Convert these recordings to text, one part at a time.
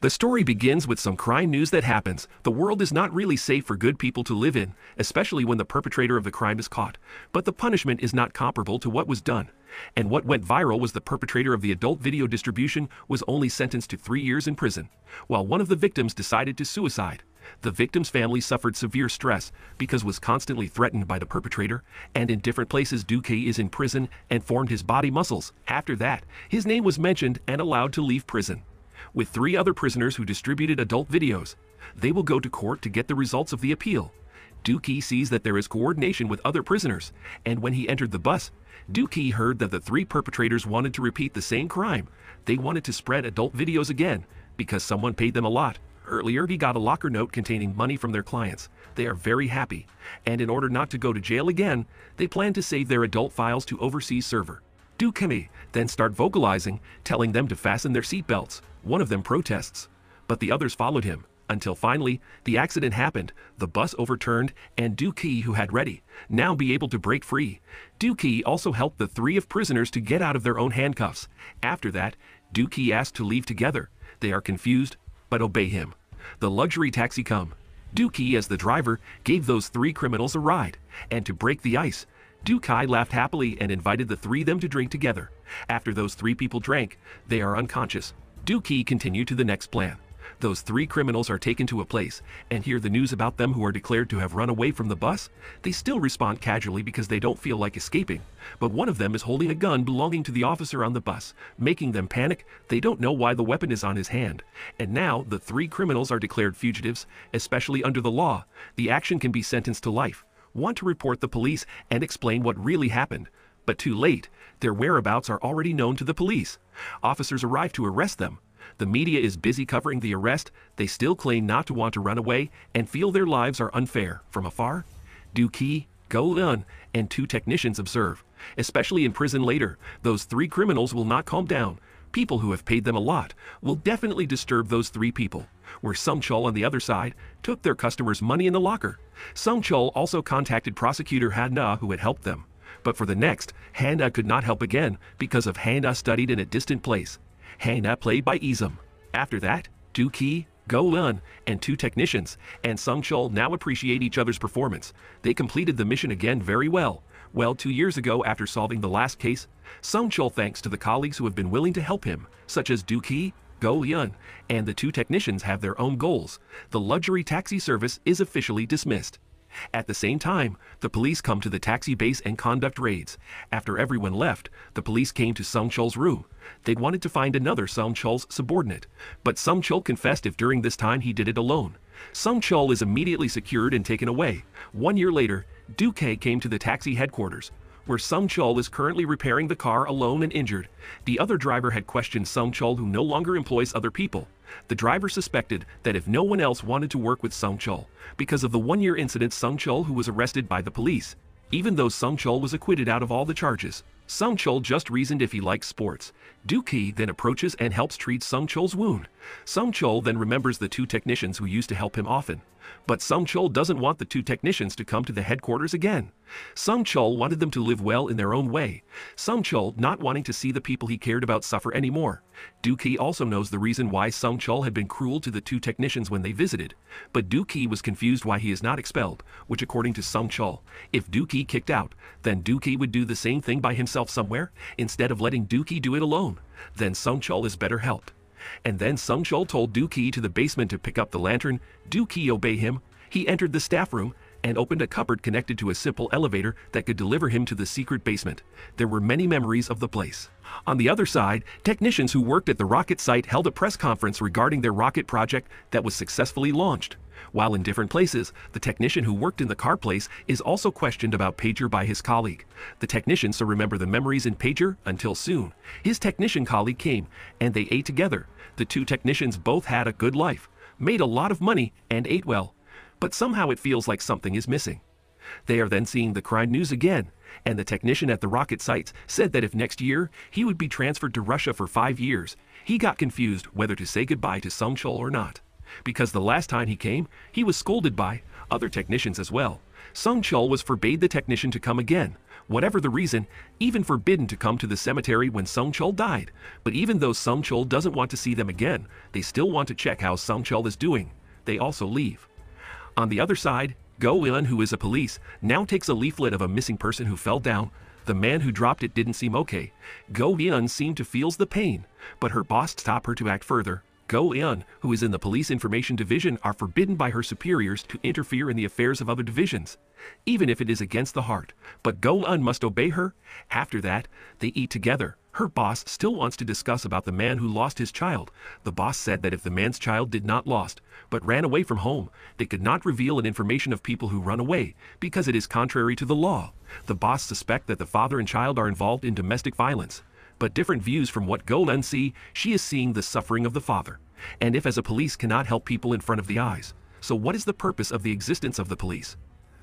The story begins with some crime news that happens. The world is not really safe for good people to live in, especially when the perpetrator of the crime is caught. But the punishment is not comparable to what was done. And what went viral was the perpetrator of the adult video distribution was only sentenced to three years in prison, while one of the victims decided to suicide. The victim's family suffered severe stress because was constantly threatened by the perpetrator, and in different places Dookie is in prison and formed his body muscles. After that, his name was mentioned and allowed to leave prison with three other prisoners who distributed adult videos. They will go to court to get the results of the appeal. Dookie sees that there is coordination with other prisoners, and when he entered the bus, Dookie heard that the three perpetrators wanted to repeat the same crime. They wanted to spread adult videos again because someone paid them a lot. Earlier, he got a locker note containing money from their clients. They are very happy, and in order not to go to jail again, they plan to save their adult files to overseas server. Dukemi then start vocalizing, telling them to fasten their seatbelts. One of them protests, but the others followed him, until finally, the accident happened, the bus overturned, and Dookie, who had ready, now be able to break free. Dookie also helped the three of prisoners to get out of their own handcuffs. After that, Dookie asked to leave together. They are confused, but obey him. The luxury taxi come. Dookie, as the driver, gave those three criminals a ride, and to break the ice, Dukai laughed happily and invited the three them to drink together. After those three people drank, they are unconscious. Dookie continued to the next plan. Those three criminals are taken to a place and hear the news about them who are declared to have run away from the bus. They still respond casually because they don't feel like escaping. But one of them is holding a gun belonging to the officer on the bus, making them panic. They don't know why the weapon is on his hand. And now the three criminals are declared fugitives, especially under the law. The action can be sentenced to life want to report the police and explain what really happened. But too late, their whereabouts are already known to the police. Officers arrive to arrest them. The media is busy covering the arrest. They still claim not to want to run away and feel their lives are unfair. From afar, Dookie, Go Un, and two technicians observe. Especially in prison later, those three criminals will not calm down. People who have paid them a lot will definitely disturb those three people where Sung Chul on the other side took their customers' money in the locker. Sung Chul also contacted prosecutor Han Na who had helped them. But for the next, Hanna could not help again because of Hanna studied in a distant place. Hanna played by Esom. After that, Du Ki, Go Lun, and two technicians, and Sung Chul now appreciate each other's performance. They completed the mission again very well. Well, two years ago, after solving the last case, Sung Chul thanks to the colleagues who have been willing to help him, such as Du Ki, Go Yun, and the two technicians have their own goals. The luxury taxi service is officially dismissed. At the same time, the police come to the taxi base and conduct raids. After everyone left, the police came to Sung Chul's room. They wanted to find another Sung Chul's subordinate, but Sung Chul confessed if during this time he did it alone. Sung Chul is immediately secured and taken away. One year later, Duque came to the taxi headquarters where Sung Chul is currently repairing the car alone and injured. The other driver had questioned Sung Chul who no longer employs other people. The driver suspected that if no one else wanted to work with Sung Chul, because of the one-year incident Sung Chul who was arrested by the police, even though Sung Chul was acquitted out of all the charges. Sung Chul just reasoned if he likes sports. Dookie then approaches and helps treat Sung Chul's wound. Sung Chul then remembers the two technicians who used to help him often. But Sung Chul doesn't want the two technicians to come to the headquarters again. Sung Chul wanted them to live well in their own way. Sung Chul not wanting to see the people he cared about suffer anymore. Dookie also knows the reason why Sung Chul had been cruel to the two technicians when they visited. But Dookie was confused why he is not expelled, which according to Sung Chul, if Dookie kicked out, then Dookie would do the same thing by himself somewhere, instead of letting Dookie do it alone. Then Sung Chul is better helped. And then Sung Chul told Dookie to the basement to pick up the lantern. Dookie obey him. He entered the staff room and opened a cupboard connected to a simple elevator that could deliver him to the secret basement. There were many memories of the place. On the other side, technicians who worked at the rocket site held a press conference regarding their rocket project that was successfully launched. While in different places, the technician who worked in the car place is also questioned about Pager by his colleague. The technician so remember the memories in Pager until soon. His technician colleague came, and they ate together. The two technicians both had a good life, made a lot of money, and ate well. But somehow it feels like something is missing. They are then seeing the crime news again, and the technician at the rocket sites said that if next year he would be transferred to Russia for five years, he got confused whether to say goodbye to Sung Chul or not because the last time he came, he was scolded by other technicians as well. Sung Chul was forbade the technician to come again. Whatever the reason, even forbidden to come to the cemetery when Sung Chul died. But even though Sung Chul doesn't want to see them again, they still want to check how Sung Chul is doing. They also leave. On the other side, Go Eun, who is a police, now takes a leaflet of a missing person who fell down. The man who dropped it didn't seem okay. Go Eun seemed to feels the pain, but her boss stopped her to act further. Go Eun, who is in the Police Information Division, are forbidden by her superiors to interfere in the affairs of other divisions, even if it is against the heart. But Go Eun must obey her. After that, they eat together. Her boss still wants to discuss about the man who lost his child. The boss said that if the man's child did not lost, but ran away from home, they could not reveal an information of people who run away, because it is contrary to the law. The boss suspect that the father and child are involved in domestic violence but different views from what Golan see, she is seeing the suffering of the father. And if as a police cannot help people in front of the eyes, so what is the purpose of the existence of the police?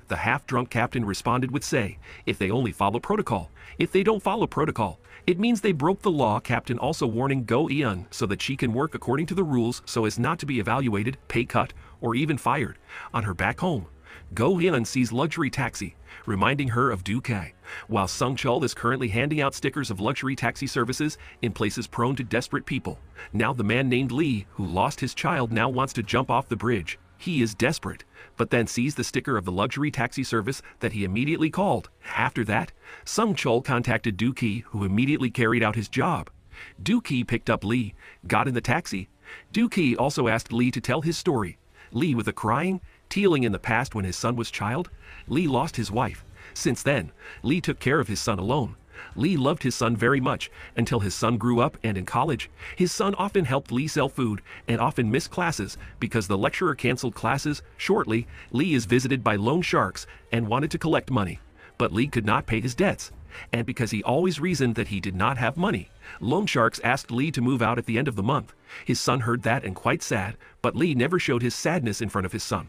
The half-drunk captain responded with say, if they only follow protocol. If they don't follow protocol, it means they broke the law captain also warning Go Eun so that she can work according to the rules so as not to be evaluated, pay cut, or even fired. On her back home, Go Eun sees luxury taxi, reminding her of Du Kai, while Sung Chul is currently handing out stickers of luxury taxi services in places prone to desperate people. Now the man named Lee, who lost his child, now wants to jump off the bridge. He is desperate, but then sees the sticker of the luxury taxi service that he immediately called. After that, Sung Chol contacted Du Ki, who immediately carried out his job. Du Ki picked up Lee, got in the taxi. Du Ki also asked Lee to tell his story. Lee, with a crying, Teeling in the past when his son was child, Lee lost his wife. Since then, Lee took care of his son alone. Lee loved his son very much until his son grew up and in college. His son often helped Lee sell food and often missed classes because the lecturer canceled classes. Shortly, Lee is visited by loan sharks and wanted to collect money. But Lee could not pay his debts. And because he always reasoned that he did not have money, loan sharks asked Lee to move out at the end of the month. His son heard that and quite sad, but Lee never showed his sadness in front of his son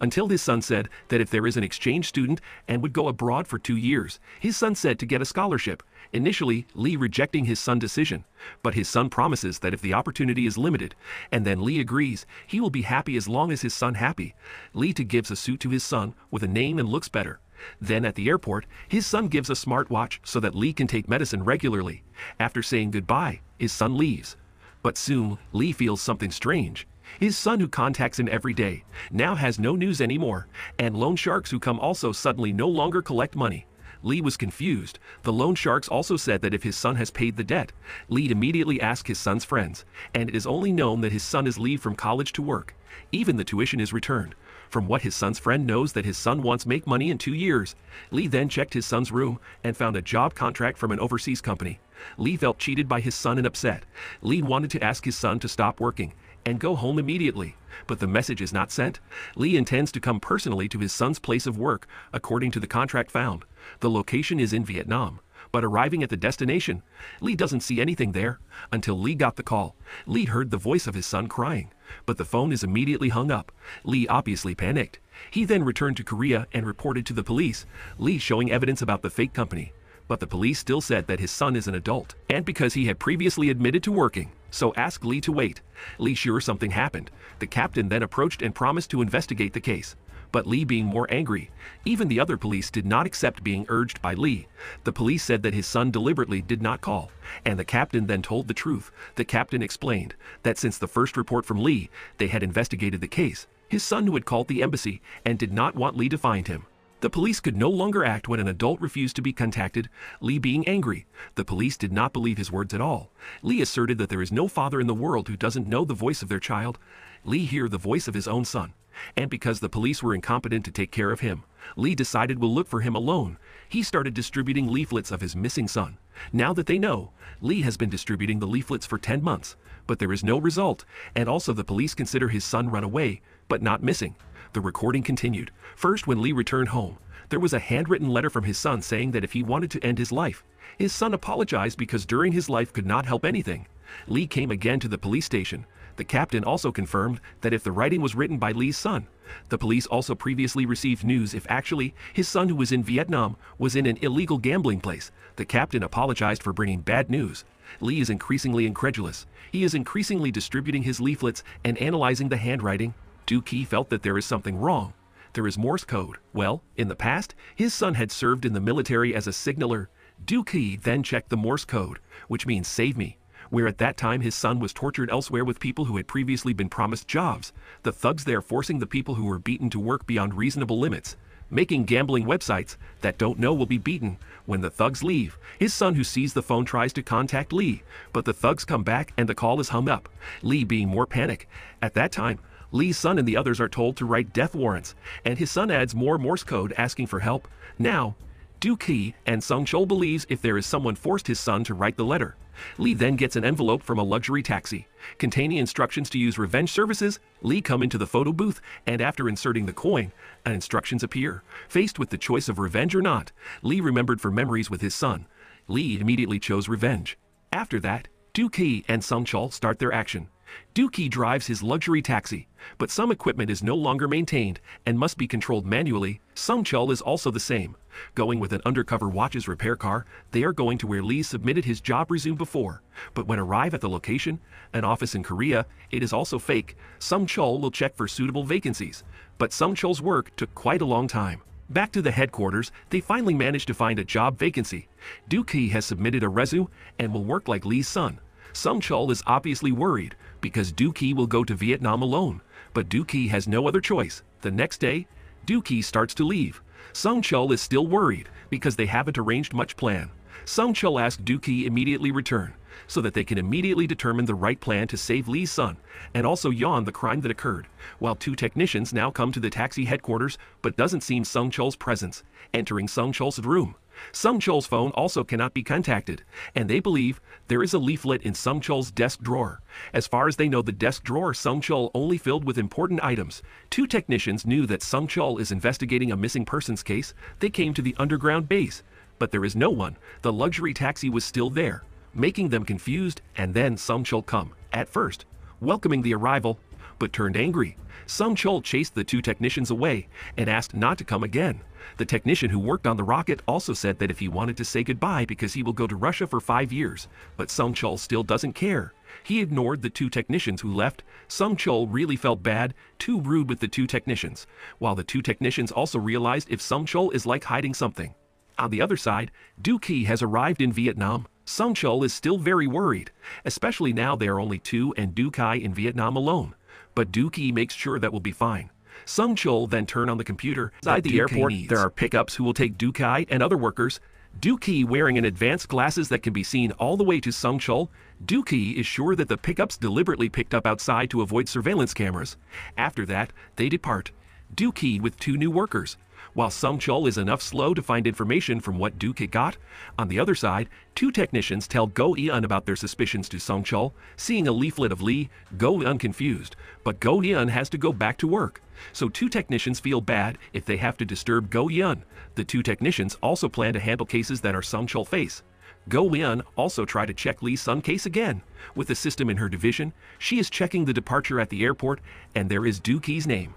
until his son said that if there is an exchange student and would go abroad for two years, his son said to get a scholarship. Initially, Lee rejecting his son's decision, but his son promises that if the opportunity is limited, and then Lee agrees, he will be happy as long as his son happy. Lee to gives a suit to his son with a name and looks better. Then at the airport, his son gives a smartwatch so that Lee can take medicine regularly. After saying goodbye, his son leaves. But soon, Lee feels something strange. His son, who contacts him every day, now has no news anymore, and loan sharks who come also suddenly no longer collect money. Lee was confused. The loan sharks also said that if his son has paid the debt, Lee immediately asked his son's friends, and it is only known that his son is leave from college to work. Even the tuition is returned. From what his son's friend knows that his son wants make money in two years. Lee then checked his son's room and found a job contract from an overseas company. Lee felt cheated by his son and upset. Lee wanted to ask his son to stop working and go home immediately. But the message is not sent. Lee intends to come personally to his son's place of work, according to the contract found. The location is in Vietnam. But arriving at the destination, Lee doesn't see anything there until Lee got the call. Lee heard the voice of his son crying, but the phone is immediately hung up. Lee obviously panicked. He then returned to Korea and reported to the police, Lee showing evidence about the fake company. But the police still said that his son is an adult, and because he had previously admitted to working, so asked Lee to wait. Lee sure something happened. The captain then approached and promised to investigate the case. But Lee being more angry, even the other police did not accept being urged by Lee. The police said that his son deliberately did not call, and the captain then told the truth. The captain explained that since the first report from Lee, they had investigated the case. His son who had called the embassy and did not want Lee to find him. The police could no longer act when an adult refused to be contacted, Lee being angry. The police did not believe his words at all. Lee asserted that there is no father in the world who doesn't know the voice of their child. Lee hear the voice of his own son. And because the police were incompetent to take care of him, Lee decided we'll look for him alone. He started distributing leaflets of his missing son. Now that they know, Lee has been distributing the leaflets for 10 months, but there is no result, and also the police consider his son run away, but not missing. The recording continued. First, when Lee returned home, there was a handwritten letter from his son saying that if he wanted to end his life, his son apologized because during his life could not help anything. Lee came again to the police station. The captain also confirmed that if the writing was written by Lee's son, the police also previously received news if actually his son who was in Vietnam was in an illegal gambling place. The captain apologized for bringing bad news. Lee is increasingly incredulous. He is increasingly distributing his leaflets and analyzing the handwriting Du Ki felt that there is something wrong. there is Morse code. Well, in the past, his son had served in the military as a signaler. Du Ke then checked the Morse code, which means save me, where at that time his son was tortured elsewhere with people who had previously been promised jobs, the thugs there forcing the people who were beaten to work beyond reasonable limits, making gambling websites that don't know will be beaten when the thugs leave. His son who sees the phone tries to contact Lee, but the thugs come back and the call is hung up, Lee being more panic. At that time, Lee's son and the others are told to write death warrants, and his son adds more Morse code asking for help. Now, Du Ke and Sung Chol believes if there is someone forced his son to write the letter. Lee then gets an envelope from a luxury taxi. Containing instructions to use revenge services, Lee come into the photo booth, and after inserting the coin, uh, instructions appear. Faced with the choice of revenge or not, Lee remembered for memories with his son. Lee immediately chose revenge. After that, Du Ke and Sung Chol start their action. Du Ke drives his luxury taxi, but some equipment is no longer maintained and must be controlled manually. Sung Chol is also the same. Going with an undercover watches repair car, they are going to where Lee submitted his job resume before. But when arrive at the location, an office in Korea, it is also fake. Sung Chol will check for suitable vacancies. But Sung Chol's work took quite a long time. Back to the headquarters, they finally managed to find a job vacancy. Du Ke has submitted a resume and will work like Lee's son. Sung Chol is obviously worried because Du will go to Vietnam alone, but Du has no other choice. The next day, Du starts to leave. Sung Chol is still worried because they haven't arranged much plan. Sung Chol asks Du immediately return so that they can immediately determine the right plan to save Lee's son and also yawn the crime that occurred, while two technicians now come to the taxi headquarters but doesn't seem Sung Chol's presence, entering Sung Chol's room. Sung Chol's phone also cannot be contacted, and they believe there is a leaflet in Sung Chol's desk drawer. As far as they know, the desk drawer Sung Chol only filled with important items. Two technicians knew that Sung Chol is investigating a missing persons case. They came to the underground base, but there is no one. The luxury taxi was still there, making them confused, and then Sung Chol come, at first, welcoming the arrival, but turned angry. Sung Chol chased the two technicians away and asked not to come again. The technician who worked on the rocket also said that if he wanted to say goodbye because he will go to Russia for five years, but Sung Chol still doesn't care. He ignored the two technicians who left. Sung Chol really felt bad, too rude with the two technicians, while the two technicians also realized if Sung Chol is like hiding something. On the other side, Du Ke has arrived in Vietnam. Sung Chol is still very worried, especially now there are only two and Du Kai in Vietnam alone. But Du Ke makes sure that will be fine. Sung Chol then turn on the computer. Inside the airport, there are pickups who will take Du Kai and other workers. Du Ke wearing an advanced glasses that can be seen all the way to Sung Chol. Du Ke is sure that the pickups deliberately picked up outside to avoid surveillance cameras. After that, they depart. Du Ke with two new workers. While Sung Chol is enough slow to find information from what Du Ke got, on the other side, two technicians tell Go Eun about their suspicions to Sung Chol. Seeing a leaflet of Lee, Go Eun confused, but Go Eun has to go back to work. So two technicians feel bad if they have to disturb Go Eun. The two technicians also plan to handle cases that are Sung Chol face. Go Eun also try to check Lee's son case again. With the system in her division, she is checking the departure at the airport, and there is Du Ke's name.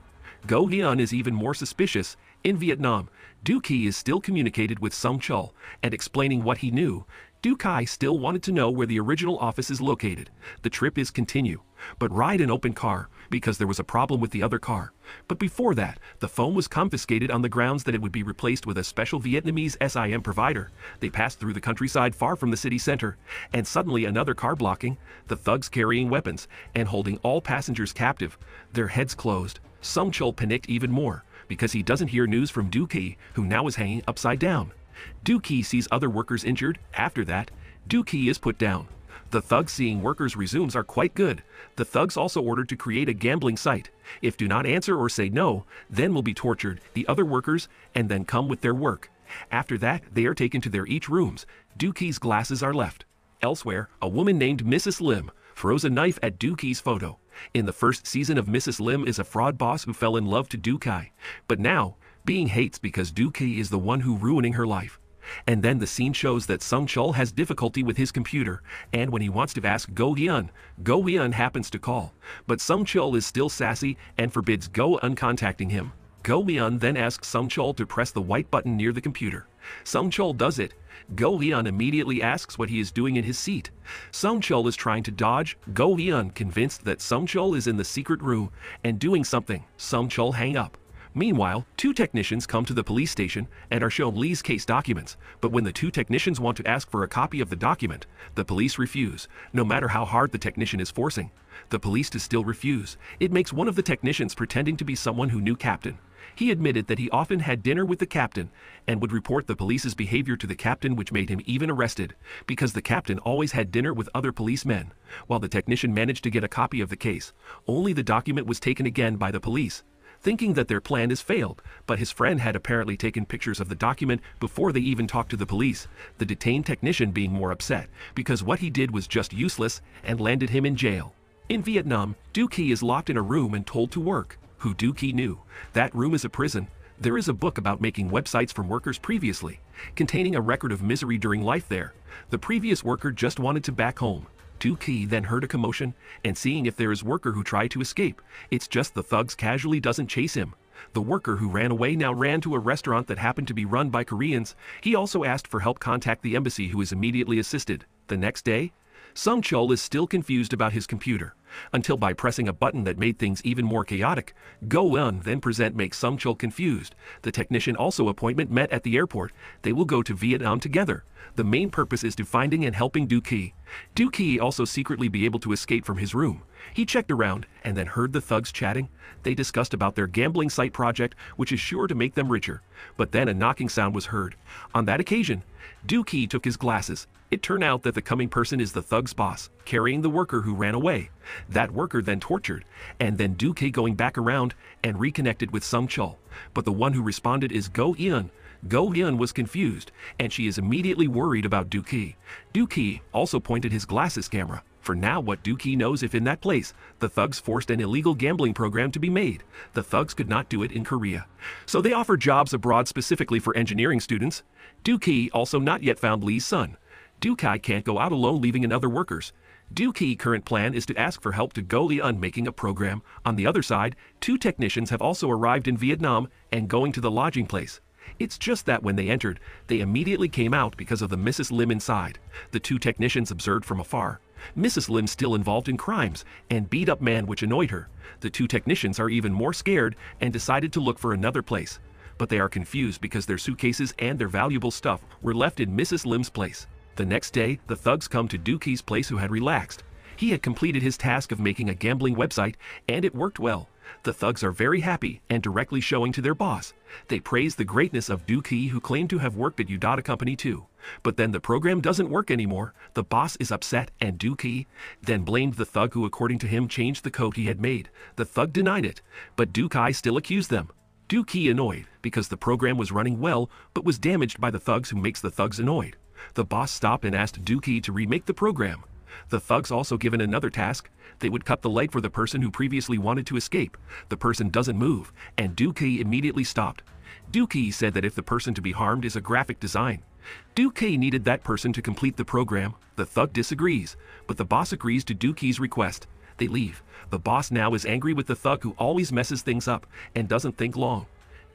Go Hyun is even more suspicious. In Vietnam, Du Ke is still communicated with Sung Chol and explaining what he knew. Du Kai still wanted to know where the original office is located. The trip is continue, but ride an open car because there was a problem with the other car. But before that, the phone was confiscated on the grounds that it would be replaced with a special Vietnamese SIM provider. They passed through the countryside far from the city center, and suddenly another car blocking, the thugs carrying weapons and holding all passengers captive, their heads closed. Sung Chol panicked even more because he doesn't hear news from Du Ke, who now is hanging upside down. Du Ke sees other workers injured. After that, Du Ke is put down. The thugs seeing workers resumes are quite good. The thugs also ordered to create a gambling site. If do not answer or say no, then will be tortured, the other workers, and then come with their work. After that, they are taken to their each rooms. Du Ke's glasses are left. Elsewhere, a woman named Mrs. Lim throws a knife at Du Ke's photo. In the first season of Mrs. Lim is a fraud boss who fell in love to Kai. But now, being hates because Kai is the one who ruining her life. And then the scene shows that Sung Chol has difficulty with his computer, and when he wants to ask Go Hyun, Go Hyun happens to call. But Sung Chol is still sassy and forbids Go uncontacting him. Go Hyun then asks Sung Chol to press the white button near the computer. Sung Chol does it. Go Hyun immediately asks what he is doing in his seat. Sung Chol is trying to dodge. Go Hyun convinced that Sung Chol is in the secret room and doing something. Sung Chol hang up. Meanwhile, two technicians come to the police station and are shown Lee's case documents, but when the two technicians want to ask for a copy of the document, the police refuse, no matter how hard the technician is forcing. The police to still refuse. It makes one of the technicians pretending to be someone who knew Captain. He admitted that he often had dinner with the captain and would report the police's behavior to the captain which made him even arrested, because the captain always had dinner with other policemen. While the technician managed to get a copy of the case, only the document was taken again by the police thinking that their plan has failed, but his friend had apparently taken pictures of the document before they even talked to the police, the detained technician being more upset because what he did was just useless and landed him in jail. In Vietnam, Dookie is locked in a room and told to work. Who Dookie knew? That room is a prison. There is a book about making websites from workers previously, containing a record of misery during life there. The previous worker just wanted to back home, Dookie then heard a commotion, and seeing if there is worker who tried to escape, it's just the thugs casually doesn't chase him. The worker who ran away now ran to a restaurant that happened to be run by Koreans. He also asked for help contact the embassy who is immediately assisted. The next day, Sung Chul is still confused about his computer, until by pressing a button that made things even more chaotic, Go Eun then present makes Sung Chul confused. The technician also appointment met at the airport. They will go to Vietnam together. The main purpose is to finding and helping Du Ki. Du Ki also secretly be able to escape from his room. He checked around and then heard the thugs chatting. They discussed about their gambling site project, which is sure to make them richer. But then a knocking sound was heard. On that occasion, Du Ki took his glasses. It turned out that the coming person is the thug's boss, carrying the worker who ran away. That worker then tortured, and then Du going back around and reconnected with Sung Chul. But the one who responded is Go Eun, Go Hyun was confused, and she is immediately worried about Dookie. Dookie also pointed his glasses camera. For now, what Dookie knows if in that place, the thugs forced an illegal gambling program to be made. The thugs could not do it in Korea. So they offer jobs abroad specifically for engineering students. Dookie also not yet found Lee's son. Dookie can't go out alone leaving in other workers. Dookie current plan is to ask for help to Go Leon making a program. On the other side, two technicians have also arrived in Vietnam and going to the lodging place. It's just that when they entered, they immediately came out because of the Mrs. Lim inside. The two technicians observed from afar. Mrs. Lim still involved in crimes and beat up man which annoyed her. The two technicians are even more scared and decided to look for another place. But they are confused because their suitcases and their valuable stuff were left in Mrs. Lim's place. The next day, the thugs come to Dookie's place who had relaxed. He had completed his task of making a gambling website and it worked well. The thugs are very happy and directly showing to their boss. They praise the greatness of Dookie who claimed to have worked at Udata Company too. But then the program doesn't work anymore. The boss is upset and Dookie then blamed the thug who according to him changed the code he had made. The thug denied it, but Dookie still accused them. Dookie annoyed because the program was running well but was damaged by the thugs who makes the thugs annoyed. The boss stopped and asked Dookie to remake the program. The thugs also given another task. They would cut the leg for the person who previously wanted to escape. The person doesn't move, and Dookie immediately stopped. Dookie said that if the person to be harmed is a graphic design, Dookie needed that person to complete the program. The thug disagrees, but the boss agrees to Dookie's request. They leave. The boss now is angry with the thug who always messes things up and doesn't think long.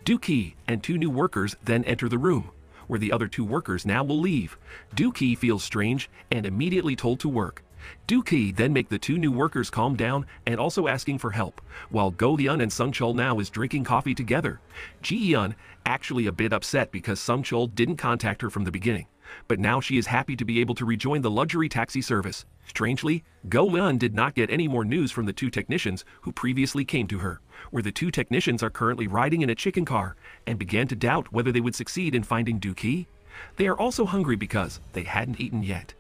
Dookie and two new workers then enter the room where the other two workers now will leave. Dookie feels strange and immediately told to work. Dookie then make the two new workers calm down and also asking for help, while Go Hyun and Sung Chul now is drinking coffee together. Ji Hyun actually a bit upset because Sung Chul didn't contact her from the beginning, but now she is happy to be able to rejoin the luxury taxi service. Strangely, Go Hyun did not get any more news from the two technicians who previously came to her where the two technicians are currently riding in a chicken car and began to doubt whether they would succeed in finding Dookie. They are also hungry because they hadn't eaten yet.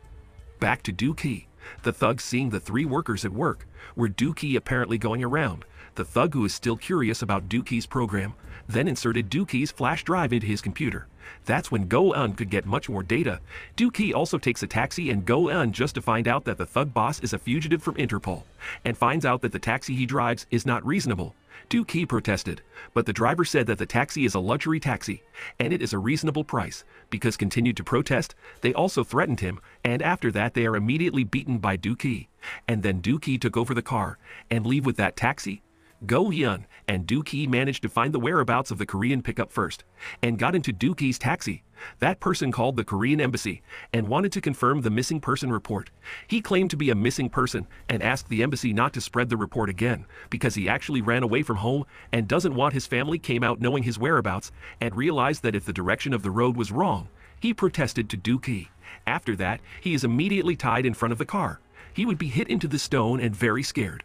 Back to Dookie. The thug seeing the three workers at work, where Dookie apparently going around. The thug who is still curious about Dookie's program, then inserted Dookie's flash drive into his computer. That's when Go-eun could get much more data. Dookie also takes a taxi and Go-eun just to find out that the thug boss is a fugitive from Interpol, and finds out that the taxi he drives is not reasonable. Dookie protested, but the driver said that the taxi is a luxury taxi, and it is a reasonable price. Because continued to protest, they also threatened him, and after that they are immediately beaten by Dookie. And then Dookie took over the car, and leave with that taxi. Go Hyun and Dookie managed to find the whereabouts of the Korean pickup first, and got into Dookie's taxi. That person called the Korean embassy and wanted to confirm the missing person report. He claimed to be a missing person and asked the embassy not to spread the report again because he actually ran away from home and doesn't want his family came out knowing his whereabouts and realized that if the direction of the road was wrong, he protested to Dookie. After that, he is immediately tied in front of the car. He would be hit into the stone and very scared.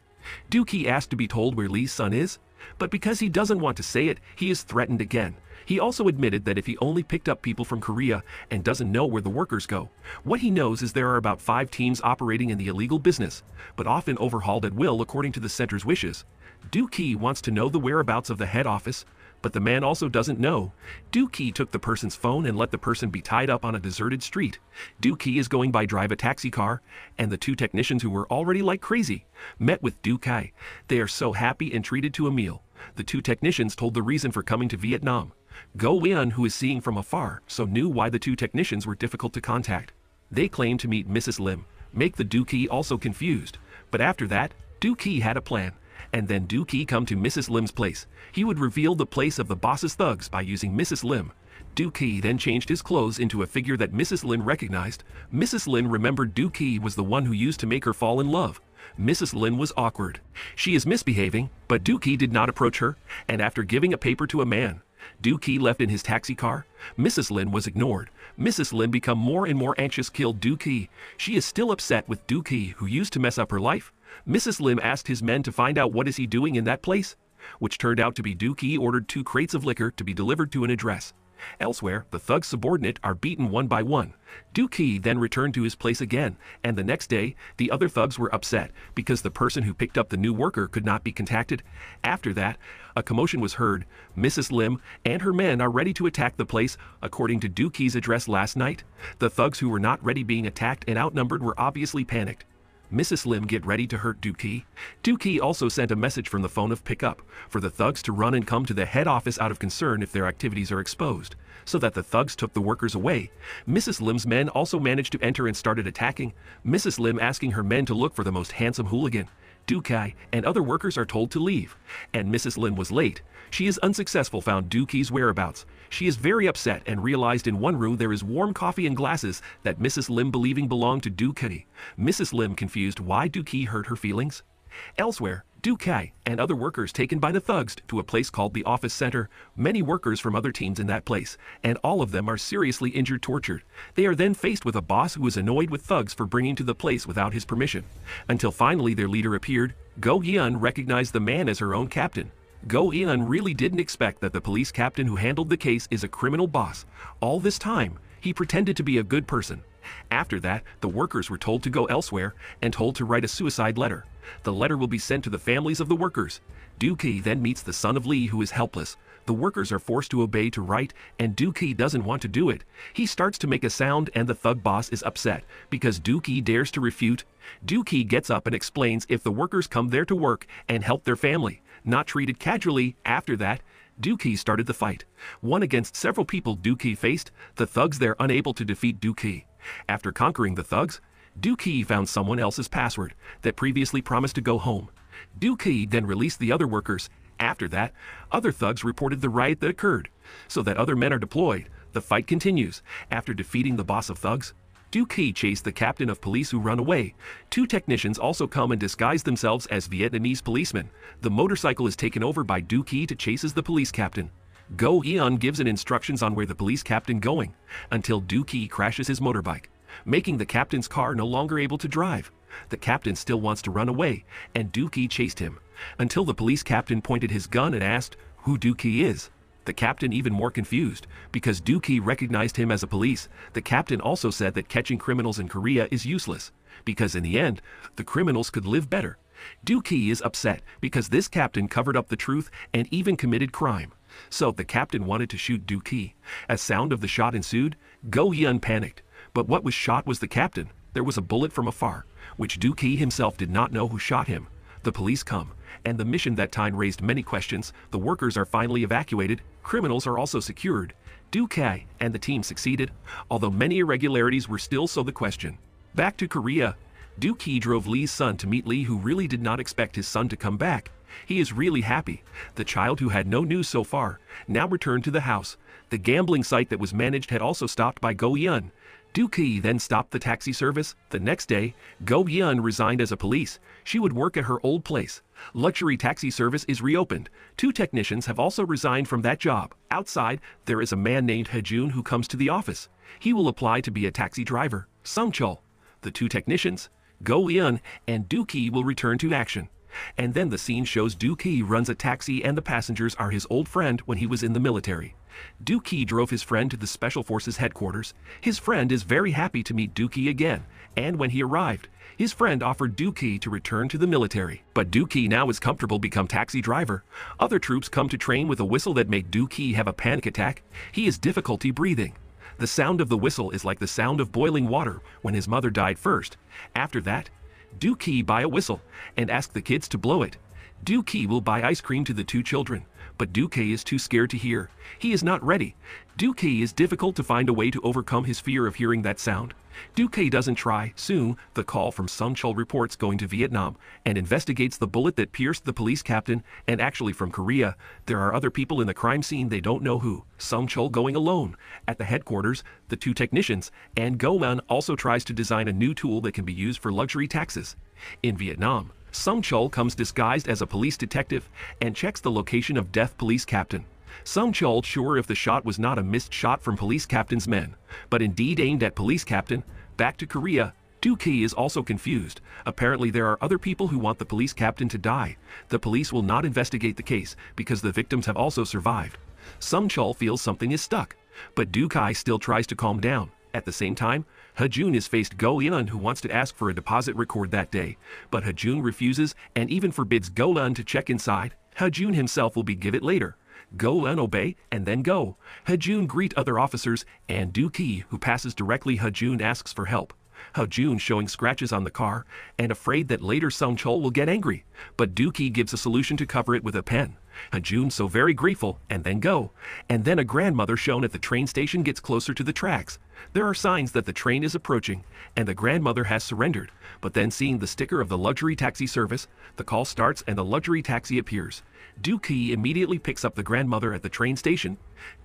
Dookie asked to be told where Lee's son is, but because he doesn't want to say it, he is threatened again. He also admitted that if he only picked up people from Korea and doesn't know where the workers go, what he knows is there are about five teams operating in the illegal business, but often overhauled at will according to the center's wishes. Dookie wants to know the whereabouts of the head office, but the man also doesn't know. Dookie took the person's phone and let the person be tied up on a deserted street. Dookie is going by drive a taxi car, and the two technicians who were already like crazy met with Dookie. They are so happy and treated to a meal. The two technicians told the reason for coming to Vietnam. Go Win, who is seeing from afar, so knew why the two technicians were difficult to contact. They claimed to meet Mrs. Lim, make the Dookie also confused. But after that, Dookie had a plan and then Dookie come to Mrs. Lim's place. He would reveal the place of the boss's thugs by using Mrs. Lim. Dookie then changed his clothes into a figure that Mrs. Lim recognized. Mrs. Lim remembered Dookie was the one who used to make her fall in love. Mrs. Lim was awkward. She is misbehaving, but Dookie did not approach her, and after giving a paper to a man, Dookie left in his taxi car. Mrs. Lim was ignored. Mrs. Lim become more and more anxious killed Dookie. She is still upset with Dookie, who used to mess up her life. Mrs. Lim asked his men to find out what is he doing in that place, which turned out to be Dookie ordered two crates of liquor to be delivered to an address. Elsewhere, the thug's subordinate are beaten one by one. Dookie then returned to his place again, and the next day, the other thugs were upset because the person who picked up the new worker could not be contacted. After that, a commotion was heard. Mrs. Lim and her men are ready to attack the place, according to Dookie's address last night. The thugs who were not ready being attacked and outnumbered were obviously panicked. Mrs. Lim get ready to hurt Dookie. Dookie also sent a message from the phone of pickup for the thugs to run and come to the head office out of concern if their activities are exposed, so that the thugs took the workers away. Mrs. Lim's men also managed to enter and started attacking, Mrs. Lim asking her men to look for the most handsome hooligan. Dookie and other workers are told to leave, and Mrs. Lim was late. She is unsuccessful found Dookie's whereabouts. She is very upset and realized in one room there is warm coffee and glasses that Mrs. Lim believing belonged to Dookie. Mrs. Lim confused why Dookie hurt her feelings. Elsewhere, Dookie and other workers taken by the thugs to a place called the office center, many workers from other teams in that place, and all of them are seriously injured tortured. They are then faced with a boss who is annoyed with thugs for bringing to the place without his permission. Until finally their leader appeared, Go Hyun recognized the man as her own captain. Go Hyun really didn't expect that the police captain who handled the case is a criminal boss. All this time, he pretended to be a good person. After that, the workers were told to go elsewhere and told to write a suicide letter. The letter will be sent to the families of the workers. Dookie then meets the son of Lee who is helpless. The workers are forced to obey to write, and Dookie doesn't want to do it. He starts to make a sound and the thug boss is upset because Dookie dares to refute. Dookie gets up and explains if the workers come there to work and help their family, not treated casually after that, Dookie started the fight. One against several people Dookie faced, the thugs there unable to defeat Dookie. After conquering the thugs, Dookie found someone else's password that previously promised to go home. Dookie then released the other workers. After that, other thugs reported the riot that occurred. So that other men are deployed, the fight continues. After defeating the boss of thugs, Dookie chased the captain of police who run away. Two technicians also come and disguise themselves as Vietnamese policemen. The motorcycle is taken over by Dookie to chases the police captain. Go Eon gives an instructions on where the police captain going, until Dookie crashes his motorbike, making the captain's car no longer able to drive. The captain still wants to run away, and Dookie chased him, until the police captain pointed his gun and asked who Dookie is. The captain even more confused, because Dookie recognized him as a police. The captain also said that catching criminals in Korea is useless, because in the end, the criminals could live better. Dookie is upset because this captain covered up the truth and even committed crime. So the captain wanted to shoot Dookie. As sound of the shot ensued, Go Hyun panicked. But what was shot was the captain. There was a bullet from afar, which Dookie himself did not know who shot him. The police come, and the mission that time raised many questions. The workers are finally evacuated. Criminals are also secured. Dookie and the team succeeded, although many irregularities were still so the question. Back to Korea, Dookie drove Lee's son to meet Lee who really did not expect his son to come back. He is really happy. The child who had no news so far now returned to the house. The gambling site that was managed had also stopped by Go Yun. Dookie then stopped the taxi service. The next day, Go Yun resigned as a police. She would work at her old place. Luxury taxi service is reopened. Two technicians have also resigned from that job. Outside, there is a man named Hejun who comes to the office. He will apply to be a taxi driver. Sungchul. The two technicians, Go Yun and Dookie will return to action. And then the scene shows Dookie runs a taxi and the passengers are his old friend when he was in the military. Dookie drove his friend to the Special Forces headquarters. His friend is very happy to meet Dookie again, and when he arrived, his friend offered Dookie to return to the military. But Dookie now is comfortable become taxi driver. Other troops come to train with a whistle that made Dookie have a panic attack. He has difficulty breathing. The sound of the whistle is like the sound of boiling water when his mother died first. After that, Dookie buy a whistle and ask the kids to blow it. Dookie will buy ice cream to the two children but Dookie is too scared to hear. He is not ready. Dookie is difficult to find a way to overcome his fear of hearing that sound. Dookie doesn't try. Soon, the call from Sung Chul reports going to Vietnam and investigates the bullet that pierced the police captain and actually from Korea. There are other people in the crime scene they don't know who. Sung Chul going alone. At the headquarters, the two technicians, and Go Man also tries to design a new tool that can be used for luxury taxes. In Vietnam, Sung Chul comes disguised as a police detective and checks the location of death police captain. Sung Chul sure if the shot was not a missed shot from police captain's men, but indeed aimed at police captain. Back to Korea, Dookie is also confused. Apparently there are other people who want the police captain to die. The police will not investigate the case because the victims have also survived. Sung Chul feels something is stuck, but Dookie still tries to calm down. At the same time, Hajun is faced Go Yun who wants to ask for a deposit record that day, but Hajun refuses and even forbids Go Lun to check inside. Hajun himself will be give it later. Go Lun obey and then go. Hajun greet other officers and Du Ki who passes directly Hajun asks for help. Hajun showing scratches on the car and afraid that later Sung Chul will get angry, but Dookie gives a solution to cover it with a pen. Hajun so very grateful and then go. And then a grandmother shown at the train station gets closer to the tracks. There are signs that the train is approaching and the grandmother has surrendered, but then seeing the sticker of the luxury taxi service, the call starts and the luxury taxi appears. Dookie immediately picks up the grandmother at the train station.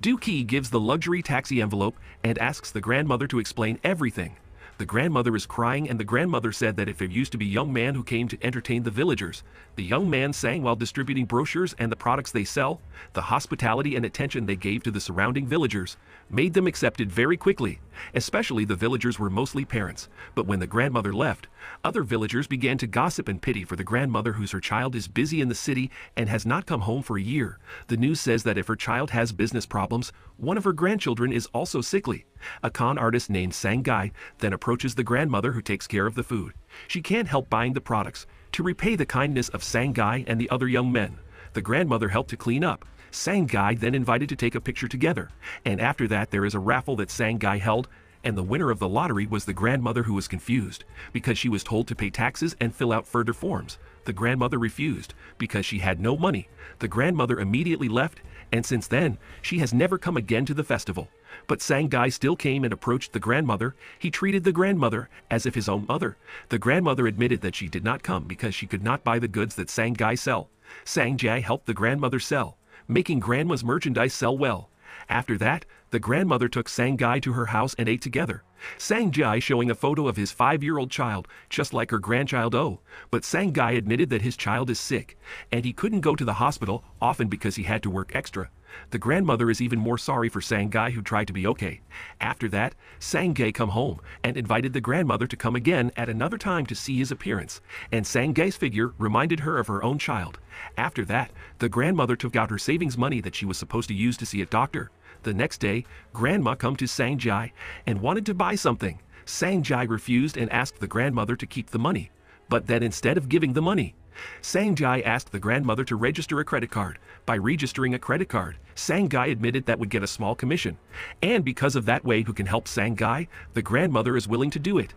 Dookie gives the luxury taxi envelope and asks the grandmother to explain everything. The grandmother is crying and the grandmother said that if there used to be young man who came to entertain the villagers, the young man sang while distributing brochures and the products they sell, the hospitality and attention they gave to the surrounding villagers, made them accepted very quickly, especially the villagers were mostly parents. But when the grandmother left, other villagers began to gossip and pity for the grandmother whose her child is busy in the city and has not come home for a year. The news says that if her child has business problems, one of her grandchildren is also sickly. A con artist named Sangai then approaches the grandmother who takes care of the food. She can't help buying the products to repay the kindness of Sangai and the other young men. The grandmother helped to clean up. Sangai then invited to take a picture together, and after that there is a raffle that Sangai held and the winner of the lottery was the grandmother who was confused because she was told to pay taxes and fill out further forms. The grandmother refused because she had no money. The grandmother immediately left, and since then, she has never come again to the festival. But Sangai still came and approached the grandmother. He treated the grandmother as if his own mother. The grandmother admitted that she did not come because she could not buy the goods that Sangai sell. Sangjai helped the grandmother sell, making grandma's merchandise sell well. After that, the grandmother took Sangai to her house and ate together. Sangjai showing a photo of his five-year-old child, just like her grandchild Oh, But Sangai admitted that his child is sick, and he couldn't go to the hospital, often because he had to work extra. The grandmother is even more sorry for Sangai who tried to be okay. After that, Sangai come home and invited the grandmother to come again at another time to see his appearance, and Sangai's figure reminded her of her own child. After that, the grandmother took out her savings money that she was supposed to use to see a doctor. The next day, Grandma come to Sangjai and wanted to buy something. Sangjai refused and asked the grandmother to keep the money. But then instead of giving the money, Sangjai asked the grandmother to register a credit card. By registering a credit card, Sangai admitted that would get a small commission. And because of that way who can help Sangai, the grandmother is willing to do it.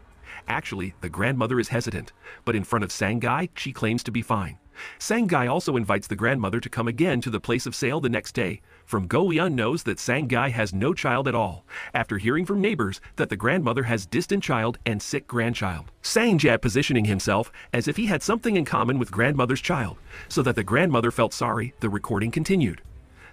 Actually, the grandmother is hesitant, but in front of Sangai, she claims to be fine. Sangai also invites the grandmother to come again to the place of sale the next day. From Go Eun knows that Sangai has no child at all, after hearing from neighbors that the grandmother has distant child and sick grandchild. Sangjat positioning himself as if he had something in common with grandmother's child, so that the grandmother felt sorry, the recording continued.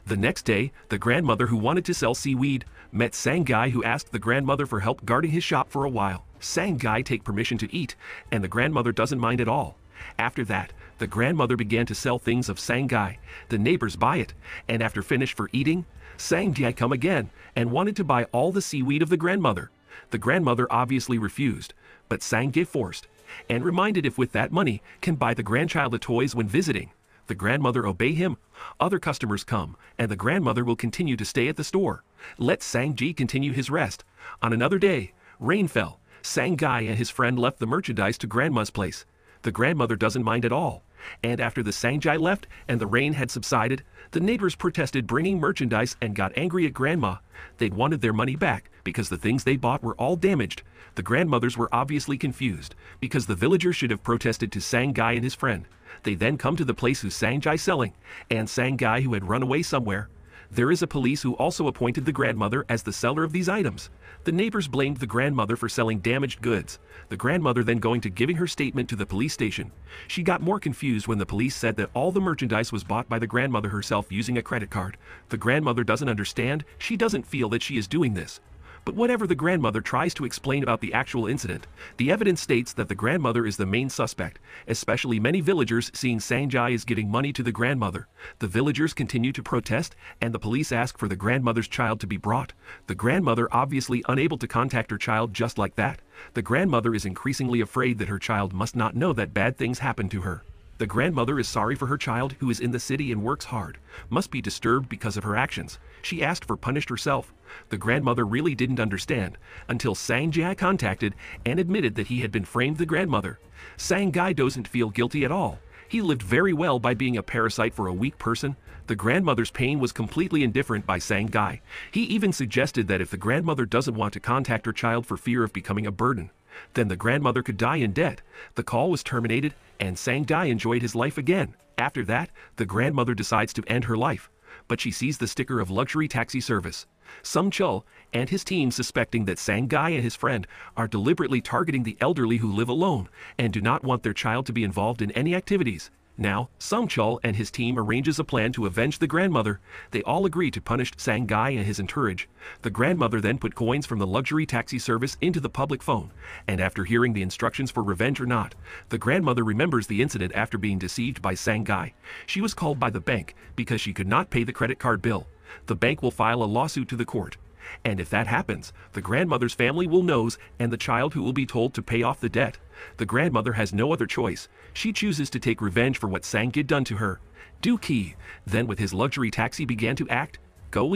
The next day, the grandmother who wanted to sell seaweed met Sangai who asked the grandmother for help guarding his shop for a while. Sangai take permission to eat, and the grandmother doesn't mind at all. After that, the grandmother began to sell things of Sangai. The neighbors buy it, and after finished for eating, Sangai come again and wanted to buy all the seaweed of the grandmother. The grandmother obviously refused, but Sangai forced, and reminded if with that money can buy the grandchild the toys when visiting. The grandmother obey him. Other customers come, and the grandmother will continue to stay at the store. Let Sangji continue his rest. On another day, rain fell. Sangai and his friend left the merchandise to grandma's place. The grandmother doesn't mind at all. And after the Sangjai left and the rain had subsided, the neighbors protested bringing merchandise and got angry at grandma. They'd wanted their money back because the things they bought were all damaged. The grandmothers were obviously confused because the villagers should have protested to Sangai and his friend. They then come to the place who Sangjai selling, and Sangai who had run away somewhere. There is a police who also appointed the grandmother as the seller of these items. The neighbors blamed the grandmother for selling damaged goods. The grandmother then going to giving her statement to the police station. She got more confused when the police said that all the merchandise was bought by the grandmother herself using a credit card. The grandmother doesn't understand, she doesn't feel that she is doing this. But whatever the grandmother tries to explain about the actual incident, the evidence states that the grandmother is the main suspect, especially many villagers seeing Sangjai is giving money to the grandmother. The villagers continue to protest, and the police ask for the grandmother's child to be brought. The grandmother obviously unable to contact her child just like that. The grandmother is increasingly afraid that her child must not know that bad things happen to her. The grandmother is sorry for her child who is in the city and works hard, must be disturbed because of her actions. She asked for punished herself. The grandmother really didn't understand until Sangjai contacted and admitted that he had been framed the grandmother. Sangai doesn't feel guilty at all. He lived very well by being a parasite for a weak person. The grandmother's pain was completely indifferent by Sangai. He even suggested that if the grandmother doesn't want to contact her child for fear of becoming a burden, then the grandmother could die in debt. The call was terminated, and Sang Dai enjoyed his life again. After that, the grandmother decides to end her life, but she sees the sticker of luxury taxi service. Sung Chul and his team suspecting that Sangai and his friend are deliberately targeting the elderly who live alone and do not want their child to be involved in any activities. Now, Sungchul and his team arranges a plan to avenge the grandmother. They all agree to punish Sangai and his entourage. The grandmother then put coins from the luxury taxi service into the public phone, and after hearing the instructions for revenge or not, the grandmother remembers the incident after being deceived by Sangai. She was called by the bank because she could not pay the credit card bill. The bank will file a lawsuit to the court. And if that happens, the grandmother's family will knows and the child who will be told to pay off the debt. The grandmother has no other choice. She chooses to take revenge for what Sang Sangid done to her. Dookie then with his luxury taxi began to act. Go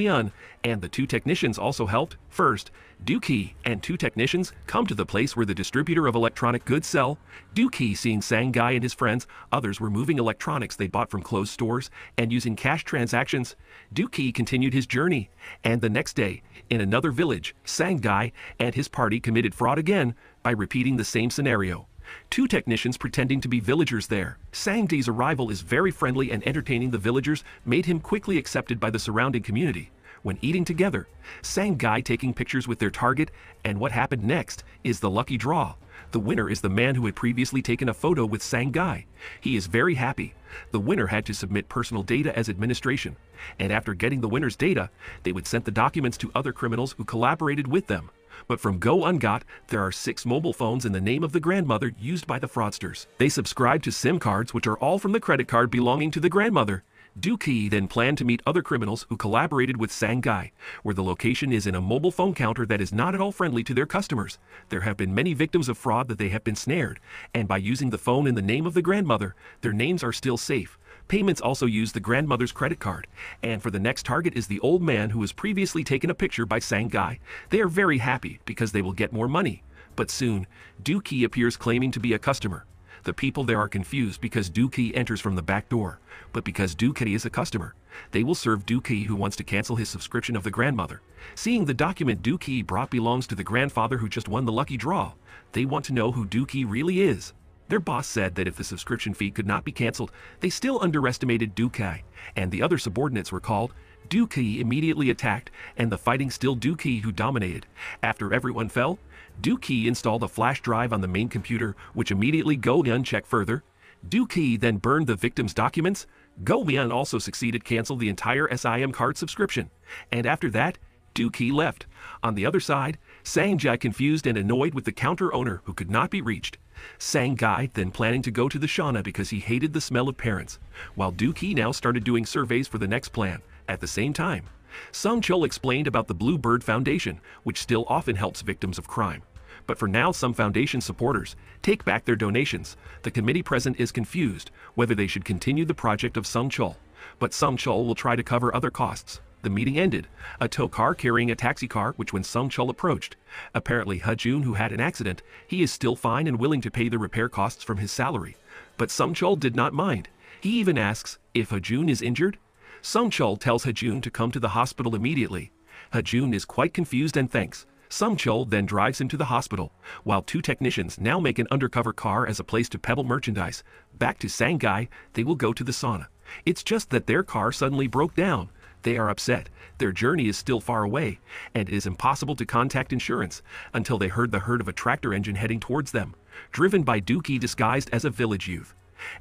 and the two technicians also helped. First, Dookie and two technicians come to the place where the distributor of electronic goods sell. Dookie seeing Sangai and his friends, others were moving electronics they bought from closed stores and using cash transactions. Dookie continued his journey, and the next day, in another village, Sangai and his party committed fraud again by repeating the same scenario. Two technicians pretending to be villagers there. Sangdi's arrival is very friendly and entertaining the villagers made him quickly accepted by the surrounding community. When eating together, Sangai taking pictures with their target, and what happened next is the lucky draw. The winner is the man who had previously taken a photo with Sangai. He is very happy. The winner had to submit personal data as administration, and after getting the winner's data, they would send the documents to other criminals who collaborated with them. But from Go Ungot, there are six mobile phones in the name of the grandmother used by the fraudsters. They subscribe to SIM cards, which are all from the credit card belonging to the grandmother. Dookie then planned to meet other criminals who collaborated with Sangai, where the location is in a mobile phone counter that is not at all friendly to their customers. There have been many victims of fraud that they have been snared, and by using the phone in the name of the grandmother, their names are still safe. Payments also use the grandmother's credit card, and for the next target is the old man who was previously taken a picture by Sangai. They are very happy because they will get more money. But soon, Dookie appears claiming to be a customer. The people there are confused because Dookie enters from the back door, but because Dookie is a customer, they will serve Dookie who wants to cancel his subscription of the grandmother. Seeing the document Dookie brought belongs to the grandfather who just won the lucky draw, they want to know who Dookie really is. Their boss said that if the subscription fee could not be canceled, they still underestimated Dukai, and the other subordinates were called. Dukai immediately attacked, and the fighting still Dukai who dominated. After everyone fell, Dukai installed a flash drive on the main computer, which immediately Go Yun checked further. Dukai then burned the victim's documents. Go also succeeded cancel the entire SIM card subscription. And after that, Dukai left. On the other side, Sangjai confused and annoyed with the counter owner who could not be reached. Sangai then planning to go to the sauna because he hated the smell of parents, while Duki now started doing surveys for the next plan at the same time. Sung Chul explained about the Blue Bird Foundation, which still often helps victims of crime. But for now, some foundation supporters take back their donations. The committee present is confused whether they should continue the project of Sung Chul, but Sung Chul will try to cover other costs. The meeting ended. A tow car carrying a taxi car, which when Sung Chul approached. Apparently, Hajun, who had an accident, he is still fine and willing to pay the repair costs from his salary. But Sung Chul did not mind. He even asks if Hajun is injured. Sung Chul tells Hajun to come to the hospital immediately. Hajun is quite confused and thanks. Sung Chul then drives him to the hospital, while two technicians now make an undercover car as a place to peddle merchandise. Back to Sangai, they will go to the sauna. It's just that their car suddenly broke down, they are upset. Their journey is still far away, and it is impossible to contact insurance until they heard the herd of a tractor engine heading towards them, driven by Dookie disguised as a village youth.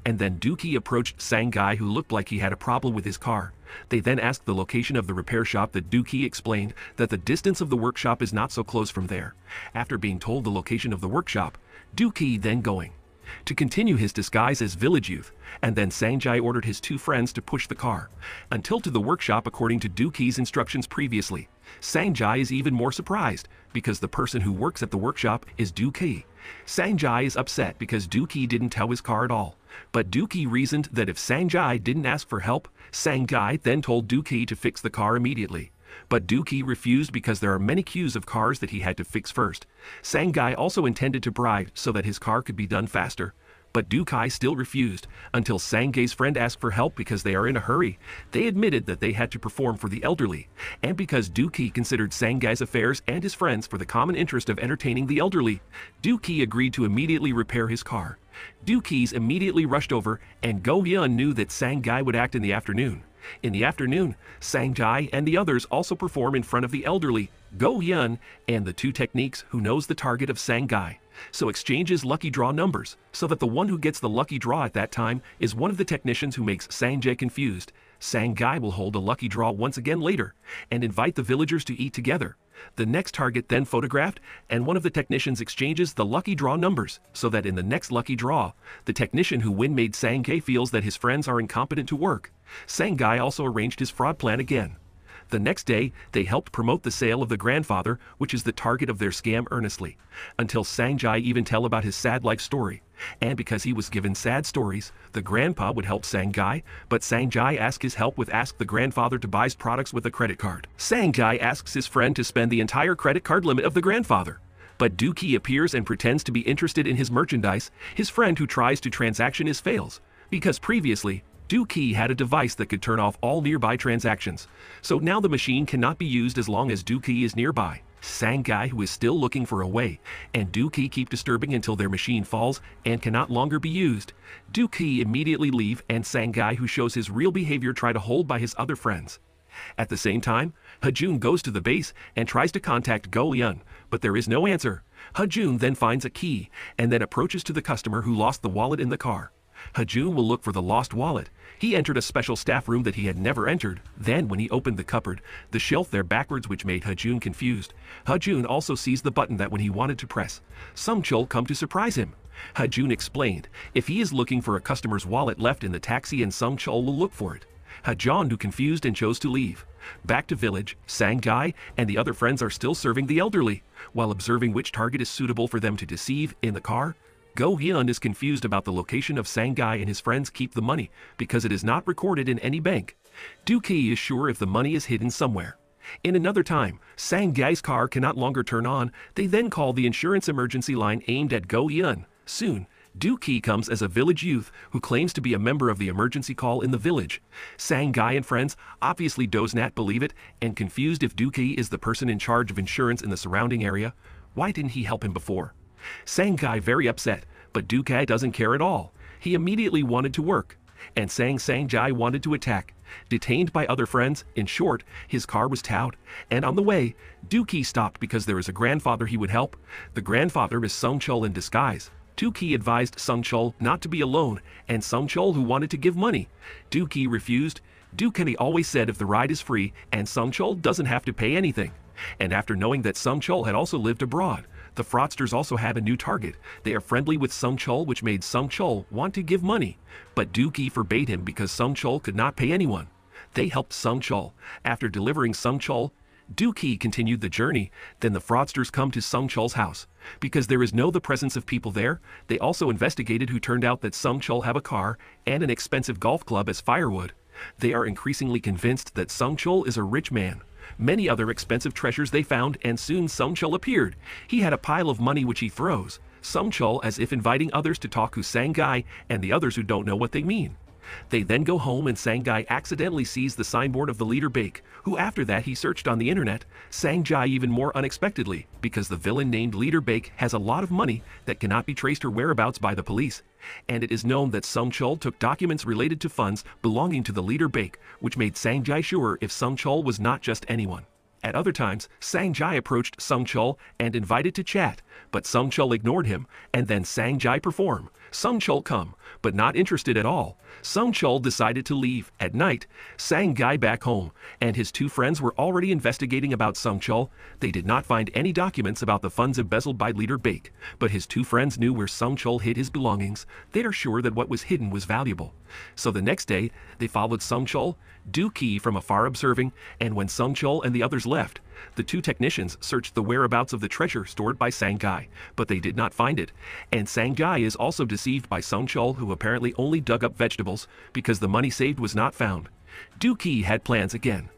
And then Dookie approached Sangai who looked like he had a problem with his car. They then asked the location of the repair shop that Dookie explained that the distance of the workshop is not so close from there. After being told the location of the workshop, Dookie then going to continue his disguise as village youth, and then Sanjai ordered his two friends to push the car, until to the workshop according to Dookie's instructions previously. Sanjai is even more surprised, because the person who works at the workshop is Dookie. Sanjai is upset because Dookie didn't tow his car at all, but Dookie reasoned that if Sanjai didn't ask for help, Sanjai then told Dookie to fix the car immediately. But Dookie refused because there are many queues of cars that he had to fix first. Sangai also intended to bribe so that his car could be done faster. But Dukai still refused, until Sangai's friend asked for help because they are in a hurry. They admitted that they had to perform for the elderly, and because Duki considered Sangai's affairs and his friends for the common interest of entertaining the elderly, Duki agreed to immediately repair his car. Dukis immediately rushed over, and Go Hyun knew that Sangai would act in the afternoon. In the afternoon, Sangjai and the others also perform in front of the elderly, Go Yun, and the two techniques who knows the target of Sang Sangai. So exchanges lucky draw numbers, so that the one who gets the lucky draw at that time is one of the technicians who makes Sanjay confused. Sang Sangai will hold a lucky draw once again later, and invite the villagers to eat together. The next target then photographed, and one of the technicians exchanges the lucky draw numbers, so that in the next lucky draw, the technician who win made Sangai feels that his friends are incompetent to work. Sangai also arranged his fraud plan again. The next day, they helped promote the sale of the grandfather, which is the target of their scam earnestly, until Sangjai even tell about his sad life story. And because he was given sad stories, the grandpa would help Sangai, but Sangjai asked his help with ask the grandfather to buy his products with a credit card. Sangjai asks his friend to spend the entire credit card limit of the grandfather. But Dookie appears and pretends to be interested in his merchandise. His friend who tries to transaction is fails, because previously, Dookie had a device that could turn off all nearby transactions, so now the machine cannot be used as long as Dookie is nearby. Sangai who is still looking for a way, and Dookie keep disturbing until their machine falls and cannot longer be used. Dookie immediately leave and Sangai who shows his real behavior try to hold by his other friends. At the same time, Hajun goes to the base and tries to contact Go Yun, but there is no answer. Hajun then finds a key and then approaches to the customer who lost the wallet in the car. Hajun will look for the lost wallet. He entered a special staff room that he had never entered. Then, when he opened the cupboard, the shelf there backwards which made Hajun confused. Hajun also sees the button that when he wanted to press. Sung Chul come to surprise him. Hajun explained, if he is looking for a customer's wallet left in the taxi and Sung Chul will look for it. Hajan who confused and chose to leave. Back to village, Sangai and the other friends are still serving the elderly, while observing which target is suitable for them to deceive in the car, Go Hyun is confused about the location of Sangai and his friends keep the money because it is not recorded in any bank. Dookie is sure if the money is hidden somewhere. In another time, Sangai's car cannot longer turn on. They then call the insurance emergency line aimed at Go Hyun. Soon, Dookie comes as a village youth who claims to be a member of the emergency call in the village. Sangai and friends obviously does not believe it and confused if Dookie is the person in charge of insurance in the surrounding area. Why didn't he help him before? Sangai very upset, but Dukai doesn't care at all. He immediately wanted to work. And Sang Sangjai wanted to attack. Detained by other friends, in short, his car was towed. And on the way, Dookie stopped because there is a grandfather he would help. The grandfather is Sung Chul in disguise. Dookie advised Sung Chul not to be alone, and Sung Chul who wanted to give money. Dookie refused. Dookie always said if the ride is free, and Sung Chul doesn't have to pay anything. And after knowing that Sung Chul had also lived abroad, the fraudsters also have a new target. They are friendly with Sung Chul, which made Sung Chul want to give money. But Dookie forbade him because Sung Chul could not pay anyone. They helped Sung Chul. After delivering Sung Chul, Dookie continued the journey. Then the fraudsters come to Sung Chul's house. Because there is no the presence of people there, they also investigated who turned out that Sung Chul have a car and an expensive golf club as firewood. They are increasingly convinced that Sung Chul is a rich man. Many other expensive treasures they found and soon Sung Chul appeared. He had a pile of money which he throws. Sung Chul as if inviting others to talk who Sangai and the others who don't know what they mean. They then go home and Sangai accidentally sees the signboard of the leader Bake, who after that he searched on the internet, Sangjai even more unexpectedly, because the villain named Leader Bake has a lot of money that cannot be traced or whereabouts by the police. And it is known that Sung Chul took documents related to funds belonging to the leader Bake, which made Sangjai sure if Sung Chul was not just anyone. At other times, Sangjai approached Sung Chul and invited to chat, but Sung Chul ignored him, and then Sangjai perform. Sung Chul come, but not interested at all. Sung Chul decided to leave. At night, Sang Gai back home, and his two friends were already investigating about Sung Chul. They did not find any documents about the funds embezzled by leader Bake, but his two friends knew where Sung Chul hid his belongings. They are sure that what was hidden was valuable. So the next day, they followed Sung Chul, Du Ki from afar observing, and when Sung Chul and the others left, the two technicians searched the whereabouts of the treasure stored by Sangai, but they did not find it. And Sangai is also deceived by Chul, who apparently only dug up vegetables because the money saved was not found. Dookie had plans again.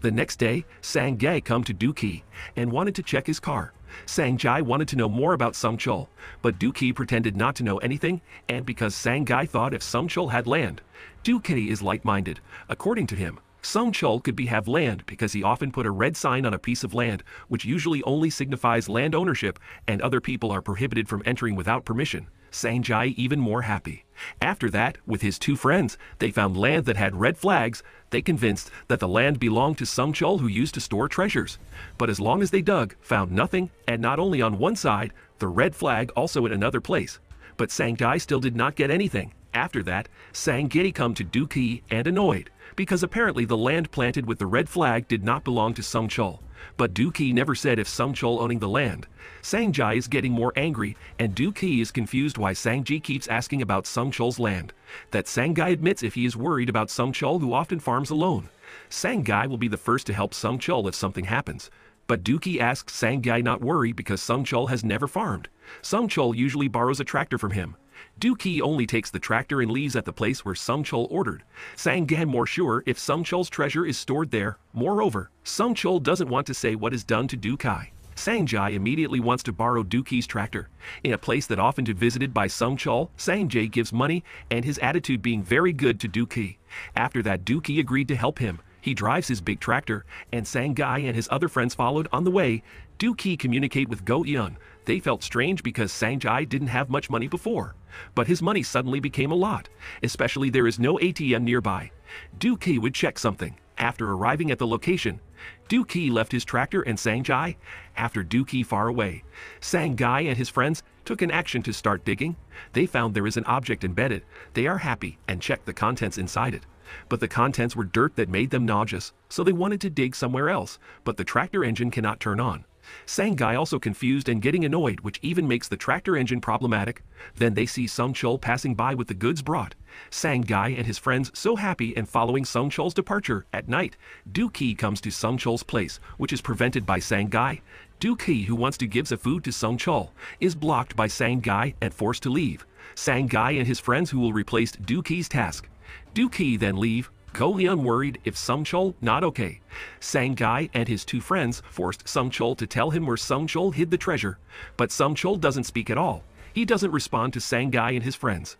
The next day, Sangai come to Dookie and wanted to check his car. Sangjai wanted to know more about Sung Chul, but Dookie pretended not to know anything, and because Sangai thought if Sung Chul had land, Dookie is light-minded, according to him. Sung Chul could be have land because he often put a red sign on a piece of land, which usually only signifies land ownership, and other people are prohibited from entering without permission. Sangjai even more happy. After that, with his two friends, they found land that had red flags. They convinced that the land belonged to Sung Chul who used to store treasures. But as long as they dug, found nothing, and not only on one side, the red flag also in another place. But Sang Sangjai still did not get anything. After that, Sang Sangjai come to Dookie and annoyed because apparently the land planted with the red flag did not belong to Sung Chul. But Dookie never said if Sung Chul owning the land. Sangjai is getting more angry, and Dookie is confused why Sangji keeps asking about Sung Chul's land. That Sangai admits if he is worried about Sung Chul who often farms alone. Sangai will be the first to help Sung Chul if something happens. But Dookie asks Sangai not worry because Sung Chul has never farmed. Sung Chul usually borrows a tractor from him. Dookie only takes the tractor and leaves at the place where Sung Chul ordered. Sang Gan more sure if Sung Chul's treasure is stored there. Moreover, Sung Chul doesn't want to say what is done to Dukai. Sangjai immediately wants to borrow Dookie's tractor. In a place that often visited by Sung Chul, Sangjai gives money and his attitude being very good to Dookie. After that, Dookie agreed to help him. He drives his big tractor, and Sangai and his other friends followed on the way. Dookie communicate with Go Yun. They felt strange because Sangjai didn't have much money before. But his money suddenly became a lot, especially there is no ATM nearby. Dookie would check something. After arriving at the location, Dookie left his tractor and Sangjai after Dookie far away. Sangai and his friends took an action to start digging. They found there is an object embedded. They are happy and checked the contents inside it. But the contents were dirt that made them nauseous, so they wanted to dig somewhere else, but the tractor engine cannot turn on. Sangai also confused and getting annoyed, which even makes the tractor engine problematic. Then they see Sung Chul passing by with the goods brought. Sangai and his friends so happy and following Sung Chul's departure at night. Dookie comes to Sung Chul's place, which is prevented by Sangai. Dookie, who wants to give the food to Sung Chul, is blocked by Sangai and forced to leave. Sangai and his friends who will replace Dookie's task. Dookie then leave, Kohyun worried if Sung Chul not okay. Sangai and his two friends forced Sung Chul to tell him where Sung Chul hid the treasure, but Sung Chul doesn't speak at all. He doesn't respond to Sangai and his friends.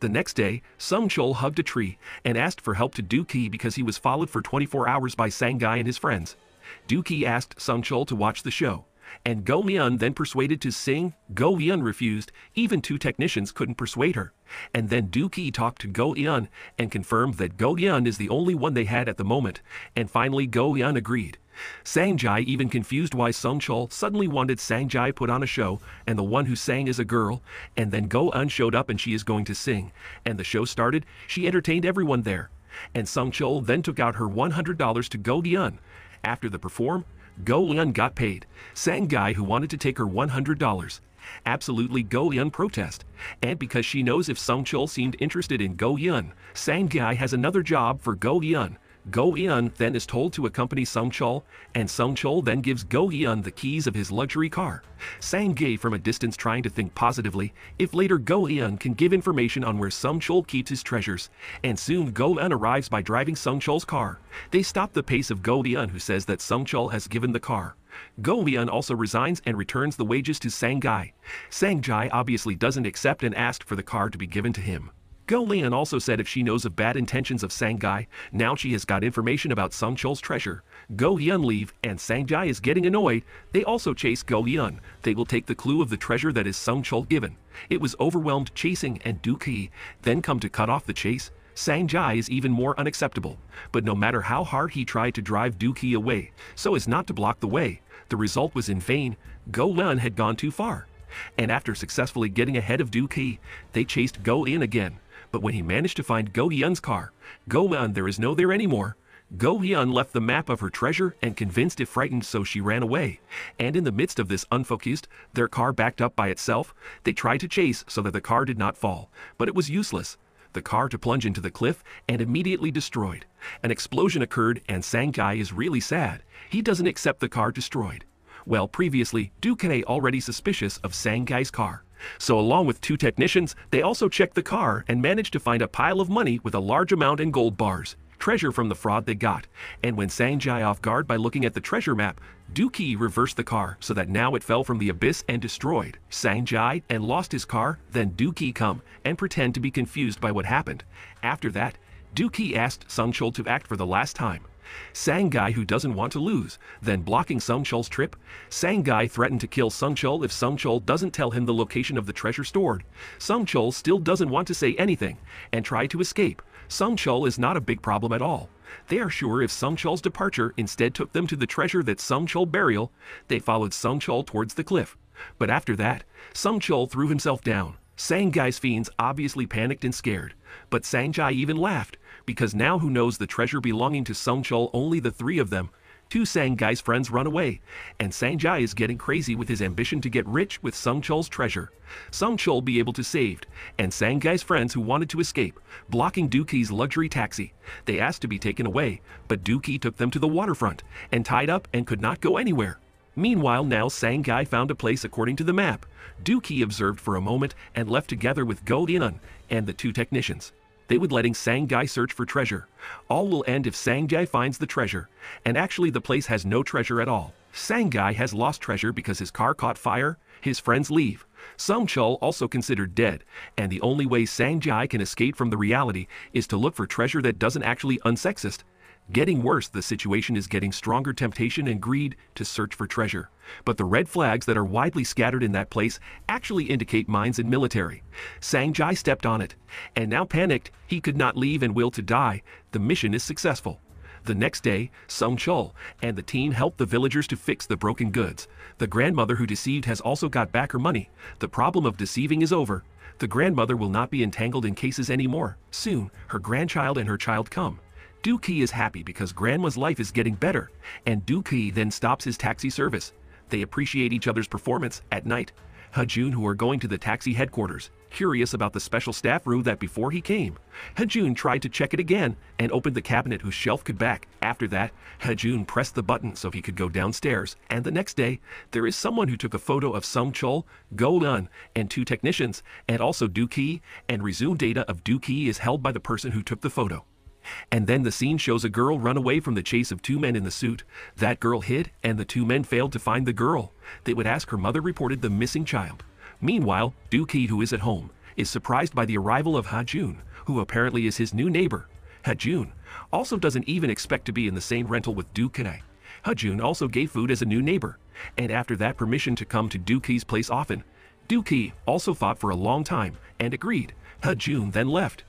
The next day, Sung Chul hugged a tree and asked for help to Dookie because he was followed for 24 hours by Sangai and his friends. Dookie asked Sung Chul to watch the show. And Go Leon then persuaded to sing. Go Leon refused. Even two technicians couldn't persuade her. And then Dookie talked to Go Leon and confirmed that Go Leon is the only one they had at the moment. And finally, Go Leon agreed. Sangjai even confused why Sung Chul suddenly wanted Sangjai put on a show and the one who sang is a girl, and then Go Un showed up and she is going to sing. And the show started, she entertained everyone there. And Sung Chul then took out her $100 to Go Leon. After the perform, Go Leon got paid. Sang Guy who wanted to take her $100. Absolutely Go Yun protest. And because she knows if Sung Chul seemed interested in Go Yun, Sang Guy has another job for Go Yun. Go Eun then is told to accompany Sung Chul, and Sung Chul then gives Go Eun the keys of his luxury car. Sang Gae from a distance trying to think positively if later Go Eun can give information on where Sung Chul keeps his treasures, and soon Go Eun arrives by driving Sung Chul's car. They stop the pace of Go Eun who says that Sung Chul has given the car. Go Eun also resigns and returns the wages to Sang Gai. Sang Jai obviously doesn't accept and asked for the car to be given to him. Go Lian also said if she knows of bad intentions of Sangai, now she has got information about Sung Chul's treasure. Go Hyun leave, and Sangjai is getting annoyed. They also chase Go Hyun. They will take the clue of the treasure that is Sung Chul given. It was overwhelmed chasing and Du Ki, then come to cut off the chase. Sangjai is even more unacceptable. But no matter how hard he tried to drive Du Ki away, so as not to block the way, the result was in vain. Go Lun had gone too far. And after successfully getting ahead of Du Ki, they chased Go In again. But when he managed to find Go Hyun's car, Go Hyun there is no there anymore. Go Hyun left the map of her treasure and convinced it frightened so she ran away. And in the midst of this unfocused, their car backed up by itself. They tried to chase so that the car did not fall, but it was useless. The car to plunge into the cliff and immediately destroyed. An explosion occurred and Sangai is really sad. He doesn't accept the car destroyed. Well, previously, Duque already suspicious of Sangai's car. So along with two technicians, they also checked the car and managed to find a pile of money with a large amount in gold bars. Treasure from the fraud they got. And when Sangjai off guard by looking at the treasure map, Dookie reversed the car so that now it fell from the abyss and destroyed. Sangjai and lost his car, then Dookie come and pretend to be confused by what happened. After that, Dookie asked Sung Chul to act for the last time. Sangai who doesn't want to lose, then blocking Sung Chul's trip. Sangai threatened to kill Sung Chul if Sung Chul doesn't tell him the location of the treasure stored. Sung Chul still doesn't want to say anything and try to escape. Sung Chul is not a big problem at all. They are sure if Sung Chul's departure instead took them to the treasure that Sung Chul burial, they followed Sung Chul towards the cliff. But after that, Sung Chul threw himself down. Sanggai's fiends obviously panicked and scared, but Sangjai even laughed because now who knows the treasure belonging to Sungchul only the three of them. Two Sanggai's friends run away, and Sangjai is getting crazy with his ambition to get rich with Sungchul's treasure. Sungchul be able to saved, and Sanggai's friends who wanted to escape, blocking Dookie's luxury taxi. They asked to be taken away, but Dookie took them to the waterfront, and tied up and could not go anywhere. Meanwhile, now Sangai found a place according to the map. Dookie observed for a moment and left together with Go Inun and the two technicians. They would letting Sangai search for treasure. All will end if Sangai finds the treasure, and actually the place has no treasure at all. Sangai has lost treasure because his car caught fire, his friends leave. Sung Chul also considered dead, and the only way Sangjai can escape from the reality is to look for treasure that doesn't actually unsexist, Getting worse, the situation is getting stronger temptation and greed to search for treasure. But the red flags that are widely scattered in that place actually indicate mines and military. Sangjai stepped on it, and now panicked, he could not leave and will to die. The mission is successful. The next day, Sung Chul and the team helped the villagers to fix the broken goods. The grandmother who deceived has also got back her money. The problem of deceiving is over. The grandmother will not be entangled in cases anymore. Soon, her grandchild and her child come. Dookie is happy because Grandma's life is getting better, and Dookie then stops his taxi service. They appreciate each other's performance at night. Hajun who are going to the taxi headquarters, curious about the special staff room that before he came. Hajun tried to check it again and opened the cabinet whose shelf could back. After that, Hajun pressed the button so he could go downstairs. And the next day, there is someone who took a photo of Sung Chul, Go Lun, and two technicians, and also Dookie, and resume data of Dookie is held by the person who took the photo. And then the scene shows a girl run away from the chase of two men in the suit. That girl hid, and the two men failed to find the girl. They would ask her mother reported the missing child. Meanwhile, Dookie, who is at home, is surprised by the arrival of Hajun, who apparently is his new neighbor. Hajun also doesn't even expect to be in the same rental with Dukane. Hajun also gave food as a new neighbor. and after that permission to come to Dooky's place often. Dooky also thought for a long time and agreed. Hajun then left.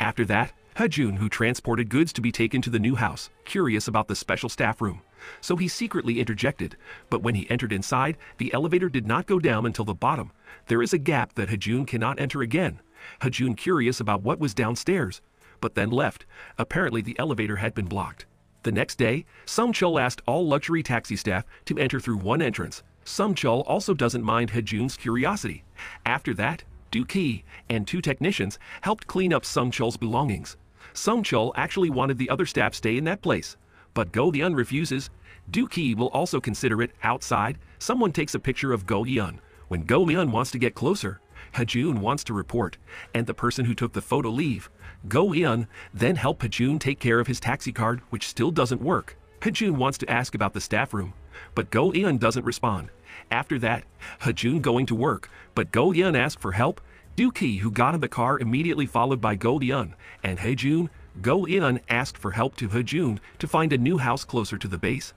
After that, Hejun who transported goods to be taken to the new house, curious about the special staff room. So he secretly interjected, but when he entered inside, the elevator did not go down until the bottom. There is a gap that Hejun cannot enter again. Hejun curious about what was downstairs, but then left. Apparently the elevator had been blocked. The next day, Sung Chul asked all luxury taxi staff to enter through one entrance. Sung Chul also doesn't mind Hejun's curiosity. After that, Du Ki and two technicians helped clean up Sung Chul's belongings. Sung Chul actually wanted the other staff stay in that place, but Go Yeon refuses. Du Ki will also consider it outside. Someone takes a picture of Go Yeon. When Go Yeon wants to get closer, Hajun wants to report, and the person who took the photo leave. Go Yeon then help Hajun take care of his taxi card, which still doesn't work. Hajun wants to ask about the staff room, but Go Yeon doesn't respond. After that, Hajun going to work, but Go Yeon asked for help. Ki, who got in the car immediately followed by Go Yeon, and Hejun, Go Yeon asked for help to Hejun to find a new house closer to the base.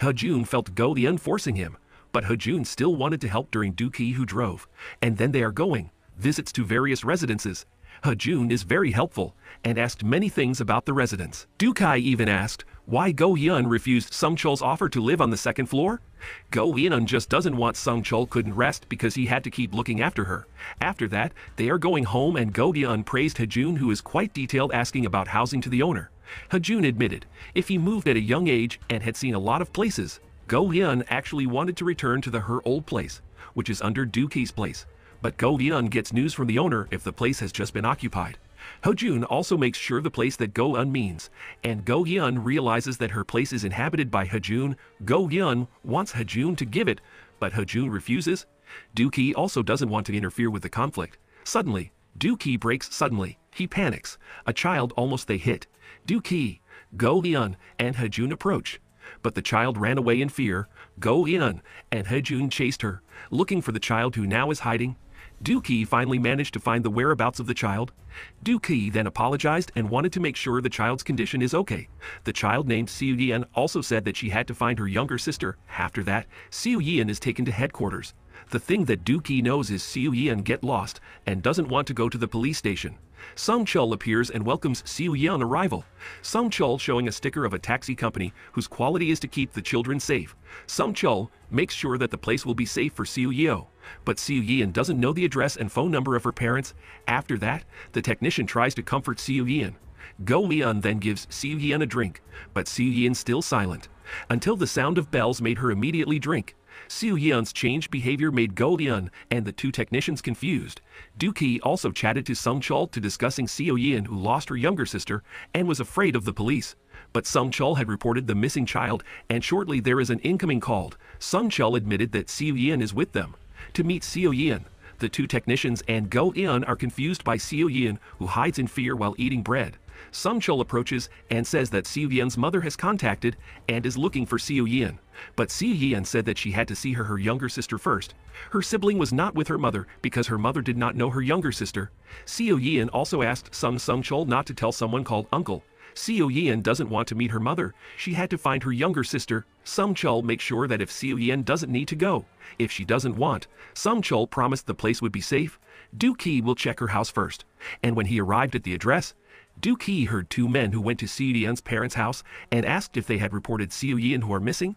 Hejun felt Go Yeon forcing him, but Hejun still wanted to help during Ki who drove, and then they are going, visits to various residences, Hajun is very helpful and asked many things about the residents. Dukai even asked why Go Yun refused Sung Chul's offer to live on the second floor. Go Yun just doesn't want Sung Chul couldn't rest because he had to keep looking after her. After that, they are going home and Go Yun praised Hajun who is quite detailed asking about housing to the owner. Hajun admitted if he moved at a young age and had seen a lot of places, Go Yun actually wanted to return to the her old place, which is under Dooky's place. But Go Yeon gets news from the owner if the place has just been occupied. Hojun also makes sure the place that Go Un means, and Go Yeon realizes that her place is inhabited by Hajun. Go Yeon wants Hajun to give it, but Hajun refuses. Dookie also doesn't want to interfere with the conflict. Suddenly, Dookie breaks suddenly. He panics. A child almost they hit. Dookie, Go Yeon, and Hajun approach. But the child ran away in fear. Go Yeon and Hejun chased her, looking for the child who now is hiding Dookie finally managed to find the whereabouts of the child. Dookie then apologized and wanted to make sure the child's condition is okay. The child named Siu Yin also said that she had to find her younger sister. After that, Siu Yin is taken to headquarters. The thing that Dookie knows is Siu Yin get lost and doesn't want to go to the police station. Sung Chul appears and welcomes Siu Yan arrival. Sung Chul showing a sticker of a taxi company whose quality is to keep the children safe. Sung Chul makes sure that the place will be safe for Siu Yeo. But Siu Yan doesn't know the address and phone number of her parents. After that, the technician tries to comfort Siu Yan. Go Yan then gives Siu Yan a drink, but Siu Yan still silent. Until the sound of bells made her immediately drink. Siu Yeon's changed behavior made Go Yeon and the two technicians confused. Dookie also chatted to Sung Chul to discussing Seo Yeon who lost her younger sister and was afraid of the police. But Sung Chul had reported the missing child and shortly there is an incoming called. Sung Chul admitted that Seo Yeon is with them. To meet Seo Yeon, the two technicians and Go Eun are confused by Seo Yeon who hides in fear while eating bread. Sung Chul approaches and says that Siu Yan's mother has contacted and is looking for Siu Yan. But Siu Yan said that she had to see her, her younger sister first. Her sibling was not with her mother because her mother did not know her younger sister. Siu Yan also asked Sung Sung Chul not to tell someone called uncle. Siu Yan doesn't want to meet her mother. She had to find her younger sister. Sung Chul makes sure that if Siu Yan doesn't need to go, if she doesn't want, Sung Chul promised the place would be safe. Du Ki will check her house first. And when he arrived at the address, Du Ki heard two men who went to Siu Yan's parents' house and asked if they had reported Siu Yan who are missing.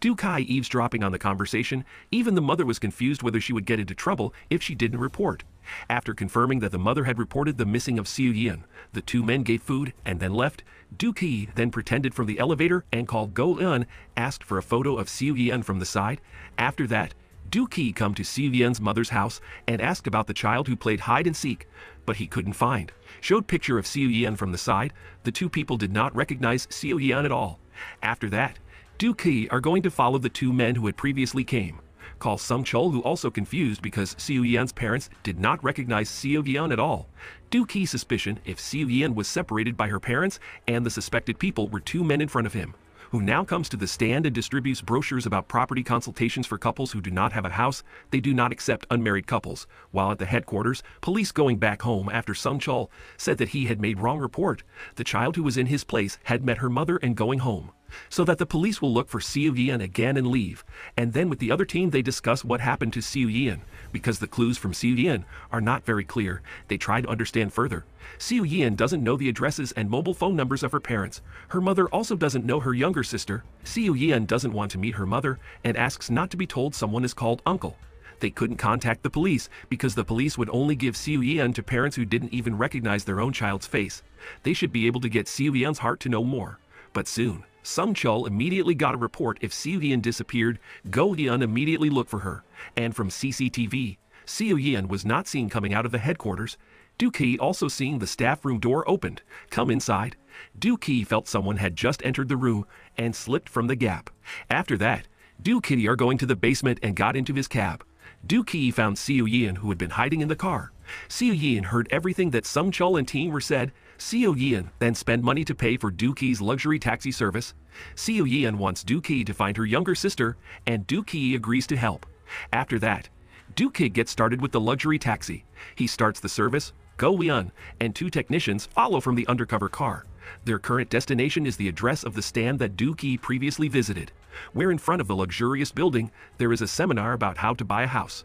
Du Kai eavesdropping on the conversation, even the mother was confused whether she would get into trouble if she didn't report. After confirming that the mother had reported the missing of Siu Yan, the two men gave food and then left. Du Ki then pretended from the elevator and called Go Eun, asked for a photo of Siu Yan from the side. After that, Du Ki come to Siu Yan's mother's house and asked about the child who played hide and seek, but he couldn't find. Showed picture of Siu Yan from the side. The two people did not recognize Siu Yan at all. After that, Du Ki are going to follow the two men who had previously came. Call Sung Chul who also confused because Siu Yan's parents did not recognize Siu Yan at all. Du Ki suspicion if Siu Yan was separated by her parents and the suspected people were two men in front of him who now comes to the stand and distributes brochures about property consultations for couples who do not have a house. They do not accept unmarried couples. While at the headquarters, police going back home after Sung Chul said that he had made wrong report. The child who was in his place had met her mother and going home. So that the police will look for Siu Yan again and leave. And then with the other team, they discuss what happened to Siu Yan. Because the clues from Siu Yan are not very clear, they try to understand further. Siu Yan doesn't know the addresses and mobile phone numbers of her parents. Her mother also doesn't know her younger sister. Siu Yan doesn't want to meet her mother and asks not to be told someone is called uncle. They couldn't contact the police because the police would only give Siu Yan to parents who didn't even recognize their own child's face. They should be able to get Siu Yan's heart to know more. But soon, Sung Chul immediately got a report if Siu disappeared, Go Yan immediately looked for her. And from CCTV, Siu Yan was not seen coming out of the headquarters. Dookie also seeing the staff room door opened. Come inside. Dookie felt someone had just entered the room and slipped from the gap. After that, Dookie are going to the basement and got into his cab. Dookie found Siu Yan who had been hiding in the car. Siu Yan heard everything that Sung Chul and team were said Siu Yan then spent money to pay for Dookie's luxury taxi service. Siu Yan wants Dookie to find her younger sister, and Dookie agrees to help. After that, Dookie gets started with the luxury taxi. He starts the service, Go Yan, and two technicians follow from the undercover car. Their current destination is the address of the stand that Dookie previously visited, where in front of the luxurious building, there is a seminar about how to buy a house.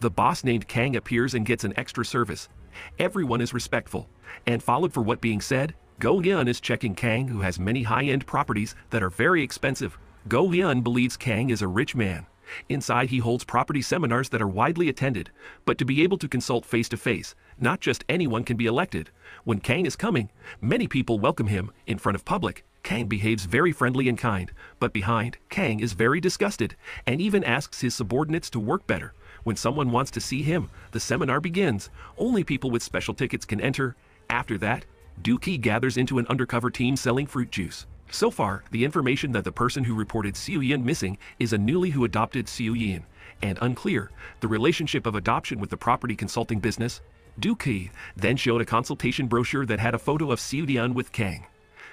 The boss named Kang appears and gets an extra service. Everyone is respectful. And followed for what being said, Go Hyun is checking Kang who has many high-end properties that are very expensive. Go Hyun believes Kang is a rich man. Inside he holds property seminars that are widely attended, but to be able to consult face to face, not just anyone can be elected. When Kang is coming, many people welcome him in front of public. Kang behaves very friendly and kind, but behind, Kang is very disgusted and even asks his subordinates to work better. When someone wants to see him, the seminar begins. Only people with special tickets can enter. After that, Dookie gathers into an undercover team selling fruit juice. So far, the information that the person who reported Siu Yin missing is a newly who adopted Siu Yin, and unclear, the relationship of adoption with the property consulting business. Dookie then showed a consultation brochure that had a photo of Siu Yan with Kang.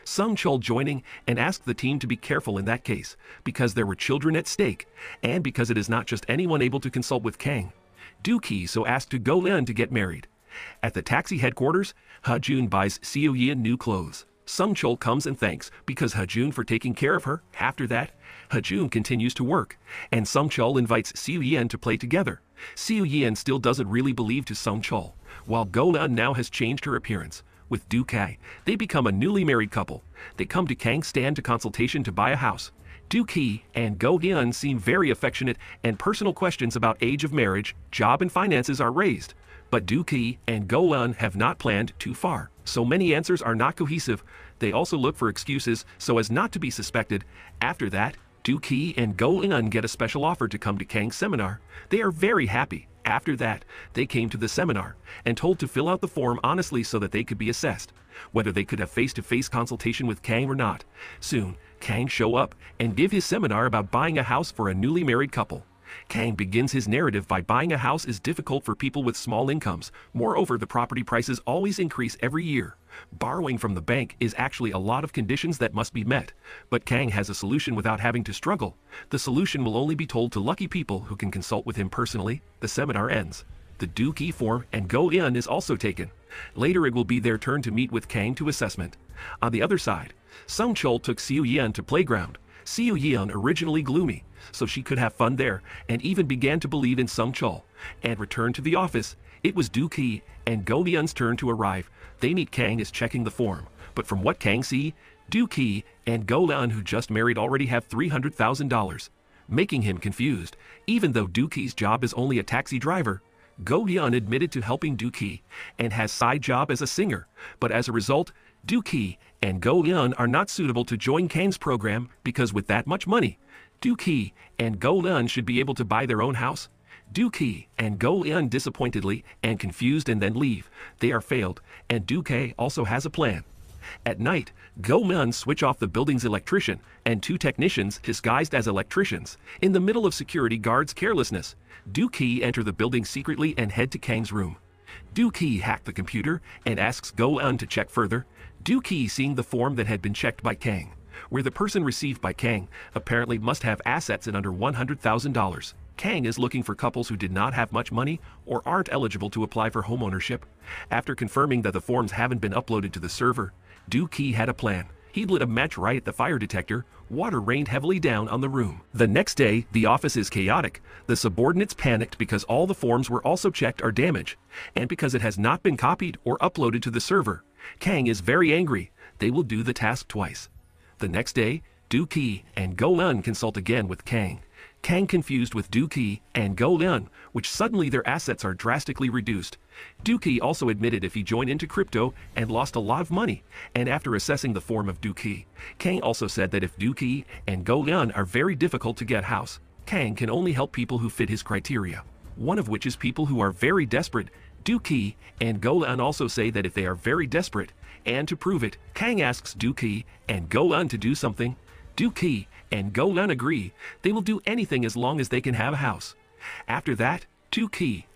Sung Chul joining and asked the team to be careful in that case, because there were children at stake, and because it is not just anyone able to consult with Kang. Dookie so asked to go in to get married. At the taxi headquarters, Hajun buys Siu Yin new clothes. Sung Chul comes and thanks because Hajun for taking care of her. After that, Hajun continues to work, and Sung Chul invites Siu Yin to play together. Siu Yin still doesn't really believe to Sung Chul, while Golan now has changed her appearance with Du Kai. They become a newly married couple. They come to Kang Stand to consultation to buy a house. Du Ki and Go Hyun seem very affectionate and personal questions about age of marriage, job and finances are raised. But Du Ki and Go Eun have not planned too far, so many answers are not cohesive. They also look for excuses so as not to be suspected. After that, Du Ki and Go Eun get a special offer to come to Kang's seminar. They are very happy. After that, they came to the seminar and told to fill out the form honestly so that they could be assessed, whether they could have face-to-face consultation with Kang or not. Soon, Kang show up and give his seminar about buying a house for a newly married couple. Kang begins his narrative by buying a house is difficult for people with small incomes. Moreover, the property prices always increase every year. Borrowing from the bank is actually a lot of conditions that must be met. But Kang has a solution without having to struggle. The solution will only be told to lucky people who can consult with him personally. The seminar ends. The Dookie form and Go In is also taken. Later it will be their turn to meet with Kang to assessment. On the other side, Sung Chul took Siu Yan to playground. Siu Yan originally gloomy, so she could have fun there, and even began to believe in Sung Chul, and returned to the office. It was Du Ki and Go Mian's turn to arrive. They meet Kang as checking the form, but from what Kang see, Du Ki and Go Lan who just married already have $300,000, making him confused. Even though Du Ki's job is only a taxi driver, Go Hyun admitted to helping Du Ki and has side job as a singer, but as a result, Du Ki and Go Hyun are not suitable to join Kang's program because with that much money, Du Ki and Go Hyun should be able to buy their own house. Du Ki and Go Hyun disappointedly and confused and then leave. They are failed, and Du Ki also has a plan. At night, Go Mun switch off the building's electrician and two technicians disguised as electricians. In the middle of security guards' carelessness, Du Ki enter the building secretly and head to Kang's room. Du Ki hack the computer and asks Go Un to check further. Du Ki seeing the form that had been checked by Kang, where the person received by Kang apparently must have assets in under $100,000. Kang is looking for couples who did not have much money or aren't eligible to apply for homeownership. After confirming that the forms haven't been uploaded to the server, Du Ki had a plan. He lit a match right at the fire detector. Water rained heavily down on the room. The next day, the office is chaotic. The subordinates panicked because all the forms were also checked are damaged, and because it has not been copied or uploaded to the server. Kang is very angry. They will do the task twice. The next day, Du Ki and Go Eun consult again with Kang. Kang confused with Du Ki and Go Eun, which suddenly their assets are drastically reduced. Du Ki also admitted if he joined into crypto and lost a lot of money, and after assessing the form of Du Ki, Kang also said that if Du Ki and Go Eun are very difficult to get house, Kang can only help people who fit his criteria, one of which is people who are very desperate. Du Ki and Go Eun also say that if they are very desperate, and to prove it, Kang asks Du and Go Eun to do something, Du and Go Eun agree they will do anything as long as they can have a house. After that, Du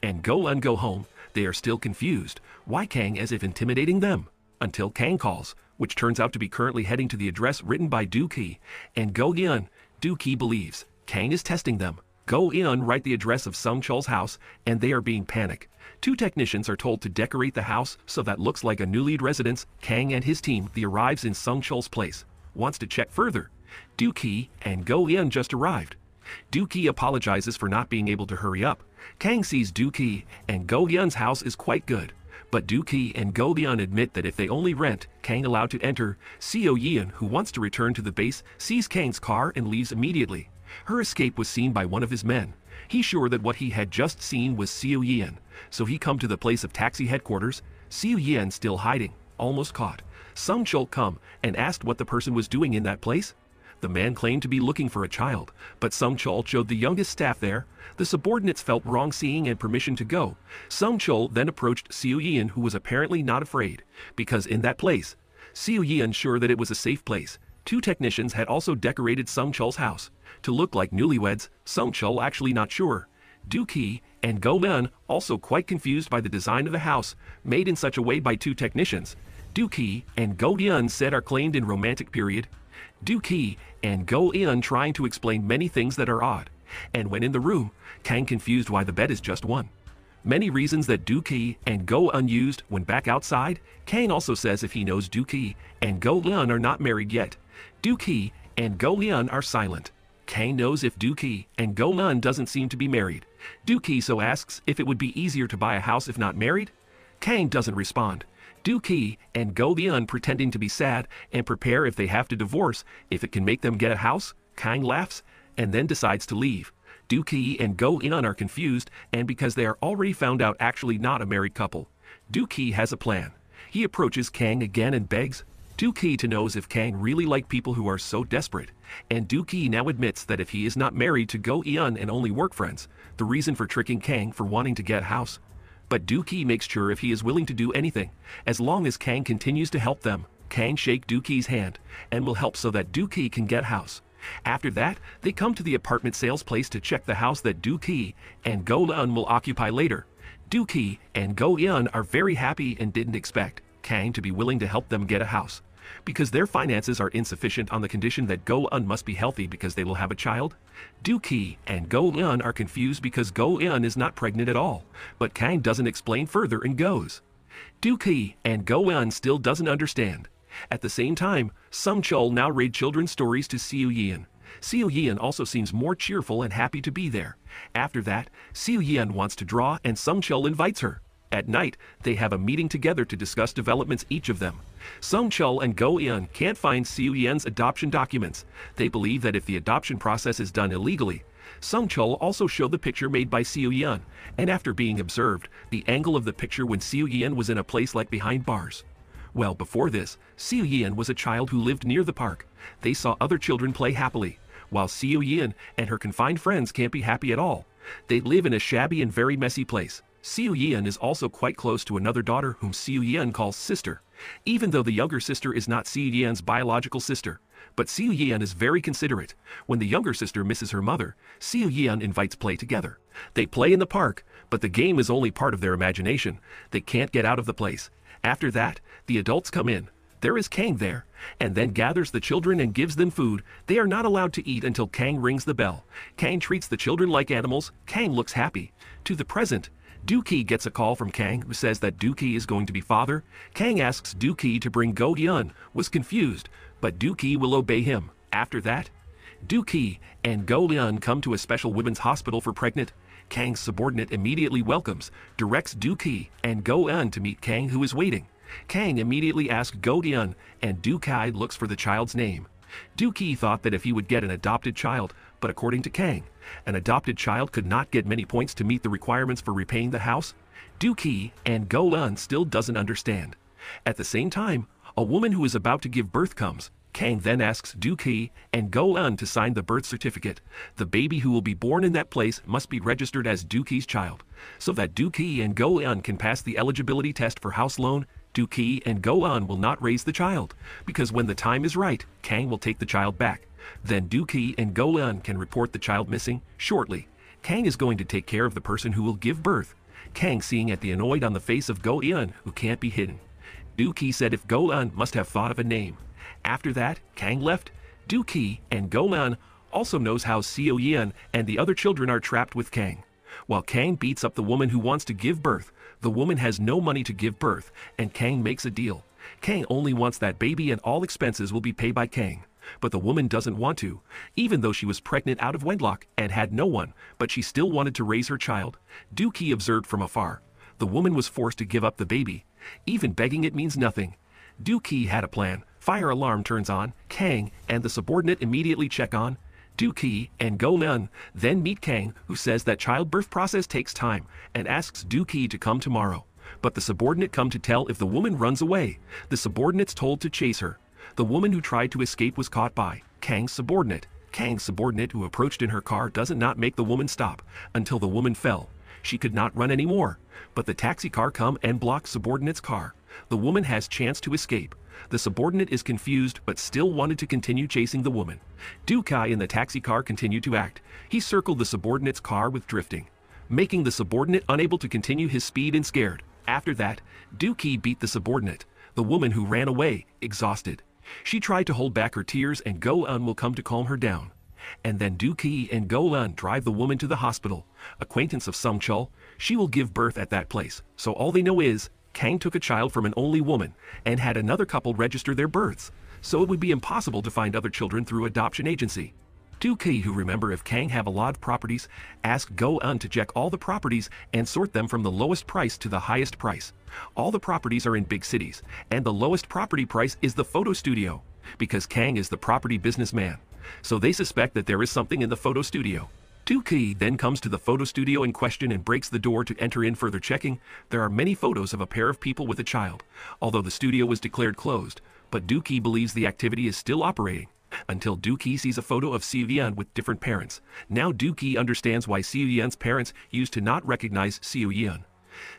and Go Eun go home. They are still confused. Why Kang as if intimidating them? Until Kang calls, which turns out to be currently heading to the address written by Du and Go Eun. Du believes Kang is testing them. Go Eun write the address of Sung Chul's house, and they are being panicked. Two technicians are told to decorate the house so that looks like a new lead residence. Kang and his team the arrives in Sung Chul's place. Wants to check further. Du and Go Eun just arrived. Du apologizes for not being able to hurry up. Kang sees Du and Go Eun's house is quite good. But Du and Go Eun admit that if they only rent, Kang allowed to enter. Seo Yeon, who wants to return to the base, sees Kang's car and leaves immediately. Her escape was seen by one of his men. He's sure that what he had just seen was Seo Yeon, so he come to the place of taxi headquarters. Seo Yeon still hiding, almost caught. Sung Chul come and asked what the person was doing in that place. The man claimed to be looking for a child, but Sung Chul showed the youngest staff there. The subordinates felt wrong seeing and permission to go. Sung Chul then approached Seo Yeon, who was apparently not afraid, because in that place, Seo Yeon sure that it was a safe place. Two technicians had also decorated Sung Chul's house. To look like newlyweds, Sung Chul actually not sure. Du Ki and Go Eun also quite confused by the design of the house, made in such a way by two technicians. Du Ki and Go Eun said are claimed in romantic period, Du Ki and Go Eun trying to explain many things that are odd. And when in the room, Kang confused why the bed is just one. Many reasons that Du Ki and Go Eun used when back outside, Kang also says if he knows Du Ki and Go Eun are not married yet. Du and Go Eun are silent. Kang knows if Du and Go Eun doesn't seem to be married. Du so asks if it would be easier to buy a house if not married. Kang doesn't respond. Du and Go Eun pretending to be sad and prepare if they have to divorce if it can make them get a house. Kang laughs and then decides to leave. Du and Go Eun are confused and because they are already found out actually not a married couple. Du has a plan. He approaches Kang again and begs Du to knows if Kang really like people who are so desperate. And Du now admits that if he is not married to Go Eun and only work friends, the reason for tricking Kang for wanting to get house. But Du makes sure if he is willing to do anything, as long as Kang continues to help them. Kang shake Du hand and will help so that Du can get house. After that, they come to the apartment sales place to check the house that Du and Go Eun will occupy later. Du and Go Eun are very happy and didn't expect Kang to be willing to help them get a house because their finances are insufficient on the condition that Go Eun must be healthy because they will have a child. Du and Go Eun are confused because Go Eun is not pregnant at all, but Kang doesn't explain further and goes. Du and Go Eun still doesn't understand. At the same time, Sung Chul now read children's stories to Seo Yeon. Seo Yeon also seems more cheerful and happy to be there. After that, Seo Yeon wants to draw and Sung Chul invites her. At night, they have a meeting together to discuss developments each of them. Sung Chul and Go Eun can't find Seo Yeon's adoption documents. They believe that if the adoption process is done illegally, Sung Chul also showed the picture made by Seo Yeon, and after being observed, the angle of the picture when Seo Yeon was in a place like behind bars. Well, before this, Seo Yeon was a child who lived near the park. They saw other children play happily, while Seo Yeon and her confined friends can't be happy at all. They live in a shabby and very messy place. Seo Yeon is also quite close to another daughter whom Seo Yeon calls sister, even though the younger sister is not Seo Yeon's biological sister. But Seo Yeon is very considerate. When the younger sister misses her mother, Seo Yeon invites play together. They play in the park, but the game is only part of their imagination. They can't get out of the place. After that, the adults come in. There is Kang there, and then gathers the children and gives them food. They are not allowed to eat until Kang rings the bell. Kang treats the children like animals. Kang looks happy. To the present, Du gets a call from Kang who says that Du is going to be father. Kang asks Du to bring Go Eun, was confused. but Du Ki will obey him. After that, Du Ki and Go Eun come to a special women's hospital for pregnant. Kang's subordinate immediately welcomes, directs Du Ki and Go Eun to meet Kang who is waiting. Kang immediately asks Go Eun and Du Ki looks for the child's name. Du Ki thought that if he would get an adopted child, but according to Kang, an adopted child could not get many points to meet the requirements for repaying the house. Du Ki and Go Eun still doesn't understand. At the same time, a woman who is about to give birth comes. Kang then asks Du Ki and Go Eun to sign the birth certificate. The baby who will be born in that place must be registered as Du Ki's child, so that Du Ki and Go Eun can pass the eligibility test for house loan. Du Ki and Go Eun will not raise the child, because when the time is right, Kang will take the child back. Then Du Ki and Go Eun can report the child missing shortly. Kang is going to take care of the person who will give birth. Kang seeing at the annoyed on the face of Go Eun, who can't be hidden. Du Ki said if Go Eun must have thought of a name. After that, Kang left. Du Ki and Go Eun also knows how Seo Yeon and the other children are trapped with Kang. While Kang beats up the woman who wants to give birth, the woman has no money to give birth, and Kang makes a deal. Kang only wants that baby and all expenses will be paid by Kang. But the woman doesn't want to, even though she was pregnant out of wedlock and had no one, but she still wanted to raise her child. Du Ki observed from afar. The woman was forced to give up the baby. Even begging it means nothing. Du Ki had a plan. Fire alarm turns on. Kang and the subordinate immediately check on. Du Ki and Go Eun then meet Kang, who says that childbirth process takes time and asks Du Ki to come tomorrow. But the subordinate come to tell if the woman runs away. The subordinate's told to chase her. The woman who tried to escape was caught by Kang's subordinate. Kang's subordinate who approached in her car doesn't not make the woman stop until the woman fell. She could not run anymore, but the taxi car come and block subordinate's car. The woman has chance to escape. The subordinate is confused but still wanted to continue chasing the woman. Du Ki in the taxi car continued to act. He circled the subordinate's car with drifting, making the subordinate unable to continue his speed and scared. After that, Du Ki beat the subordinate, the woman who ran away, exhausted. She tried to hold back her tears and Go Eun will come to calm her down. And then Du Ki and Go Eun drive the woman to the hospital. Acquaintance of Sung she will give birth at that place. So all they know is, Kang took a child from an only woman and had another couple register their births. So it would be impossible to find other children through adoption agency. Du Ki, who remember if Kang have a lot of properties, asked Go Eun to check all the properties and sort them from the lowest price to the highest price. All the properties are in big cities, and the lowest property price is the photo studio, because Kang is the property businessman. So they suspect that there is something in the photo studio. Du Ki then comes to the photo studio in question and breaks the door to enter in further checking. There are many photos of a pair of people with a child, although the studio was declared closed, but Du Ki believes the activity is still operating until Du Ki sees a photo of Siu with different parents. Now Du Ki understands why Siu parents used to not recognize Seo Yeon.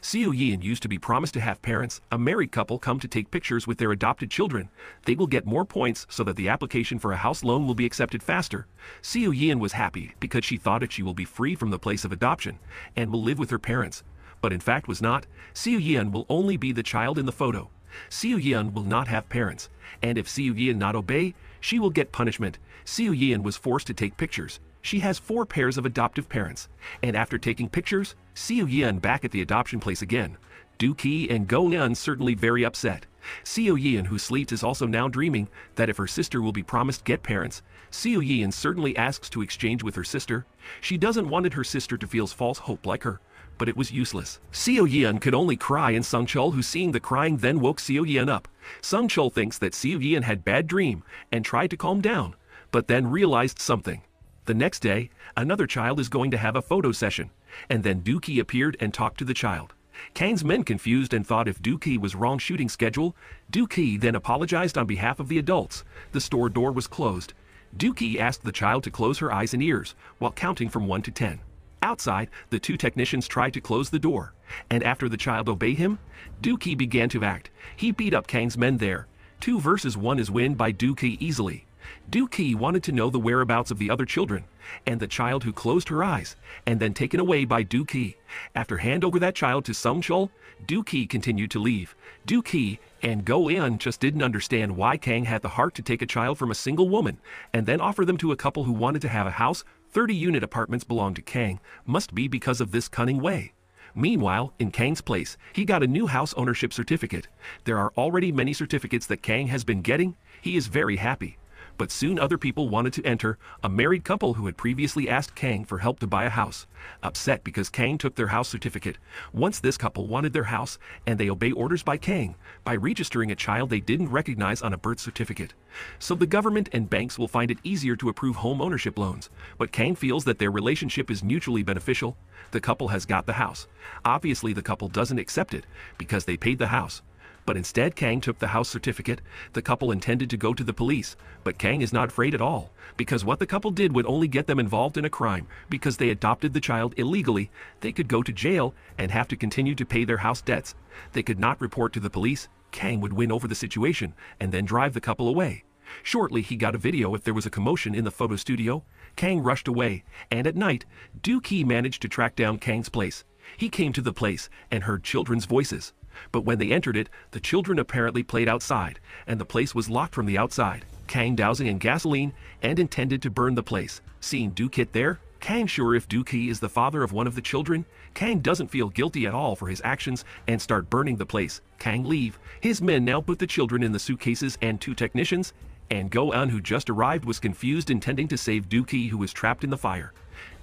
Seo Yeon used to be promised to have parents, a married couple come to take pictures with their adopted children. They will get more points so that the application for a house loan will be accepted faster. Seo Yeon was happy because she thought that she will be free from the place of adoption and will live with her parents. But in fact was not. Seo Yeon will only be the child in the photo. Seo Yeon will not have parents, and if Seo Yeon not obey, she will get punishment. Seo Yeon was forced to take pictures. She has four pairs of adoptive parents, and after taking pictures, Seo Yeon back at the adoption place again. Du Ki and Go Eun certainly very upset. Seo Yeon, who sleeps, is also now dreaming that if her sister will be promised get parents, Seo Yeon certainly asks to exchange with her sister. She doesn't wanted her sister to feel false hope like her, but it was useless. Seo Yeon could only cry and Sung Chul who seeing the crying then woke Seo Yeon up. Sung Chul thinks that Seo Yeon had bad dream and tried to calm down, but then realized something. The next day, another child is going to have a photo session, and then Du Ki appeared and talked to the child. Kang's men confused and thought if Du Ki was wrong shooting schedule, Du Ki then apologized on behalf of the adults. The store door was closed. Du Ki asked the child to close her eyes and ears while counting from 1 to 10. Outside, the two technicians tried to close the door, and after the child obeyed him, Du Ki began to act. He beat up Kang's men there. Two versus one is win by Du Ki easily. Du Ki wanted to know the whereabouts of the other children, and the child who closed her eyes, and then taken away by Du Ki. After hand over that child to Sung Chul, Du Ki continued to leave. Du Ki and Go Eun just didn't understand why Kang had the heart to take a child from a single woman, and then offer them to a couple who wanted to have a house 30 unit apartments belong to Kang, must be because of this cunning way. Meanwhile, in Kang's place, he got a new house ownership certificate. There are already many certificates that Kang has been getting. He is very happy. But soon other people wanted to enter, a married couple who had previously asked Kang for help to buy a house, upset because Kang took their house certificate. Once this couple wanted their house, and they obey orders by Kang, by registering a child they didn't recognize on a birth certificate. So the government and banks will find it easier to approve home ownership loans, but Kang feels that their relationship is mutually beneficial. The couple has got the house. Obviously the couple doesn't accept it, because they paid the house. But instead, Kang took the house certificate. The couple intended to go to the police, but Kang is not afraid at all, because what the couple did would only get them involved in a crime. Because they adopted the child illegally, they could go to jail and have to continue to pay their house debts. They could not report to the police. Kang would win over the situation and then drive the couple away. Shortly, he got a video if there was a commotion in the photo studio. Kang rushed away, and at night, Du Ki managed to track down Kang's place. He came to the place and heard children's voices. But when they entered it, the children apparently played outside, and the place was locked from the outside. Kang dousing in gasoline and intended to burn the place. Seeing Du Ki there, Kang sure if Du Ki is the father of one of the children, Kang doesn't feel guilty at all for his actions and start burning the place. Kang leave. His men now put the children in the suitcases and two technicians, and Go Eun who just arrived was confused intending to save Du Ki who was trapped in the fire.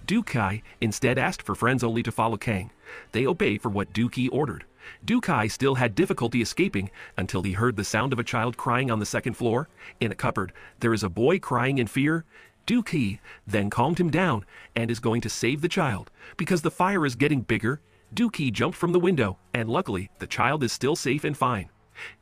Du Ki instead asked for friends only to follow Kang. They obey for what Du Ki ordered. Du Ki still had difficulty escaping until he heard the sound of a child crying on the second floor. In a cupboard, there is a boy crying in fear. Du Ki then calmed him down and is going to save the child. Because the fire is getting bigger, Du Ki jumped from the window, and luckily, the child is still safe and fine.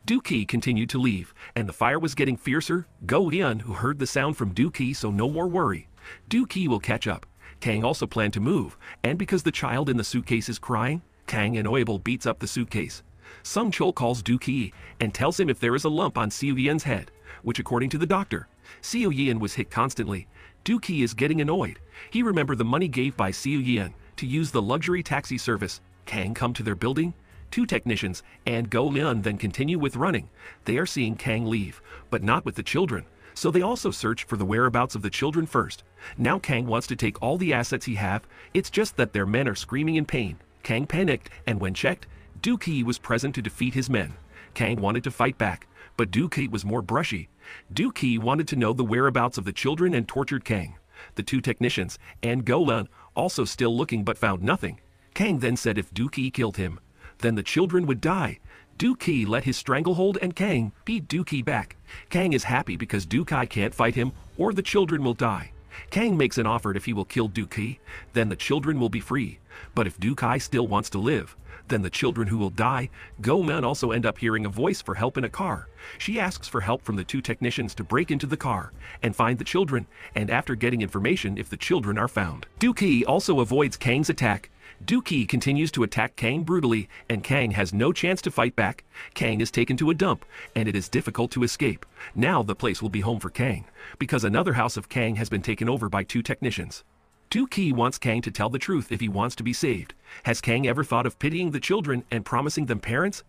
Du Ki continued to leave, and the fire was getting fiercer. Go Eun, who heard the sound from Du Ki, so no more worry. Du Ki will catch up. Kang also planned to move, and because the child in the suitcase is crying, Kang and Oable beats up the suitcase. Sung Chul calls Du Ki and tells him if there is a lump on Seo Yeon's head, which according to the doctor, Seo Yeon was hit constantly. Du Ki is getting annoyed. He remembered the money gave by Seo Yeon to use the luxury taxi service. Kang come to their building, two technicians, and Go Eun then continue with running. They are seeing Kang leave, but not with the children. So they also search for the whereabouts of the children first. Now Kang wants to take all the assets he have, it's just that their men are screaming in pain. Kang panicked, and when checked, Du Ki was present to defeat his men. Kang wanted to fight back, but Du Ki was more brushy. Du Ki wanted to know the whereabouts of the children and tortured Kang. The two technicians, and Go Eun, also still looking but found nothing. Kang then said if Du Ki killed him, then the children would die. Du Ki let his stranglehold and Kang beat Du Ki back. Kang is happy because Du Ki can't fight him or the children will die. Kang makes an offer if he will kill Du Ki, then the children will be free. But if Du Ki still wants to live, then the children who will die, Go-man also end up hearing a voice for help in a car. She asks for help from the two technicians to break into the car and find the children, and after getting information if the children are found. Du Ki also avoids Kang's attack. Du Ki continues to attack Kang brutally, and Kang has no chance to fight back. Kang is taken to a dump, and it is difficult to escape. Now the place will be home for Kang, because another house of Kang has been taken over by two technicians. Du Ki wants Kang to tell the truth if he wants to be saved. Has Kang ever thought of pitying the children and promising them parents?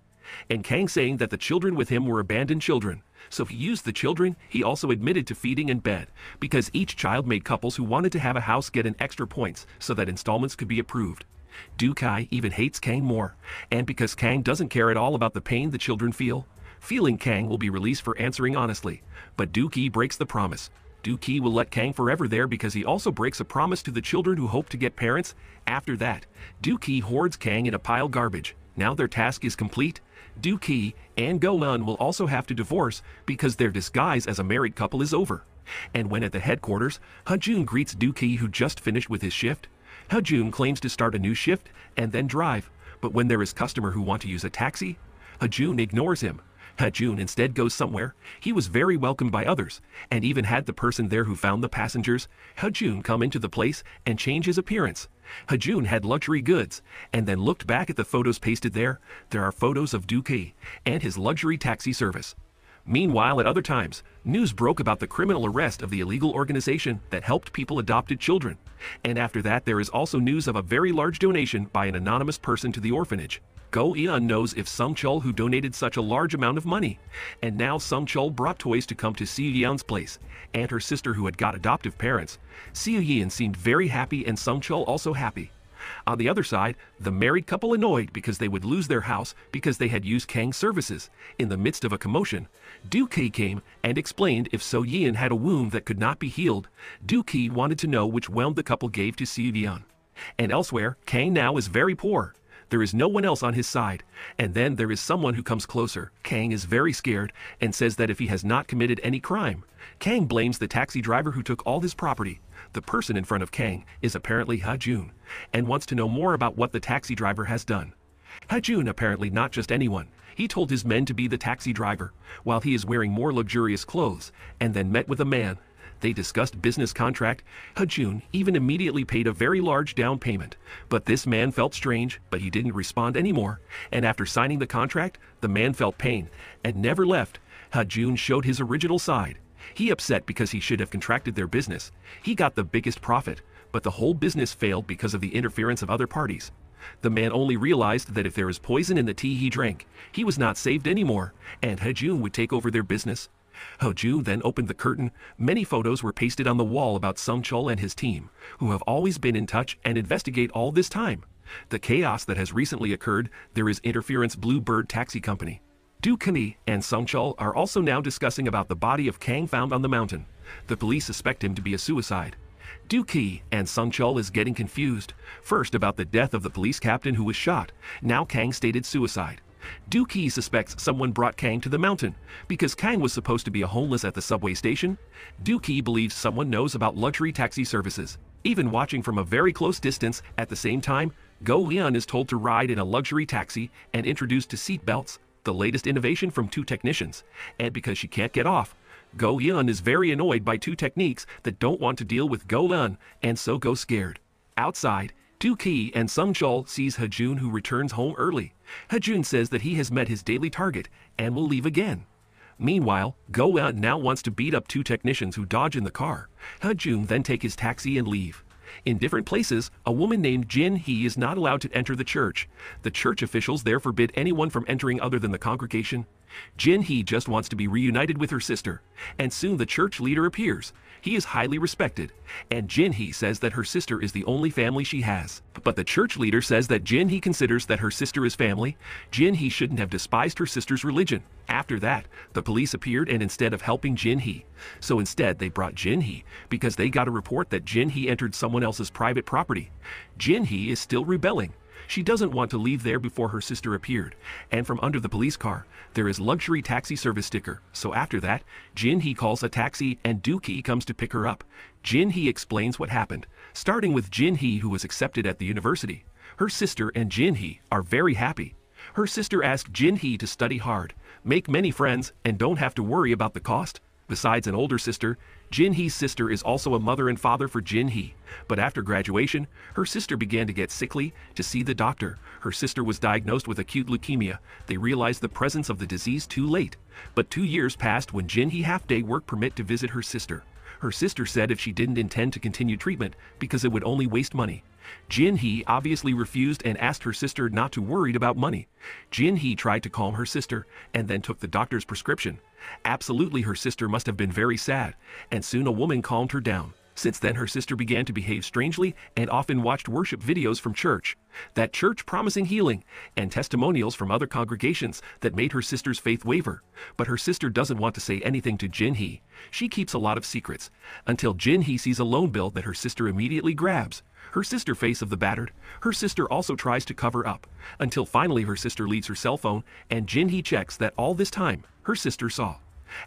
And Kang saying that the children with him were abandoned children. So if he used the children, he also admitted to feeding and bed, because each child made couples who wanted to have a house get an extra points so that installments could be approved. Du Ki even hates Kang more, and because Kang doesn't care at all about the pain the children feel, feeling Kang will be released for answering honestly, but Du Ki breaks the promise. Du Ki will let Kang forever there because he also breaks a promise to the children who hope to get parents. After that, Du Ki hoards Kang in a pile garbage. Now their task is complete. Du Ki and Go Eun will also have to divorce because their disguise as a married couple is over. And when at the headquarters, Hajun greets Du Ki who just finished with his shift. Hajun claims to start a new shift and then drive, but when there is customer who want to use a taxi, Hajun ignores him. Hajun instead goes somewhere. He was very welcomed by others, and even had the person there who found the passengers, Hajun come into the place and change his appearance. Hajun had luxury goods, and then looked back at the photos pasted there. There are photos of Du Ki and his luxury taxi service. Meanwhile, at other times, news broke about the criminal arrest of the illegal organization that helped people adopted children. And after that, there is also news of a very large donation by an anonymous person to the orphanage. Go Eun knows if Sung Chul who donated such a large amount of money. And now Sung Chul brought toys to come to Seo Yeon's place, and her sister who had got adoptive parents. Seo Yeon seemed very happy and Sung Chul also happy. On the other side, the married couple annoyed because they would lose their house because they had used Kang's services. In the midst of a commotion, Du Ki came and explained if Seo Yeon had a wound that could not be healed, Du Ki wanted to know which whelm the couple gave to Seo Yeon. And elsewhere, Kang now is very poor. There is no one else on his side. And then there is someone who comes closer. Kang is very scared and says that if he has not committed any crime, Kang blames the taxi driver who took all his property. The person in front of Kang is apparently Ha Jun and wants to know more about what the taxi driver has done. Ha Jun apparently not just anyone. He told his men to be the taxi driver while he is wearing more luxurious clothes and then met with a man they discussed business contract. Hajun even immediately paid a very large down payment. But this man felt strange, but he didn't respond anymore. And after signing the contract, the man felt pain and never left. Hajun showed his original side. He upset because he should have contracted their business. He got the biggest profit, but the whole business failed because of the interference of other parties. The man only realized that if there is poison in the tea he drank, he was not saved anymore, and Hajun would take over their business. Hoju then opened the curtain. Many photos were pasted on the wall about Sung Chul and his team, who have always been in touch and investigate all this time. The chaos that has recently occurred, there is Interference Bluebird Taxi Company. Du Ki and Sung Chul are also now discussing about the body of Kang found on the mountain. The police suspect him to be a suicide. Du Ki and Sung Chul is getting confused. First about the death of the police captain who was shot. Now Kang stated suicide. Du Ki suspects someone brought Kang to the mountain. Because Kang was supposed to be a homeless at the subway station, Du Ki believes someone knows about luxury taxi services. Even watching from a very close distance, at the same time, Go Eun is told to ride in a luxury taxi and introduced to seat belts, the latest innovation from two technicians. And because she can't get off, Go Eun is very annoyed by two techniques that don't want to deal with Go Eun and so go scared. Outside, Du Ki and Sung Chul sees Hajun who returns home early. Hajun says that he has met his daily target and will leave again. Meanwhile, Go Eun now wants to beat up two technicians who dodge in the car. Hajun then take his taxi and leave. In different places, a woman named Jin Hee is not allowed to enter the church. The church officials there forbid anyone from entering other than the congregation. Jin Hee just wants to be reunited with her sister, and soon the church leader appears. He is highly respected, and Jin Hee says that her sister is the only family she has. But the church leader says that Jin Hee considers that her sister is family. Jin Hee shouldn't have despised her sister's religion. After that, the police appeared and instead of helping Jin Hee, so instead they brought Jin Hee because they got a report that Jin Hee entered someone else's private property. Jin Hee is still rebelling. She doesn't want to leave there before her sister appeared, and from under the police car, there is luxury taxi service sticker. So after that, Jin Hee calls a taxi and Du Ki comes to pick her up. Jin Hee explains what happened, starting with Jin Hee who was accepted at the university. Her sister and Jin Hee are very happy. Her sister asked Jin Hee to study hard, make many friends, and don't have to worry about the cost. Besides an older sister, Jin Hee's sister is also a mother and father for Jin Hee. But after graduation, her sister began to get sickly to see the doctor. Her sister was diagnosed with acute leukemia. They realized the presence of the disease too late. But two years passed when Jin Hee half-day work permit to visit her sister. Her sister said if she didn't intend to continue treatment because it would only waste money. Jin Hee obviously refused and asked her sister not to worry about money. Jin Hee tried to calm her sister and then took the doctor's prescription. Absolutely her sister must have been very sad, and soon a woman calmed her down. Since then, her sister began to behave strangely and often watched worship videos from church. That church promising healing and testimonials from other congregations that made her sister's faith waver. But her sister doesn't want to say anything to Jin Hee. She keeps a lot of secrets until Jin Hee sees a loan bill that her sister immediately grabs. Her sister face of the battered. Her sister also tries to cover up until finally her sister leaves her cell phone and Jin Hee checks that all this time her sister saw.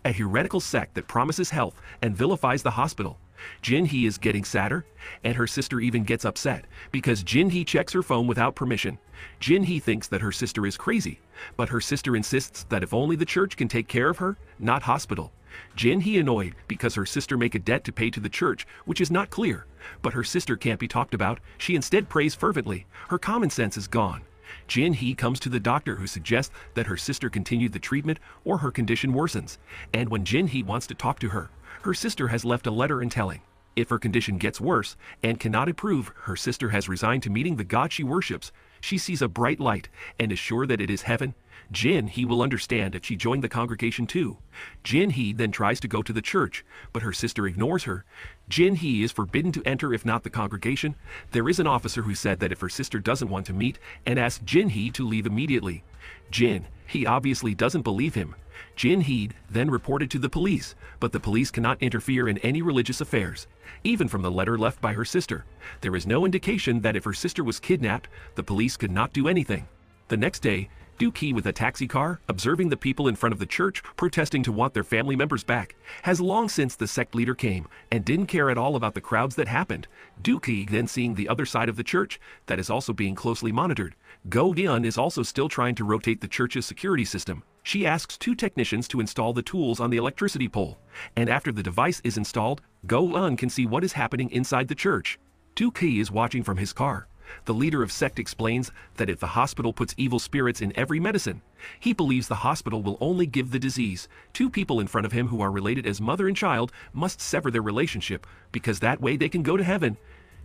A heretical sect that promises health and vilifies the hospital Jin Hee is getting sadder, and her sister even gets upset because Jin Hee checks her phone without permission. Jin Hee thinks that her sister is crazy, but her sister insists that if only the church can take care of her, not hospital. Jin Hee annoyed because her sister make a debt to pay to the church, which is not clear. But her sister can't be talked about. She instead prays fervently. Her common sense is gone. Jin Hee comes to the doctor who suggests that her sister continue the treatment or her condition worsens. And when Jin Hee wants to talk to her, her sister has left a letter in telling. If her condition gets worse and cannot improve, her sister has resigned to meeting the God she worships. She sees a bright light and is sure that it is heaven. Jin Hee will understand if she joined the congregation too. Jin Hee then tries to go to the church, but her sister ignores her. Jin Hee is forbidden to enter if not the congregation. There is an officer who said that if her sister doesn't want to meet and asks Jin Hee to leave immediately. Jin, he obviously doesn't believe him. Jin Hee then reported to the police, but the police cannot interfere in any religious affairs, even from the letter left by her sister. There is no indication that if her sister was kidnapped, the police could not do anything. The next day, Du Ki with a taxi car, observing the people in front of the church protesting to want their family members back, has long since the sect leader came and didn't care at all about the crowds that happened. Du Ki then seeing the other side of the church that is also being closely monitored. Go Eun is also still trying to rotate the church's security system. She asks two technicians to install the tools on the electricity pole, and after the device is installed, Go Eun can see what is happening inside the church. Du Ki is watching from his car. The leader of sect explains that if the hospital puts evil spirits in every medicine, he believes the hospital will only give the disease. Two people in front of him who are related as mother and child must sever their relationship because that way they can go to heaven.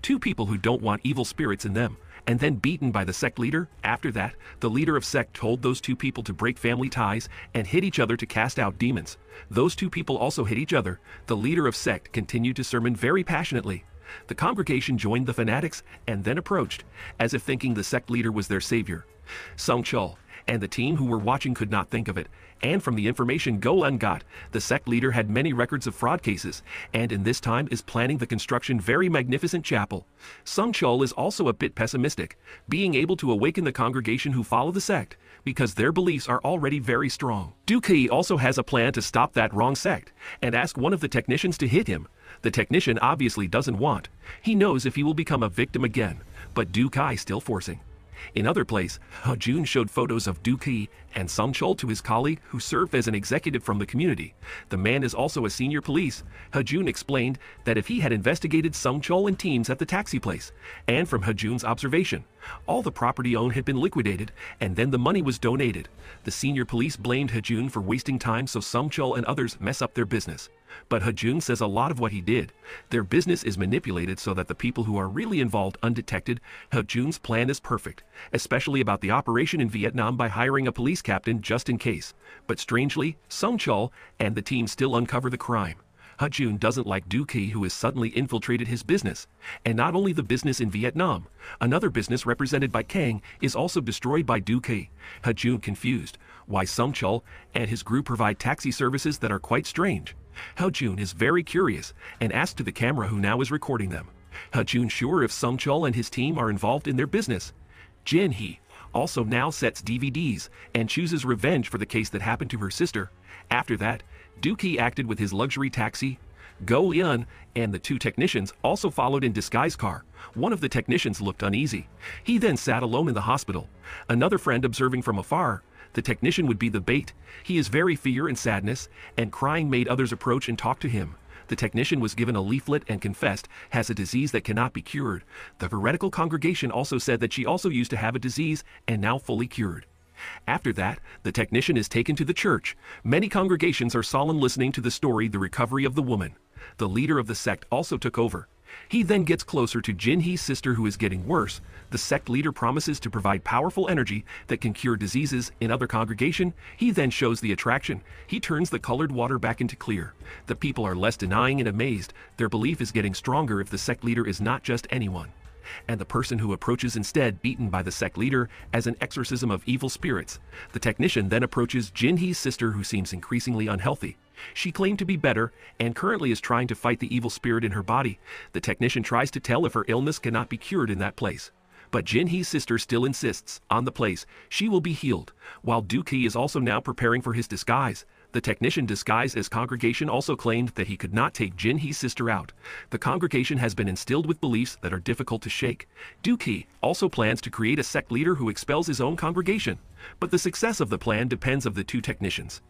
Two people who don't want evil spirits in them and then beaten by the sect leader. After that, the leader of sect told those two people to break family ties and hit each other to cast out demons. Those two people also hit each other. The leader of sect continued to sermon very passionately. The congregation joined the fanatics and then approached, as if thinking the sect leader was their savior. Sung Chul and the team who were watching could not think of it, and from the information Go Eun got, the sect leader had many records of fraud cases, and in this time is planning the construction very magnificent chapel. Sung Chul is also a bit pessimistic, being able to awaken the congregation who follow the sect, because their beliefs are already very strong. Du Ki also has a plan to stop that wrong sect, and ask one of the technicians to hit him, the technician obviously doesn't want. He knows if he will become a victim again, but Du Ki still forcing. In other place, Jun showed photos of Du Ki and Sung Chul to his colleague who served as an executive from the community. The man is also a senior police. Hajun explained that if he had investigated Sung Chul and teams at the taxi place, and from Hajun's observation, all the property owned had been liquidated, and then the money was donated. The senior police blamed Hajun for wasting time so Sung Chul and others mess up their business. But Hajun says a lot of what he did. Their business is manipulated so that the people who are really involved undetected. Hajun's plan is perfect, especially about the operation in Vietnam by hiring a police captain just in case. But strangely, Sung Chul and the team still uncover the crime. Hajun doesn't like Du Ki who has suddenly infiltrated his business. And not only the business in Vietnam, another business represented by Kang is also destroyed by Du Ki. Hajun confused why Sung Chul and his group provide taxi services that are quite strange. Jun is very curious and asks to the camera who now is recording them. Jun sure if Sung Chul and his team are involved in their business. Jin Hee also now sets DVDs and chooses revenge for the case that happened to her sister. After that, Du Ki acted with his luxury taxi. Go Eun and the two technicians also followed in disguise car. One of the technicians looked uneasy. He then sat alone in the hospital. Another friend observing from afar the technician would be the bait. He is very fear and sadness, and crying made others approach and talk to him. The technician was given a leaflet and confessed has a disease that cannot be cured. The heretical congregation also said that she also used to have a disease and now fully cured. After that, the technician is taken to the church. Many congregations are solemn listening to the story The Recovery of the Woman. The leader of the sect also took over. He then gets closer to Jin Hee's sister who is getting worse. The sect leader promises to provide powerful energy that can cure diseases in other congregation. He then shows the attraction. He turns the colored water back into clear. The people are less denying and amazed. Their belief is getting stronger if the sect leader is not just anyone and the person who approaches instead beaten by the sect leader as an exorcism of evil spirits. The technician then approaches Jin Hee's sister who seems increasingly unhealthy. She claimed to be better and currently is trying to fight the evil spirit in her body. The technician tries to tell if her illness cannot be cured in that place. But Jin Hee's sister still insists, on the place, she will be healed, while Du Ki is also now preparing for his disguise. The technician disguised as congregation also claimed that he could not take Jin Hee's sister out. The congregation has been instilled with beliefs that are difficult to shake. Du Ki also plans to create a sect leader who expels his own congregation. But the success of the plan depends of the two technicians.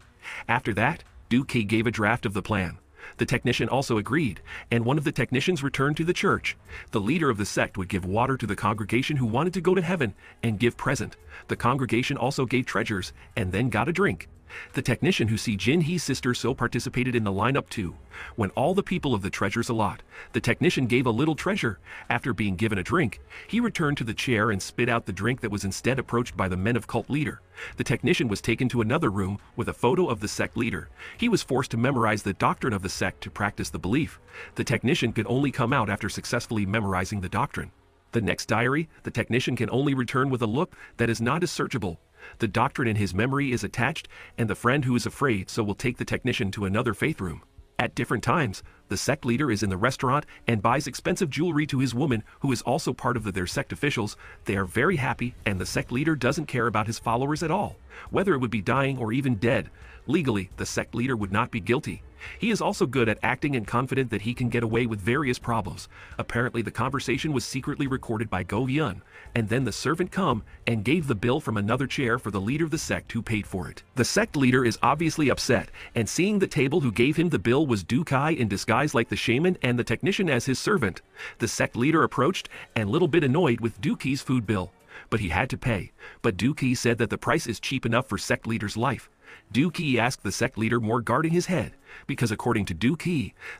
After that, Du Ki gave a draft of the plan. The technician also agreed, and one of the technicians returned to the church. The leader of the sect would give water to the congregation who wanted to go to heaven and give present. The congregation also gave treasures and then got a drink. The technician who see Jin Hee's sister so participated in the lineup too. When all the people of the treasures a lot, the technician gave a little treasure. After being given a drink, he returned to the chair and spit out the drink that was instead approached by the men of cult leader. The technician was taken to another room with a photo of the sect leader. He was forced to memorize the doctrine of the sect to practice the belief. The technician could only come out after successfully memorizing the doctrine. The next diary, the technician can only return with a look that is not as searchable. The doctrine in his memory is attached, and the friend who is afraid so will take the technician to another faith room. At different times, the sect leader is in the restaurant and buys expensive jewelry to his woman, who is also part of the, their sect officials. They are very happy, and the sect leader doesn't care about his followers at all, whether it would be dying or even dead. Legally, the sect leader would not be guilty. He is also good at acting and confident that he can get away with various problems. Apparently, the conversation was secretly recorded by Go Eun, and then the servant come and gave the bill from another chair for the leader of the sect who paid for it. The sect leader is obviously upset, and seeing the table who gave him the bill was Du Ki in disguise like the shaman and the technician as his servant. The sect leader approached and little bit annoyed with Du Ki's food bill. But he had to pay. But Kai said that the price is cheap enough for sect leader's life. Du asked the sect leader more guarding his head, because according to Du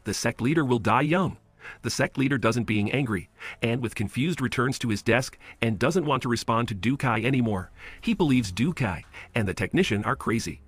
the sect leader will die young. The sect leader doesn't being angry, and with confused returns to his desk and doesn't want to respond to Du Ki anymore. He believes Du Ki and the technician are crazy.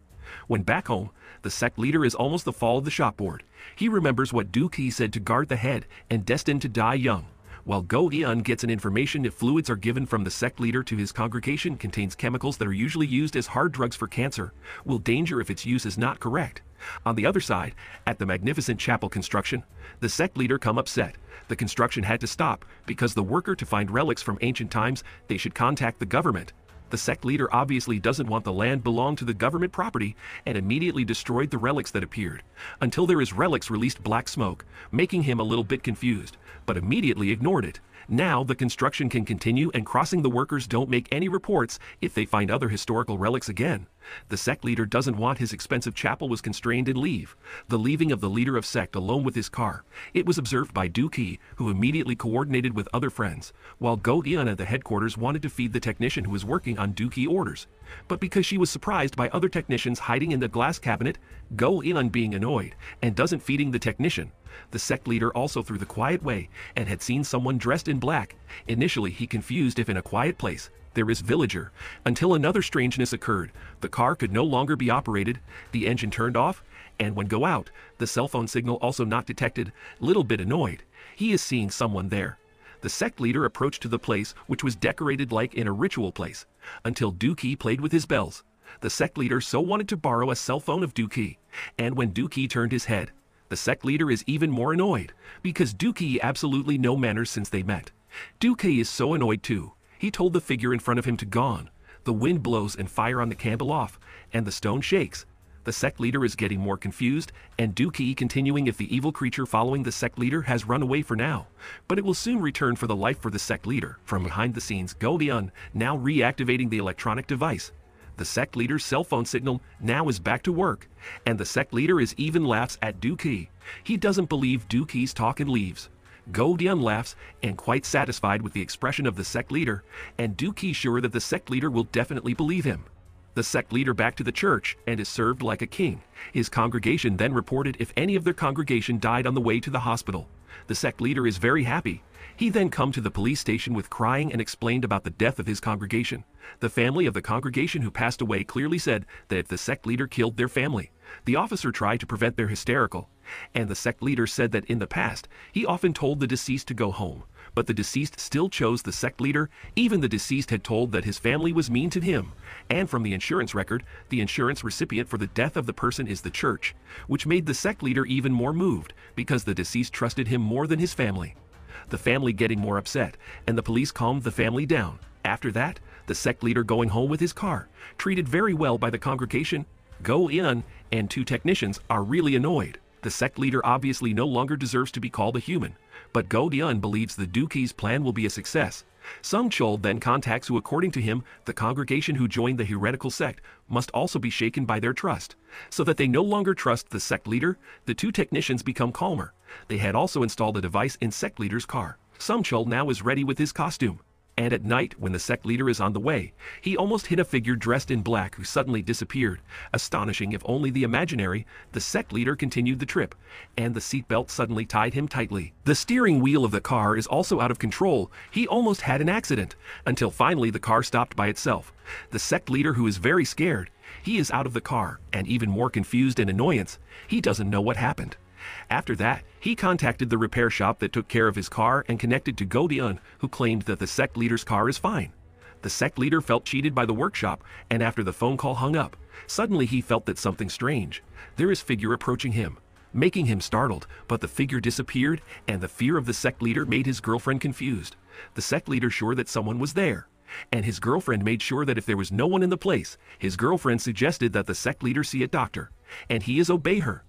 When back home, the sect leader is almost the fall of the shopboard. He remembers what Du said to guard the head and destined to die young. While Go Eun gets an information if fluids are given from the sect leader to his congregation contains chemicals that are usually used as hard drugs for cancer, will danger if its use is not correct. On the other side, at the magnificent chapel construction, the sect leader come upset. The construction had to stop because the worker to find relics from ancient times, they should contact the government. The sect leader obviously doesn't want the land belong to the government property and immediately destroyed the relics that appeared. Until there is relics released black smoke, making him a little bit confused, but immediately ignored it. Now the construction can continue and crossing the workers don't make any reports if they find other historical relics again. The sect leader doesn't want his expensive chapel was constrained and leave. The leaving of the leader of sect alone with his car. It was observed by Du Ki, who immediately coordinated with other friends, while Go Eun at the headquarters wanted to feed the technician who was working on Du Ki orders. But because she was surprised by other technicians hiding in the glass cabinet, Go Eun being annoyed, and doesn't feeding the technician, the sect leader also through the quiet way and had seen someone dressed in black. Initially he confused if in a quiet place there is villager, until another strangeness occurred. The car could no longer be operated, the engine turned off, and when go out, the cell phone signal also not detected, little bit annoyed. He is seeing someone there. The sect leader approached to the place which was decorated like in a ritual place, until Kai played with his bells. The sect leader so wanted to borrow a cell phone of Kai, and when Kai turned his head, the sect leader is even more annoyed, because Kai absolutely no manners since they met. Kai is so annoyed too. He told the figure in front of him to gone. The wind blows and fire on the candle off, and the stone shakes. The sect leader is getting more confused, and Du continuing if the evil creature following the sect leader has run away for now. But it will soon return for the life for the sect leader. From behind the scenes, Go Eun now reactivating the electronic device. The sect leader's cell phone signal now is back to work, and the sect leader is even laughs at Du He doesn't believe Kai's talk and leaves. Go Dian laughs and quite satisfied with the expression of the sect leader, and Kai sure that the sect leader will definitely believe him. The sect leader back to the church and is served like a king. His congregation then reported if any of their congregation died on the way to the hospital. The sect leader is very happy. He then come to the police station with crying and explained about the death of his congregation. The family of the congregation who passed away clearly said that if the sect leader killed their family, the officer tried to prevent their hysterical. And the sect leader said that in the past, he often told the deceased to go home. But the deceased still chose the sect leader, even the deceased had told that his family was mean to him. And from the insurance record, the insurance recipient for the death of the person is the church, which made the sect leader even more moved, because the deceased trusted him more than his family. The family getting more upset, and the police calmed the family down. After that, the sect leader going home with his car, treated very well by the congregation, Go in, and two technicians are really annoyed. The sect leader obviously no longer deserves to be called a human, but Go Eun believes the Du Ki's plan will be a success. Sung Chul then contacts who according to him, the congregation who joined the heretical sect must also be shaken by their trust. So that they no longer trust the sect leader, the two technicians become calmer. They had also installed a device in sect leader's car. Sung Chul now is ready with his costume. And at night, when the sect leader is on the way, he almost hit a figure dressed in black who suddenly disappeared. Astonishing if only the imaginary, the sect leader continued the trip, and the seatbelt suddenly tied him tightly. The steering wheel of the car is also out of control. He almost had an accident, until finally the car stopped by itself. The sect leader, who is very scared, he is out of the car, and even more confused and annoyance, he doesn't know what happened. After that, he contacted the repair shop that took care of his car and connected to Godian, who claimed that the sect leader's car is fine. The sect leader felt cheated by the workshop, and after the phone call hung up, suddenly he felt that something strange. There is figure approaching him, making him startled, but the figure disappeared, and the fear of the sect leader made his girlfriend confused. The sect leader sure that someone was there. And his girlfriend made sure that if there was no one in the place, his girlfriend suggested that the sect leader see a doctor, and he is obey her.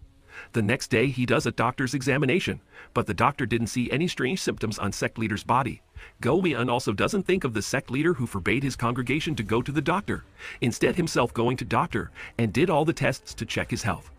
The next day, he does a doctor's examination, but the doctor didn't see any strange symptoms on sect leader's body. Gowian also doesn't think of the sect leader who forbade his congregation to go to the doctor, instead himself going to doctor and did all the tests to check his health.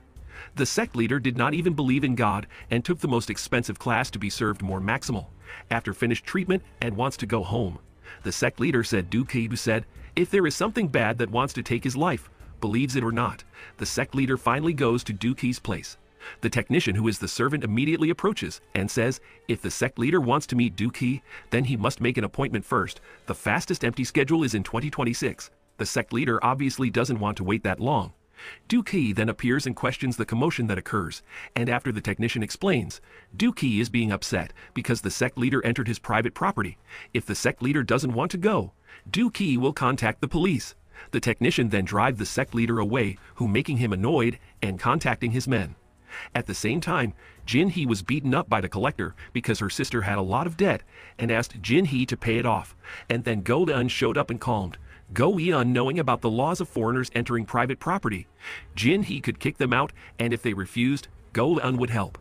The sect leader did not even believe in God and took the most expensive class to be served more maximal, after finished treatment and wants to go home. The sect leader said Duke said, if there is something bad that wants to take his life, believes it or not, the sect leader finally goes to Duke's place. The technician who is the servant immediately approaches and says if the sect leader wants to meet Du Ki, then he must make an appointment first. The fastest empty schedule is in 2026. The sect leader obviously doesn't want to wait that long. Du Ki then appears and questions the commotion that occurs, and after the technician explains, Du Ki is being upset because the sect leader entered his private property. If the sect leader doesn't want to go, Du Ki will contact the police. The technician then drive the sect leader away, who making him annoyed and contacting his men. At the same time, Jin Hee was beaten up by the collector because her sister had a lot of debt and asked Jin Hee to pay it off. And then Go Eun showed up and calmed. Go Eun knowing about the laws of foreigners entering private property. Jin Hee could kick them out and if they refused, Go Eun would help.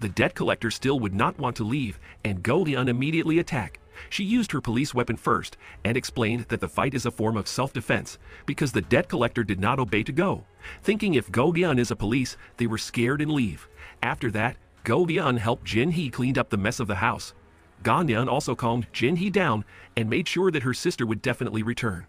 The debt collector still would not want to leave and Go Eun immediately attack. She used her police weapon first and explained that the fight is a form of self-defense because the debt collector did not obey to go. Thinking if Go Eun is a police, they were scared and leave. After that, Go Eun helped Jin Hee cleaned up the mess of the house. Ganyan also calmed Jin Hee down and made sure that her sister would definitely return.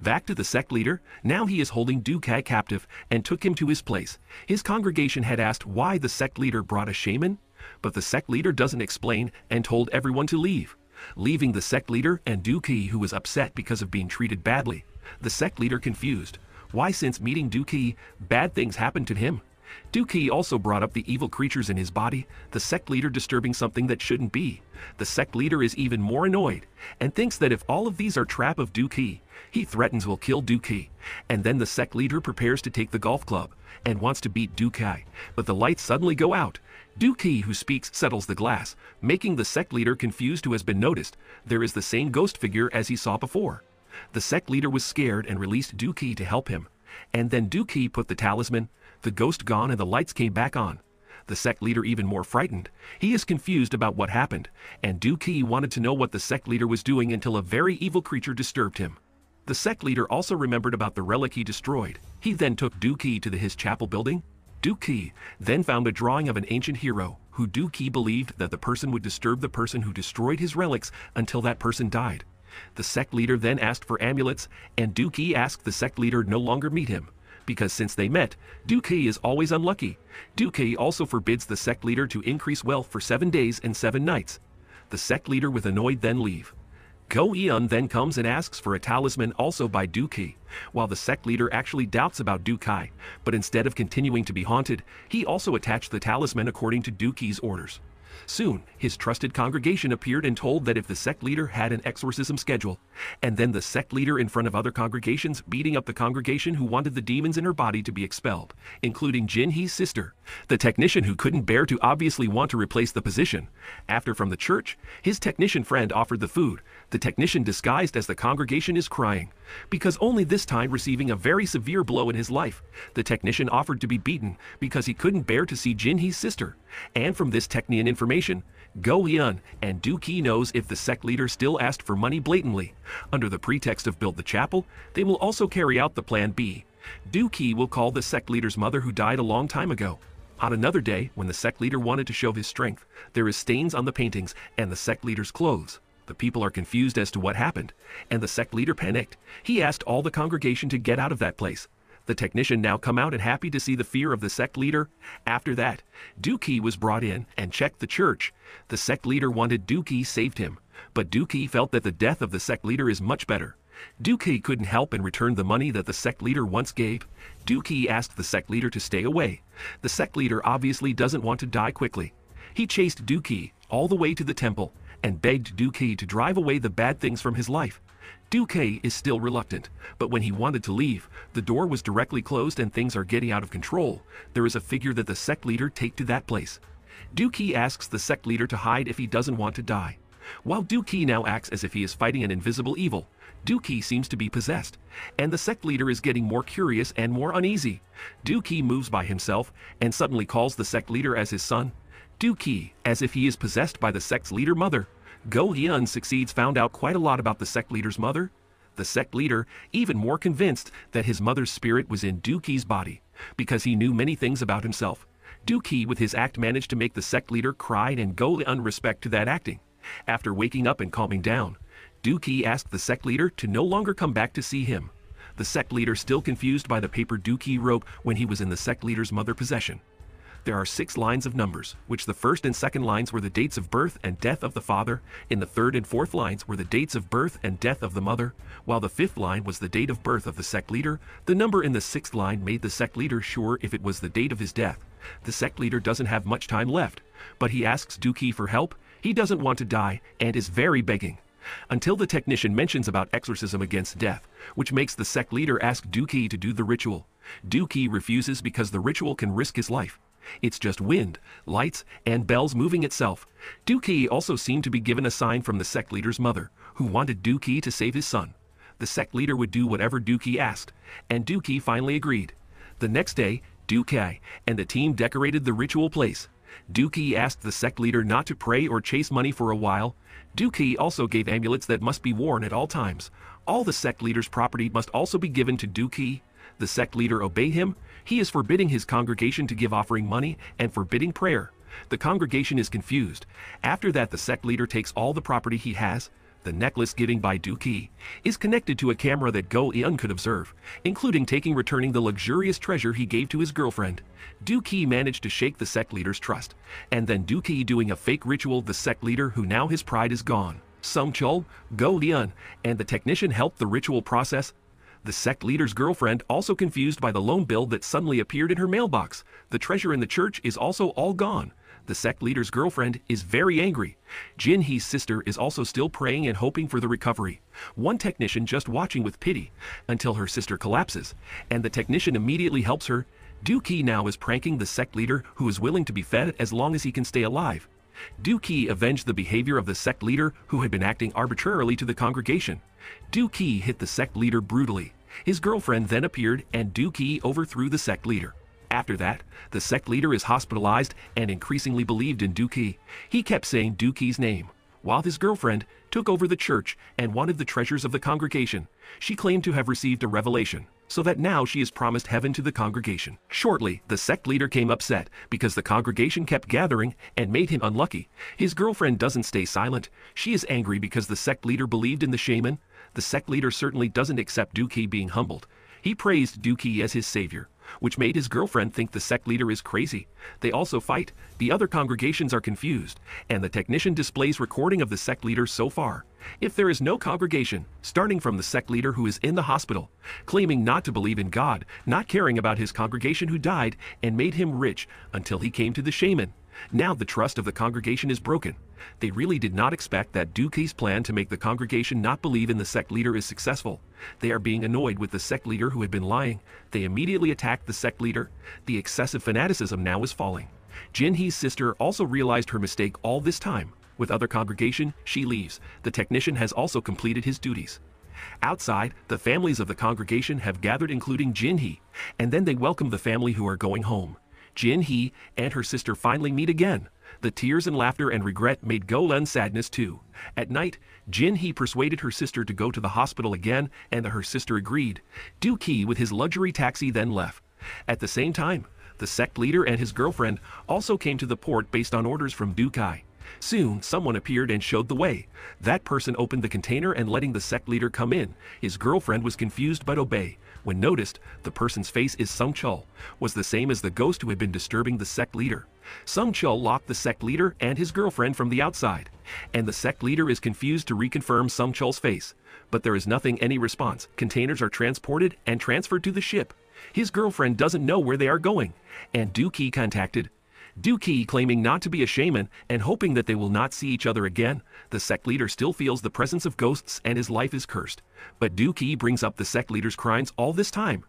Back to the sect leader, now he is holding Du Ki captive and took him to his place. His congregation had asked why the sect leader brought a shaman, but the sect leader doesn't explain and told everyone to leave leaving the sect leader and Du Ki who was upset because of being treated badly. The sect leader confused. Why since meeting Du Ki, bad things happened to him? Du Ki also brought up the evil creatures in his body, the sect leader disturbing something that shouldn't be. The sect leader is even more annoyed, and thinks that if all of these are trap of Du Ki, he threatens will kill Du Ki. And then the sect leader prepares to take the golf club, and wants to beat Du Ki, but the lights suddenly go out, Du Ki, who speaks, settles the glass, making the sect leader confused who has been noticed. There is the same ghost figure as he saw before. The sect leader was scared and released Du Ki to help him. And then Du Ki put the talisman, the ghost gone and the lights came back on. The sect leader even more frightened. He is confused about what happened, and Du Ki wanted to know what the sect leader was doing until a very evil creature disturbed him. The sect leader also remembered about the relic he destroyed. He then took Du Ki to the, his chapel building, Du Ki then found a drawing of an ancient hero who Du Ki believed that the person would disturb the person who destroyed his relics until that person died. The sect leader then asked for amulets, and Du Ki asked the sect leader no longer meet him, because since they met, Du Ki is always unlucky. Du Ki also forbids the sect leader to increase wealth for seven days and seven nights. The sect leader with annoyed then leave. Go Eun then comes and asks for a talisman also by Du Ki, while the sect leader actually doubts about Du Ki, but instead of continuing to be haunted, he also attached the talisman according to Du Ki's orders. Soon, his trusted congregation appeared and told that if the sect leader had an exorcism schedule, and then the sect leader in front of other congregations beating up the congregation who wanted the demons in her body to be expelled, including Jin Hee's sister, the technician who couldn't bear to obviously want to replace the position. After from the church, his technician friend offered the food, the technician disguised as the congregation is crying, because only this time receiving a very severe blow in his life. The technician offered to be beaten because he couldn't bear to see Jin Hee's sister, and from this Technian information, Go Eun and Du Ki knows if the sect leader still asked for money blatantly. Under the pretext of build the chapel, they will also carry out the plan B. Du Ki will call the sect leader's mother who died a long time ago. On another day, when the sect leader wanted to show his strength, there is stains on the paintings and the sect leader's clothes. The people are confused as to what happened, and the sect leader panicked. He asked all the congregation to get out of that place. The technician now come out and happy to see the fear of the sect leader. After that, Du Ki was brought in and checked the church. The sect leader wanted Du Ki saved him, but Du Ki felt that the death of the sect leader is much better. Du Ki couldn't help and return the money that the sect leader once gave. Du Ki asked the sect leader to stay away. The sect leader obviously doesn't want to die quickly. He chased Du Ki all the way to the temple and begged Du Ki to drive away the bad things from his life. Du Ki is still reluctant, but when he wanted to leave, the door was directly closed and things are getting out of control. There is a figure that the sect leader take to that place. Du Ki asks the sect leader to hide if he doesn't want to die. While Du Ki now acts as if he is fighting an invisible evil, Du Ki seems to be possessed, and the sect leader is getting more curious and more uneasy. Du Ki moves by himself and suddenly calls the sect leader as his son. Du Ki, as if he is possessed by the sect's leader mother. Go Eun succeeds found out quite a lot about the sect leader's mother. The sect leader even more convinced that his mother's spirit was in Du Ki's body, because he knew many things about himself. Du Ki with his act managed to make the sect leader cry and go in respect to that acting. After waking up and calming down, Du Ki asked the sect leader to no longer come back to see him. The sect leader still confused by the paper Du Ki wrote when he was in the sect leader's mother possession there are six lines of numbers, which the first and second lines were the dates of birth and death of the father, in the third and fourth lines were the dates of birth and death of the mother, while the fifth line was the date of birth of the sect leader. The number in the sixth line made the sect leader sure if it was the date of his death. The sect leader doesn't have much time left, but he asks Du Ki for help. He doesn't want to die and is very begging. Until the technician mentions about exorcism against death, which makes the sect leader ask Du Ki to do the ritual. Du Ki refuses because the ritual can risk his life. It's just wind, lights, and bells moving itself. Du Ki also seemed to be given a sign from the sect leader's mother, who wanted Du Ki to save his son. The sect leader would do whatever Du Ki asked, and Du Ki finally agreed. The next day, Du Ki and the team decorated the ritual place. Du Ki asked the sect leader not to pray or chase money for a while. Du Ki also gave amulets that must be worn at all times. All the sect leader's property must also be given to Du Ki. The sect leader obey him, he is forbidding his congregation to give offering money and forbidding prayer. The congregation is confused. After that, the sect leader takes all the property he has. The necklace given by Du Ki is connected to a camera that Go Eun could observe, including taking returning the luxurious treasure he gave to his girlfriend. Du Ki managed to shake the sect leader's trust, and then Du Ki doing a fake ritual the sect leader who now his pride is gone. Sung Chul, Go Eun, and the technician helped the ritual process the sect leader's girlfriend also confused by the loan bill that suddenly appeared in her mailbox. The treasure in the church is also all gone. The sect leader's girlfriend is very angry. Jin Hee's sister is also still praying and hoping for the recovery. One technician just watching with pity until her sister collapses, and the technician immediately helps her. Du Ki now is pranking the sect leader who is willing to be fed as long as he can stay alive. Du Ki avenged the behavior of the sect leader who had been acting arbitrarily to the congregation. Du Ki hit the sect leader brutally. His girlfriend then appeared and Du Ki overthrew the sect leader. After that, the sect leader is hospitalized and increasingly believed in Du Ki. He kept saying Du Ki's name, while his girlfriend took over the church and wanted the treasures of the congregation. She claimed to have received a revelation, so that now she is promised heaven to the congregation. Shortly, the sect leader came upset because the congregation kept gathering and made him unlucky. His girlfriend doesn't stay silent. She is angry because the sect leader believed in the shaman, the sect leader certainly doesn't accept Du Ki being humbled. He praised Du Ki as his savior, which made his girlfriend think the sect leader is crazy. They also fight, the other congregations are confused, and the technician displays recording of the sect leader so far. If there is no congregation, starting from the sect leader who is in the hospital, claiming not to believe in God, not caring about his congregation who died and made him rich until he came to the shaman, now the trust of the congregation is broken. They really did not expect that Du Ki's plan to make the congregation not believe in the sect leader is successful. They are being annoyed with the sect leader who had been lying. They immediately attacked the sect leader. The excessive fanaticism now is falling. Jin Hee's sister also realized her mistake all this time. With other congregation, she leaves. The technician has also completed his duties. Outside, the families of the congregation have gathered including Jin Hee, and then they welcome the family who are going home. Jin Hee and her sister finally meet again. The tears and laughter and regret made Go Eun's sadness too. At night, Jin Hee persuaded her sister to go to the hospital again, and her sister agreed. Du Ki with his luxury taxi then left. At the same time, the sect leader and his girlfriend also came to the port based on orders from Du Ki. Soon, someone appeared and showed the way. That person opened the container and letting the sect leader come in. His girlfriend was confused but obey. When noticed, the person's face is Sung Chul, was the same as the ghost who had been disturbing the sect leader. Sung Chul locked the sect leader and his girlfriend from the outside, and the sect leader is confused to reconfirm Sung Chul's face. But there is nothing any response. Containers are transported and transferred to the ship. His girlfriend doesn't know where they are going, and Du Ki contacted Du Ki claiming not to be a shaman and hoping that they will not see each other again, the sect leader still feels the presence of ghosts and his life is cursed. But Du Ki brings up the sect leader's crimes all this time.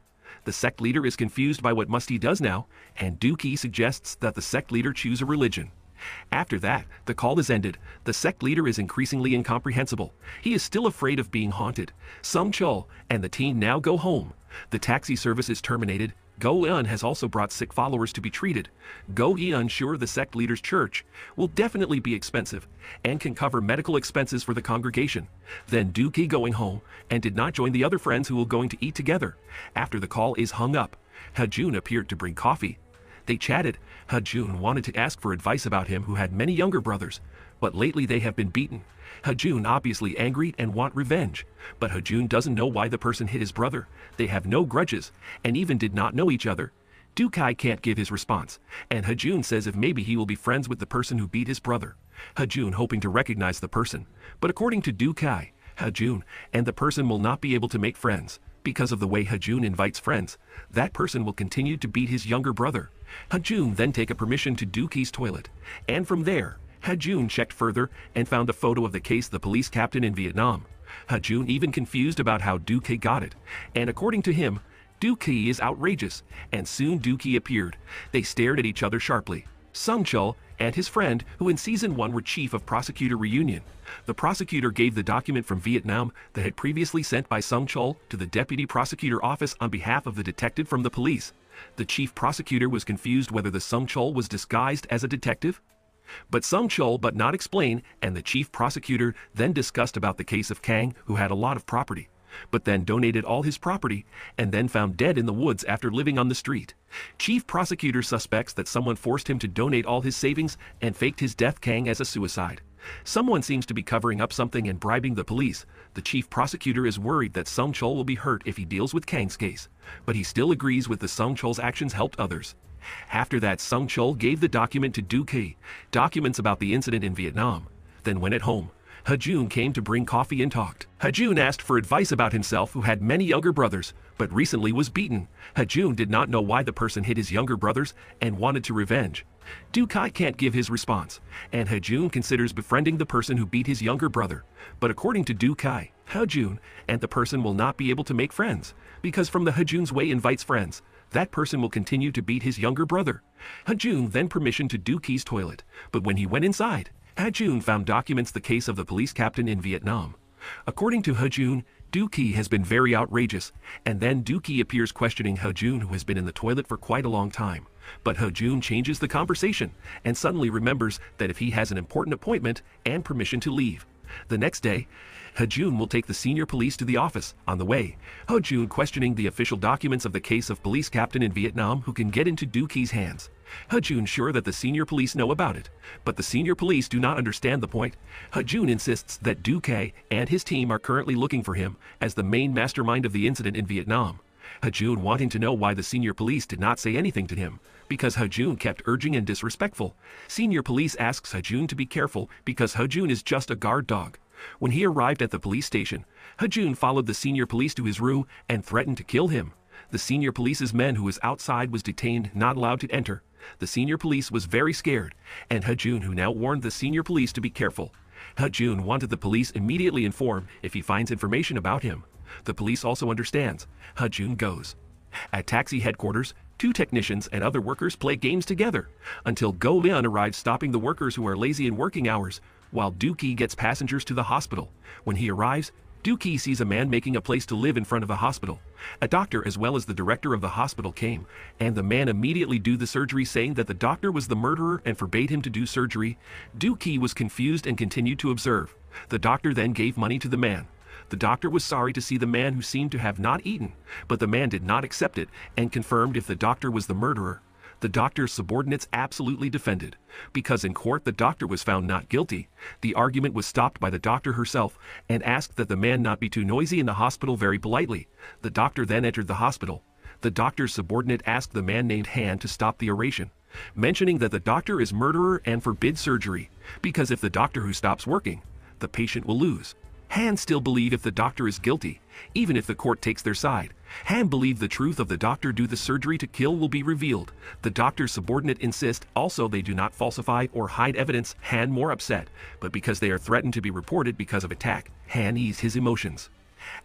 The sect leader is confused by what Musty does now, and Du Ki suggests that the sect leader choose a religion. After that, the call is ended. The sect leader is increasingly incomprehensible. He is still afraid of being haunted. Sung Chul and the team now go home. The taxi service is terminated, Go Eun has also brought sick followers to be treated. Go Eun sure the sect leader's church will definitely be expensive and can cover medical expenses for the congregation. Then Du Ki going home and did not join the other friends who were going to eat together. After the call is hung up, Hajun appeared to bring coffee. They chatted. Hajun wanted to ask for advice about him who had many younger brothers, but lately they have been beaten. Hajun obviously angry and want revenge, but Hajun doesn't know why the person hit his brother. They have no grudges, and even did not know each other. Du Ki can't give his response, and Hajun says if maybe he will be friends with the person who beat his brother. Hajun hoping to recognize the person, but according to Du Ki, Hajun and the person will not be able to make friends. Because of the way Hajun invites friends, that person will continue to beat his younger brother. Hajun then take a permission to Du Ki's toilet, and from there, Hajun checked further and found a photo of the case the police captain in Vietnam. Hajun even confused about how Du Ki got it, and according to him, Du Ki is outrageous, and soon Du Ki appeared. They stared at each other sharply. Sung Chul and his friend, who in season 1 were chief of prosecutor reunion. The prosecutor gave the document from Vietnam that had previously sent by Sung Chul to the deputy prosecutor office on behalf of the detective from the police. The chief prosecutor was confused whether the Sung Chul was disguised as a detective but Sung Chul but not explain, and the chief prosecutor then discussed about the case of Kang, who had a lot of property, but then donated all his property, and then found dead in the woods after living on the street. Chief prosecutor suspects that someone forced him to donate all his savings and faked his death Kang as a suicide. Someone seems to be covering up something and bribing the police. The chief prosecutor is worried that Sung Chul will be hurt if he deals with Kang's case, but he still agrees with the Sung Chul's actions helped others. After that, Sung Chul gave the document to Du Ki, documents about the incident in Vietnam. Then went at home. Hajun came to bring coffee and talked. Hajun asked for advice about himself who had many younger brothers, but recently was beaten. Hajun did not know why the person hit his younger brothers and wanted to revenge. Du Ki can't give his response, and Hajun considers befriending the person who beat his younger brother. But according to Du Ki, Hajun and the person will not be able to make friends, because from the Hajun's way invites friends, that person will continue to beat his younger brother. Hajun then permission to Du Ki's toilet, but when he went inside, Hajun found documents the case of the police captain in Vietnam. According to Hajun, Du Ki has been very outrageous, and then Du Ki appears questioning Hajun who has been in the toilet for quite a long time. But Hajun changes the conversation and suddenly remembers that if he has an important appointment and permission to leave. The next day, Hajun will take the senior police to the office. On the way, Hajun questioning the official documents of the case of police captain in Vietnam who can get into Du Ki's hands. Hajun sure that the senior police know about it, but the senior police do not understand the point. Hajun insists that Du Ki and his team are currently looking for him as the main mastermind of the incident in Vietnam. Hajun wanting to know why the senior police did not say anything to him, because Hajun kept urging and disrespectful. Senior police asks Hajun to be careful because Hajun is just a guard dog. When he arrived at the police station, Hajun followed the senior police to his room and threatened to kill him. The senior police's men who was outside was detained, not allowed to enter. The senior police was very scared, and Hajun who now warned the senior police to be careful. Hajun wanted the police immediately inform if he finds information about him. The police also understands. Hajun goes. At taxi headquarters, two technicians and other workers play games together until Go Eun arrives stopping the workers who are lazy in working hours while Du Ki gets passengers to the hospital. When he arrives, Du Ki sees a man making a place to live in front of the hospital. A doctor as well as the director of the hospital came, and the man immediately do the surgery saying that the doctor was the murderer and forbade him to do surgery. Du Ki was confused and continued to observe. The doctor then gave money to the man. The doctor was sorry to see the man who seemed to have not eaten, but the man did not accept it and confirmed if the doctor was the murderer. The doctor's subordinates absolutely defended. Because in court the doctor was found not guilty, the argument was stopped by the doctor herself and asked that the man not be too noisy in the hospital very politely. The doctor then entered the hospital. The doctor's subordinate asked the man named Han to stop the oration, mentioning that the doctor is murderer and forbids surgery, because if the doctor who stops working, the patient will lose. Han still believe if the doctor is guilty, even if the court takes their side. Han believe the truth of the doctor do the surgery to kill will be revealed. The doctor's subordinate insist also they do not falsify or hide evidence. Han more upset, but because they are threatened to be reported because of attack, Han ease his emotions.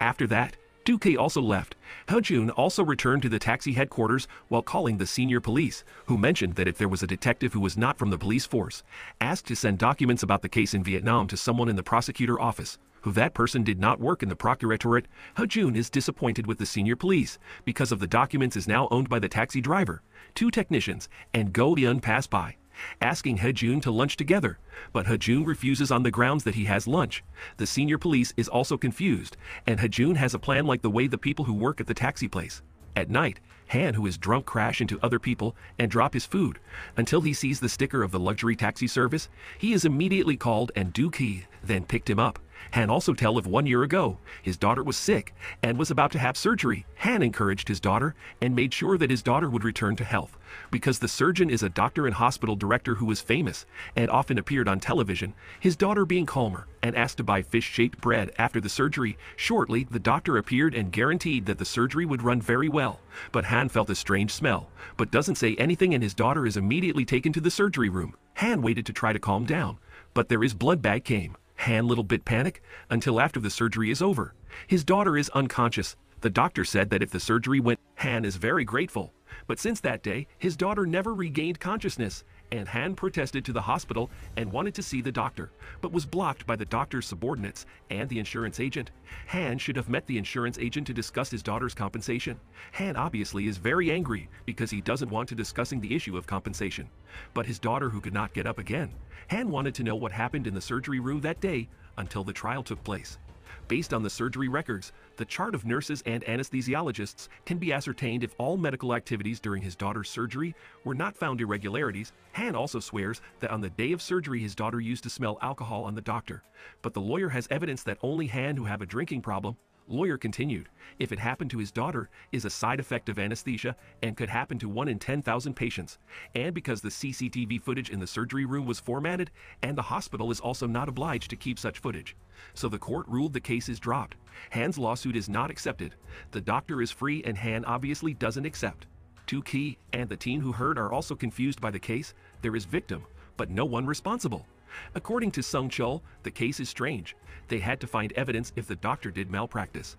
After that, Du Ki also left. Hajun also returned to the taxi headquarters while calling the senior police, who mentioned that if there was a detective who was not from the police force, asked to send documents about the case in Vietnam to someone in the prosecutor office who that person did not work in the procuratorate, Hajun is disappointed with the senior police because of the documents is now owned by the taxi driver. Two technicians and Go Eun pass by, asking Hajun to lunch together, but Hajun refuses on the grounds that he has lunch. The senior police is also confused, and Hajun has a plan like the way the people who work at the taxi place. At night, Han, who is drunk, crash into other people and drop his food. Until he sees the sticker of the luxury taxi service, he is immediately called and Du Ki then picked him up. Han also tell of one year ago, his daughter was sick and was about to have surgery. Han encouraged his daughter and made sure that his daughter would return to health. Because the surgeon is a doctor and hospital director who was famous and often appeared on television, his daughter being calmer and asked to buy fish-shaped bread after the surgery. Shortly, the doctor appeared and guaranteed that the surgery would run very well. But Han felt a strange smell, but doesn't say anything and his daughter is immediately taken to the surgery room. Han waited to try to calm down, but there is blood bag came. Han little bit panic until after the surgery is over. His daughter is unconscious. The doctor said that if the surgery went, Han is very grateful. But since that day, his daughter never regained consciousness and Han protested to the hospital and wanted to see the doctor, but was blocked by the doctor's subordinates and the insurance agent. Han should have met the insurance agent to discuss his daughter's compensation. Han obviously is very angry because he doesn't want to discussing the issue of compensation. But his daughter who could not get up again. Han wanted to know what happened in the surgery room that day until the trial took place. Based on the surgery records, the chart of nurses and anesthesiologists can be ascertained if all medical activities during his daughter's surgery were not found irregularities. Han also swears that on the day of surgery his daughter used to smell alcohol on the doctor, but the lawyer has evidence that only Han who have a drinking problem Lawyer continued, if it happened to his daughter, is a side effect of anesthesia and could happen to 1 in 10,000 patients. And because the CCTV footage in the surgery room was formatted, and the hospital is also not obliged to keep such footage. So the court ruled the case is dropped. Han's lawsuit is not accepted. The doctor is free and Han obviously doesn't accept. Du Ki and the team who heard are also confused by the case. There is victim, but no one responsible. According to Sung Chul, the case is strange. They had to find evidence if the doctor did malpractice.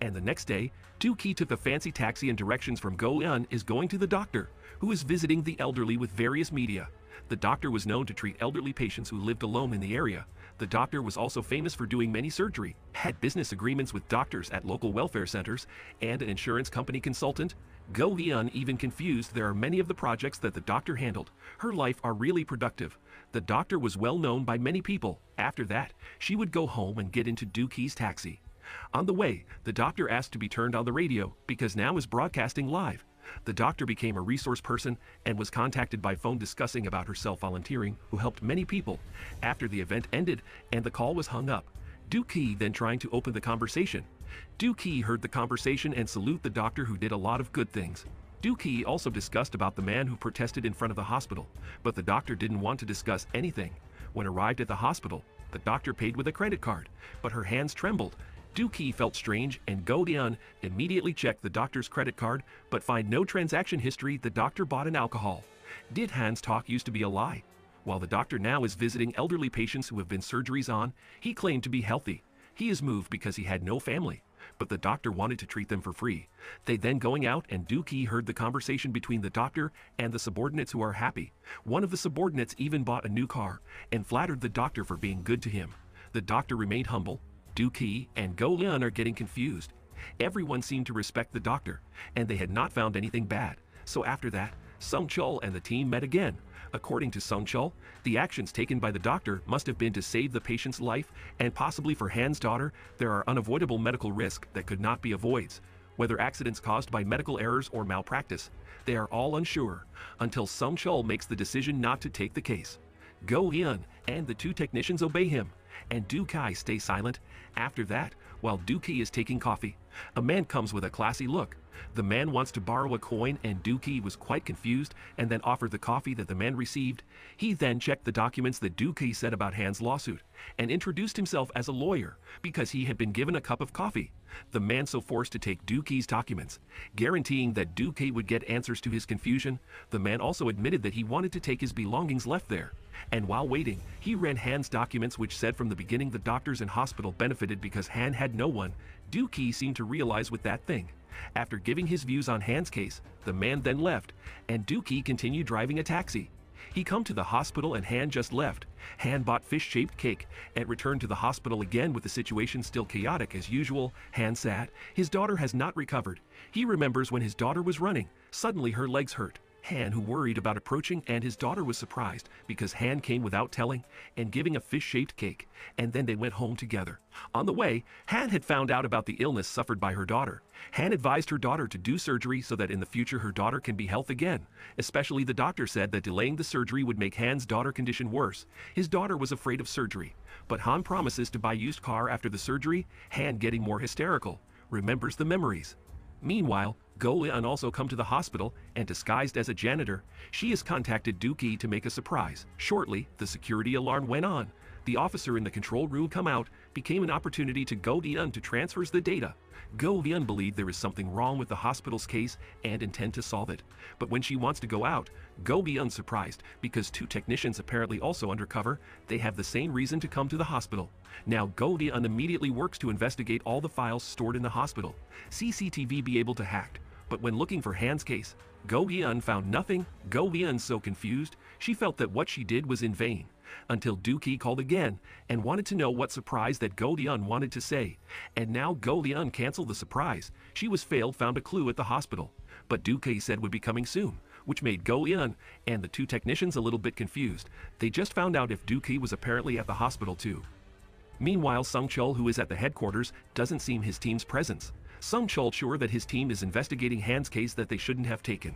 And the next day, Du Ki took a fancy taxi and directions from Go Eun is going to the doctor, who is visiting the elderly with various media. The doctor was known to treat elderly patients who lived alone in the area. The doctor was also famous for doing many surgery, had business agreements with doctors at local welfare centers, and an insurance company consultant. Go Eun even confused there are many of the projects that the doctor handled. Her life are really productive. The doctor was well known by many people. After that, she would go home and get into Du Ki's taxi. On the way, the doctor asked to be turned on the radio because now is broadcasting live. The doctor became a resource person and was contacted by phone discussing about her self-volunteering who helped many people. After the event ended and the call was hung up, Du Ki then trying to open the conversation. Du Ki heard the conversation and salute the doctor who did a lot of good things. Du Ki also discussed about the man who protested in front of the hospital, but the doctor didn't want to discuss anything. When arrived at the hospital, the doctor paid with a credit card, but her hands trembled. Du Ki felt strange and Go Eun immediately checked the doctor's credit card, but find no transaction history the doctor bought an alcohol. Did Han's talk used to be a lie? While the doctor now is visiting elderly patients who have been surgeries on, he claimed to be healthy. He is moved because he had no family but the doctor wanted to treat them for free. They then going out and Du Ki heard the conversation between the doctor and the subordinates who are happy. One of the subordinates even bought a new car and flattered the doctor for being good to him. The doctor remained humble. Du Ki and Go Eun are getting confused. Everyone seemed to respect the doctor, and they had not found anything bad. So after that, Sung Chul and the team met again. According to Sung Chul, the actions taken by the doctor must have been to save the patient's life, and possibly for Han's daughter, there are unavoidable medical risks that could not be avoided. whether accidents caused by medical errors or malpractice. They are all unsure until Sung Chul makes the decision not to take the case. Go Eun and the two technicians obey him, and Du Ki stay silent. After that, while Du Ki is taking coffee, a man comes with a classy look. The man wants to borrow a coin and Du Ki was quite confused and then offered the coffee that the man received. He then checked the documents that Du Ki said about Han's lawsuit and introduced himself as a lawyer because he had been given a cup of coffee. The man so forced to take Du Ki's documents, guaranteeing that Du Ki would get answers to his confusion. The man also admitted that he wanted to take his belongings left there. And while waiting, he ran Han's documents which said from the beginning the doctors and hospital benefited because Han had no one. Du Ki seemed to realize with that thing. After giving his views on Han's case, the man then left, and Du Ki continued driving a taxi. He come to the hospital and Han just left. Han bought fish-shaped cake and returned to the hospital again with the situation still chaotic as usual. Han sat. His daughter has not recovered. He remembers when his daughter was running. Suddenly her legs hurt. Han, who worried about approaching, and his daughter was surprised because Han came without telling and giving a fish shaped cake, and then they went home together. On the way, Han had found out about the illness suffered by her daughter. Han advised her daughter to do surgery so that in the future her daughter can be health again. Especially the doctor said that delaying the surgery would make Han's daughter condition worse. His daughter was afraid of surgery, but Han promises to buy used car after the surgery, Han getting more hysterical, remembers the memories. Meanwhile, Go Eun also come to the hospital and disguised as a janitor, she has contacted Du Ki to make a surprise. Shortly, the security alarm went on. The officer in the control room come out became an opportunity to Go Eun to transfers the data. Go Eun believed there is something wrong with the hospital's case and intend to solve it. But when she wants to go out, Go Eun surprised because two technicians apparently also undercover, they have the same reason to come to the hospital. Now Go Eun immediately works to investigate all the files stored in the hospital. CCTV be able to hack, but when looking for Han's case, Go Eun found nothing. Go Eun so confused, she felt that what she did was in vain. Until Du Ki called again and wanted to know what surprise that Go Eun wanted to say. And now Go Eun canceled the surprise. She was failed found a clue at the hospital. But Du Ki said would be coming soon, which made Go Eun and the two technicians a little bit confused. They just found out if Du Ki was apparently at the hospital too. Meanwhile, Sung Chul, who is at the headquarters, doesn't seem his team's presence. Sung Chul sure that his team is investigating Han's case that they shouldn't have taken.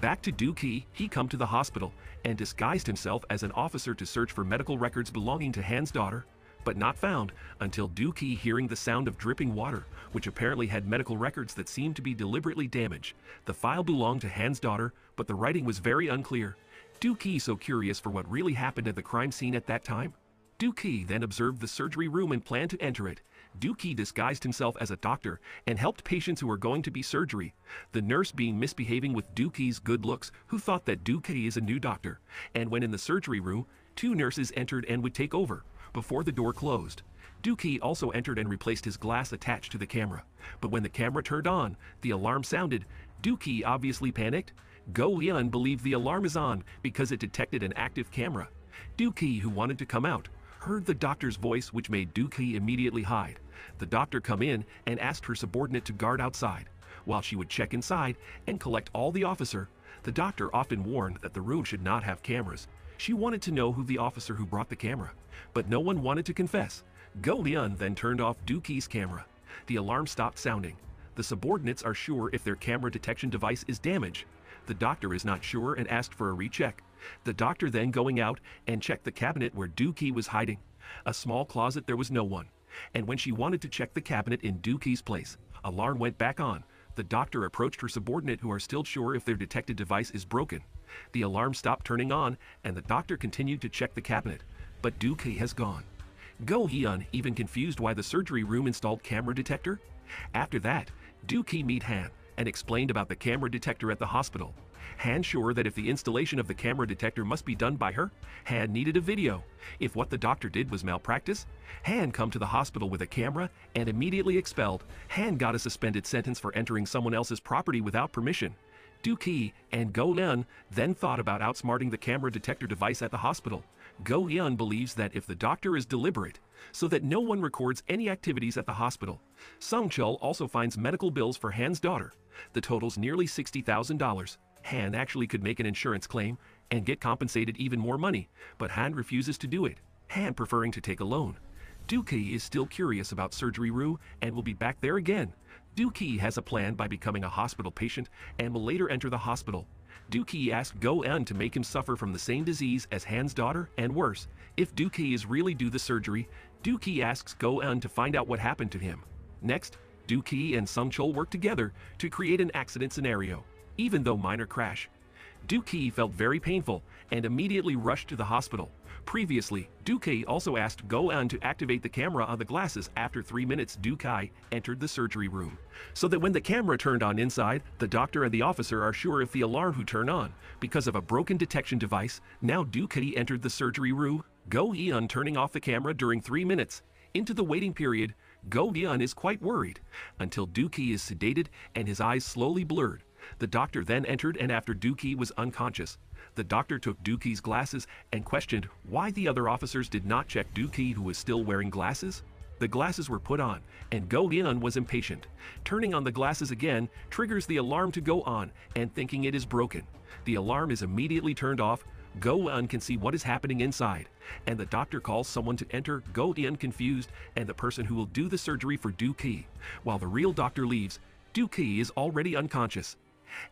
Back to Du Ki, he come to the hospital and disguised himself as an officer to search for medical records belonging to Han's daughter, but not found until Du Ki hearing the sound of dripping water, which apparently had medical records that seemed to be deliberately damaged. The file belonged to Han's daughter, but the writing was very unclear. Du Ki so curious for what really happened at the crime scene at that time. Du Ki then observed the surgery room and planned to enter it. Du Ki disguised himself as a doctor and helped patients who were going to be surgery. The nurse being misbehaving with Du Ki's good looks, who thought that Du Ki is a new doctor. And when in the surgery room, two nurses entered and would take over, before the door closed. Du Ki also entered and replaced his glass attached to the camera. But when the camera turned on, the alarm sounded. Du Ki obviously panicked. Go Eun believed the alarm is on because it detected an active camera. Du Ki, who wanted to come out, heard the doctor's voice which made Du Ki immediately hide. The doctor come in and asked her subordinate to guard outside, while she would check inside and collect all the officer. The doctor often warned that the room should not have cameras. She wanted to know who the officer who brought the camera, but no one wanted to confess. Go Eun then turned off Du Ki's camera. The alarm stopped sounding. The subordinates are sure if their camera detection device is damaged. The doctor is not sure and asked for a recheck. The doctor then going out and checked the cabinet where Du Ki was hiding. A small closet there was no one. And when she wanted to check the cabinet in Du place, alarm went back on. The doctor approached her subordinate who are still sure if their detected device is broken. The alarm stopped turning on and the doctor continued to check the cabinet, but Du has gone. Go Eun even confused why the surgery room installed camera detector. After that, Du meet Han and explained about the camera detector at the hospital. Han sure that if the installation of the camera detector must be done by her, Han needed a video. If what the doctor did was malpractice, Han come to the hospital with a camera and immediately expelled. Han got a suspended sentence for entering someone else's property without permission. Du Ki and Go Eun then thought about outsmarting the camera detector device at the hospital. Go Eun believes that if the doctor is deliberate, so that no one records any activities at the hospital. Sung Chul also finds medical bills for Han's daughter. The total's nearly $60,000. Han actually could make an insurance claim and get compensated even more money, but Han refuses to do it, Han preferring to take a loan. Du Ki is still curious about Surgery Rue and will be back there again. Du Ki has a plan by becoming a hospital patient and will later enter the hospital. Du Ki asks Go Eun to make him suffer from the same disease as Han's daughter and worse. If Du Ki is really due the surgery, Du Ki asks Go Eun to find out what happened to him. Next, Du Ki and Sung Chul work together to create an accident scenario, even though minor crash. Du Ki felt very painful and immediately rushed to the hospital. Previously, Du Ki also asked Go-Eun to activate the camera on the glasses after 3 minutes Du Ki entered the surgery room, so that when the camera turned on inside, the doctor and the officer are sure if the alarm who turn on. Because of a broken detection device, now Du Ki entered the surgery room, Go-Eun turning off the camera during 3 minutes. Into the waiting period, Go-Eun is quite worried, until Dookie is sedated and his eyes slowly blurred. The doctor then entered and after Du Ki was unconscious, the doctor took Du Ki's glasses and questioned why the other officers did not check Du Ki who was still wearing glasses. The glasses were put on, and Go Eun was impatient. Turning on the glasses again triggers the alarm to go on, and thinking it is broken. The alarm is immediately turned off. Go Eun can see what is happening inside, and the doctor calls someone to enter. Go Eun confused, and the person who will do the surgery for Du Ki. While the real doctor leaves, Du Ki is already unconscious.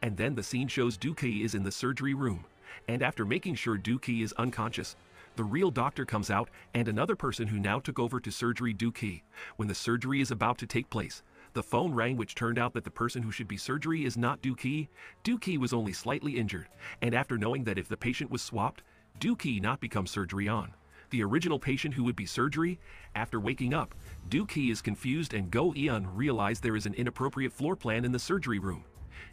And then the scene shows Du Ki is in the surgery room and after making sure Du Ki is unconscious, the real doctor comes out and another person who now took over to surgery Du Ki. When the surgery is about to take place, the phone rang which turned out that the person who should be surgery is not Du Ki. Dookie was only slightly injured, and after knowing that if the patient was swapped, Du Ki not become surgery on. The original patient who would be surgery, after waking up, Du Ki is confused and Go Eun realized there is an inappropriate floor plan in the surgery room.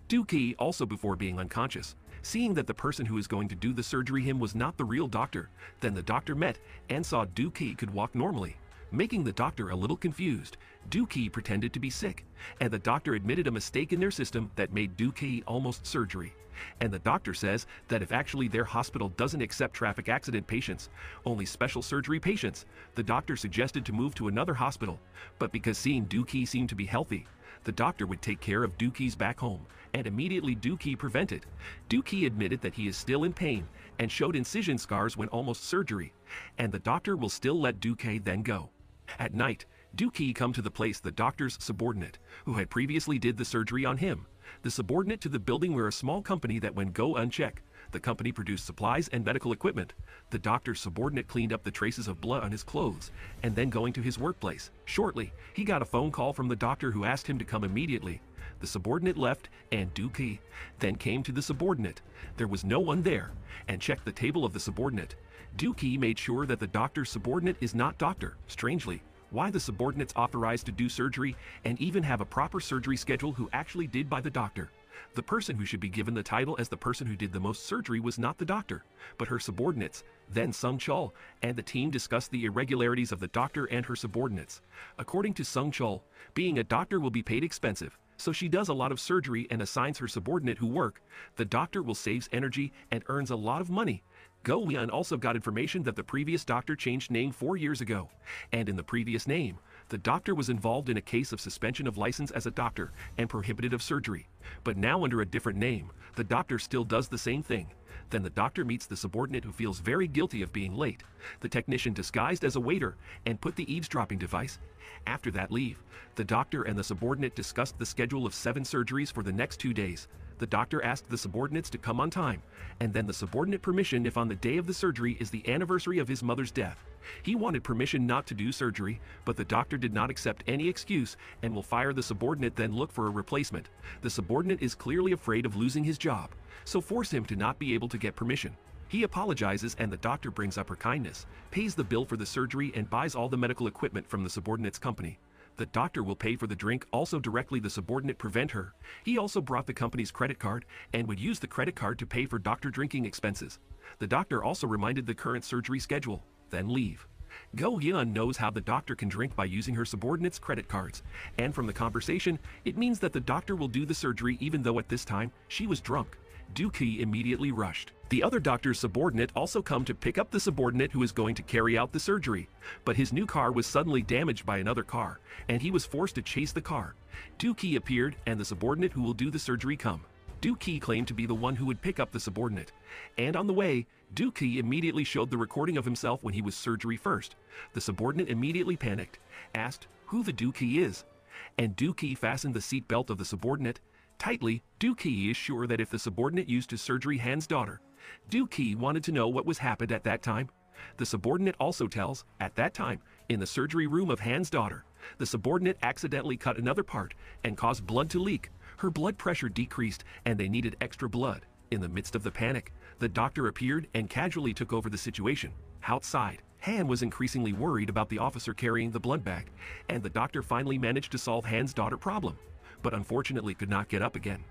Du Ki also before being unconscious, seeing that the person who is going to do the surgery him was not the real doctor. Then the doctor met and saw Du Ki could walk normally. Making the doctor a little confused, Du Ki pretended to be sick, and the doctor admitted a mistake in their system that made Du Ki almost surgery. And the doctor says that if actually their hospital doesn't accept traffic accident patients, only special surgery patients, the doctor suggested to move to another hospital. But because seeing Du Ki seemed to be healthy, the doctor would take care of Du Ki's back home, and immediately Du Ki prevented. Du Ki admitted that he is still in pain and showed incision scars when almost surgery, and the doctor will still let Du Ki then go. At night, Du Ki come to the place the doctor's subordinate, who had previously did the surgery on him, the subordinate to the building where a small company that when go unchecked, the company produced supplies and medical equipment. The doctor's subordinate cleaned up the traces of blood on his clothes and then going to his workplace. Shortly, he got a phone call from the doctor who asked him to come immediately. The subordinate left and Du Ki then came to the subordinate. There was no one there and checked the table of the subordinate. Du Ki made sure that the doctor's subordinate is not doctor. Strangely, why the subordinates authorized to do surgery and even have a proper surgery schedule who actually did by the doctor. The person who should be given the title as the person who did the most surgery was not the doctor, but her subordinates. Then Sung Chul and the team discussed the irregularities of the doctor and her subordinates. According to Sung Chul, being a doctor will be paid expensive, so she does a lot of surgery and assigns her subordinate who work. The doctor will saves energy and earns a lot of money. Go Eun also got information that the previous doctor changed name four years ago, and in the previous name, the doctor was involved in a case of suspension of license as a doctor and prohibited of surgery. But now under a different name, the doctor still does the same thing. Then the doctor meets the subordinate who feels very guilty of being late. The technician disguised as a waiter and put the eavesdropping device. After that leave, the doctor and the subordinate discussed the schedule of seven surgeries for the next two days. The doctor asked the subordinates to come on time, and then the subordinate permission if on the day of the surgery is the anniversary of his mother's death. He wanted permission not to do surgery, but the doctor did not accept any excuse and will fire the subordinate then look for a replacement. The subordinate is clearly afraid of losing his job, so force him to not be able to get permission. He apologizes and the doctor brings up her kindness, pays the bill for the surgery and buys all the medical equipment from the subordinate's company. The doctor will pay for the drink, also directly the subordinate prevent her. He also brought the company's credit card and would use the credit card to pay for doctor drinking expenses. The doctor also reminded the current surgery schedule, then leave. Go Eun knows how the doctor can drink by using her subordinate's credit cards, and from the conversation, it means that the doctor will do the surgery even though at this time she was drunk. Du Ki immediately rushed. The other doctor's subordinate also come to pick up the subordinate who is going to carry out the surgery, but his new car was suddenly damaged by another car, and he was forced to chase the car. Du Ki appeared and the subordinate who will do the surgery come. Du Ki claimed to be the one who would pick up the subordinate. And on the way, Du Ki immediately showed the recording of himself when he was surgery first. The subordinate immediately panicked, asked who the Du Ki is, and Du Ki fastened the seat belt of the subordinate tightly. Du Ki is sure that if the subordinate used his surgery Han's daughter, Du Ki wanted to know what was happened at that time. The subordinate also tells, at that time, in the surgery room of Han's daughter, the subordinate accidentally cut another part and caused blood to leak. Her blood pressure decreased and they needed extra blood. In the midst of the panic, the doctor appeared and casually took over the situation. Outside, Han was increasingly worried about the officer carrying the blood bag, and the doctor finally managed to solve Han's daughter problem, but unfortunately could not get up again.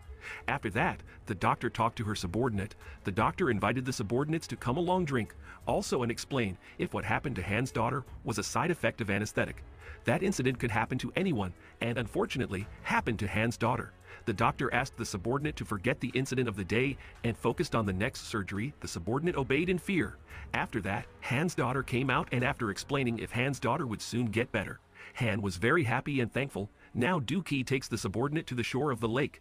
After that, the doctor talked to her subordinate. The doctor invited the subordinates to come along drink, also and explain if what happened to Han's daughter was a side effect of anesthetic. That incident could happen to anyone, and unfortunately, happened to Han's daughter. The doctor asked the subordinate to forget the incident of the day and focused on the next surgery. The subordinate obeyed in fear. After that, Han's daughter came out and after explaining if Han's daughter would soon get better. Han was very happy and thankful. Now Du Ki takes the subordinate to the shore of the lake.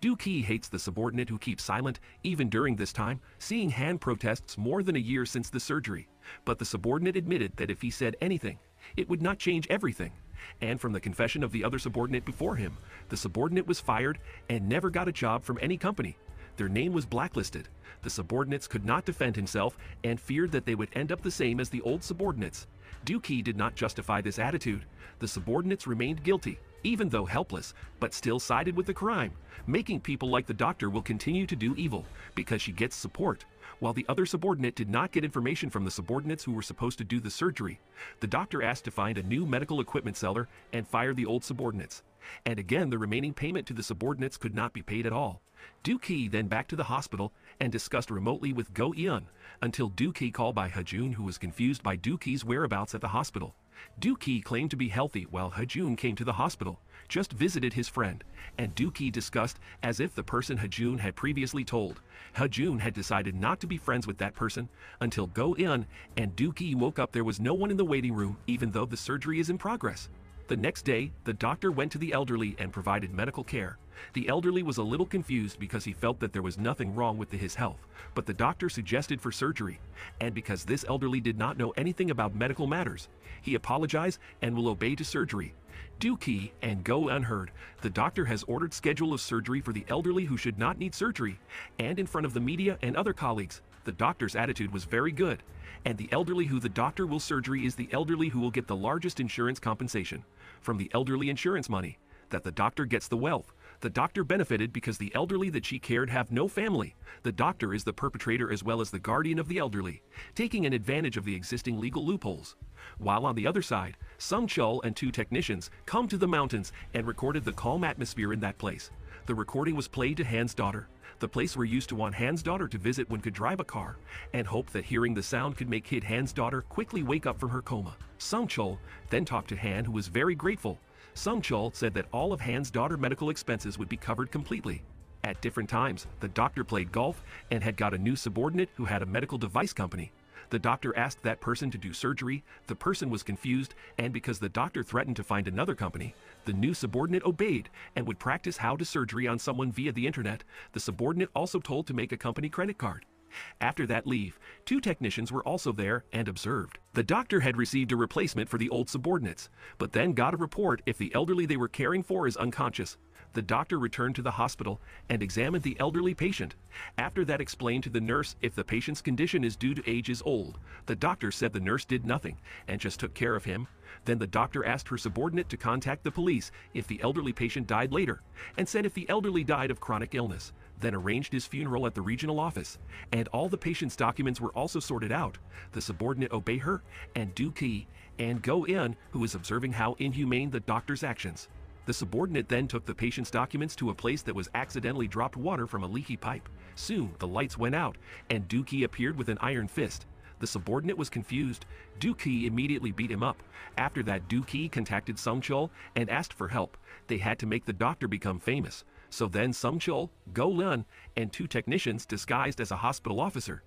Du Ki hates the subordinate who keeps silent, even during this time, seeing Han protests more than a year since the surgery. But the subordinate admitted that if he said anything, it would not change everything. And from the confession of the other subordinate before him, the subordinate was fired and never got a job from any company. Their name was blacklisted. The subordinates could not defend himself and feared that they would end up the same as the old subordinates. Du Ki did not justify this attitude. The subordinates remained guilty, even though helpless, but still sided with the crime, making people like the doctor will continue to do evil because she gets support, while the other subordinate did not get information from the subordinates who were supposed to do the surgery. The doctor asked to find a new medical equipment seller and fire the old subordinates. And again, the remaining payment to the subordinates could not be paid at all. Du Ki then back to the hospital and discussed remotely with Go Eun until Du Ki called by Hajun who was confused by Du Ki's whereabouts at the hospital. Du Ki claimed to be healthy while Hajun came to the hospital, just visited his friend, and Du Ki discussed as if the person Hajun had previously told. Hajun had decided not to be friends with that person until Go Eun and Du Ki woke up there was no one in the waiting room even though the surgery is in progress. The next day, the doctor went to the elderly and provided medical care. The elderly was a little confused because he felt that there was nothing wrong with his health, but the doctor suggested for surgery. And because this elderly did not know anything about medical matters, he apologized and will obey to surgery. Du Ki and Go Eun heard. The doctor has ordered schedule of surgery for the elderly who should not need surgery, and in front of the media and other colleagues. The doctor's attitude was very good, and the elderly who the doctor will surgery is the elderly who will get the largest insurance compensation from the elderly insurance money, that the doctor gets the wealth. The doctor benefited because the elderly that she cared have no family. The doctor is the perpetrator as well as the guardian of the elderly, taking an advantage of the existing legal loopholes. While on the other side, Sung Chul and two technicians come to the mountains and recorded the calm atmosphere in that place. The recording was played to Han's daughter. The place were used to want Han's daughter to visit when could drive a car, and hoped that hearing the sound could make Kid Han's daughter quickly wake up from her coma. Sung Chul then talked to Han who was very grateful. Sung Chul said that all of Han's daughter medical expenses would be covered completely. At different times, the doctor played golf and had got a new subordinate who had a medical device company. The doctor asked that person to do surgery, the person was confused, and because the doctor threatened to find another company, the new subordinate obeyed and would practice how to surgery on someone via the internet. The subordinate also told to make a company credit card. After that leave, two technicians were also there and observed. The doctor had received a replacement for the old subordinates, but then got a report if the elderly they were caring for is unconscious. The doctor returned to the hospital and examined the elderly patient. After that explained to the nurse if the patient's condition is due to age is old. The doctor said the nurse did nothing and just took care of him. Then the doctor asked her subordinate to contact the police if the elderly patient died later, and said if the elderly died of chronic illness, then arranged his funeral at the regional office, and all the patient's documents were also sorted out. The subordinate obey her and Dookie and go in who is observing how inhumane the doctor's actions. The subordinate then took the patient's documents to a place that was accidentally dropped water from a leaky pipe. Soon, the lights went out, and Dookie appeared with an iron fist. The subordinate was confused. Dookie immediately beat him up. After that, Dookie contacted Sung Chul and asked for help. They had to make the doctor become famous. So then Sung Chul, Go Eun, and two technicians disguised as a hospital officer.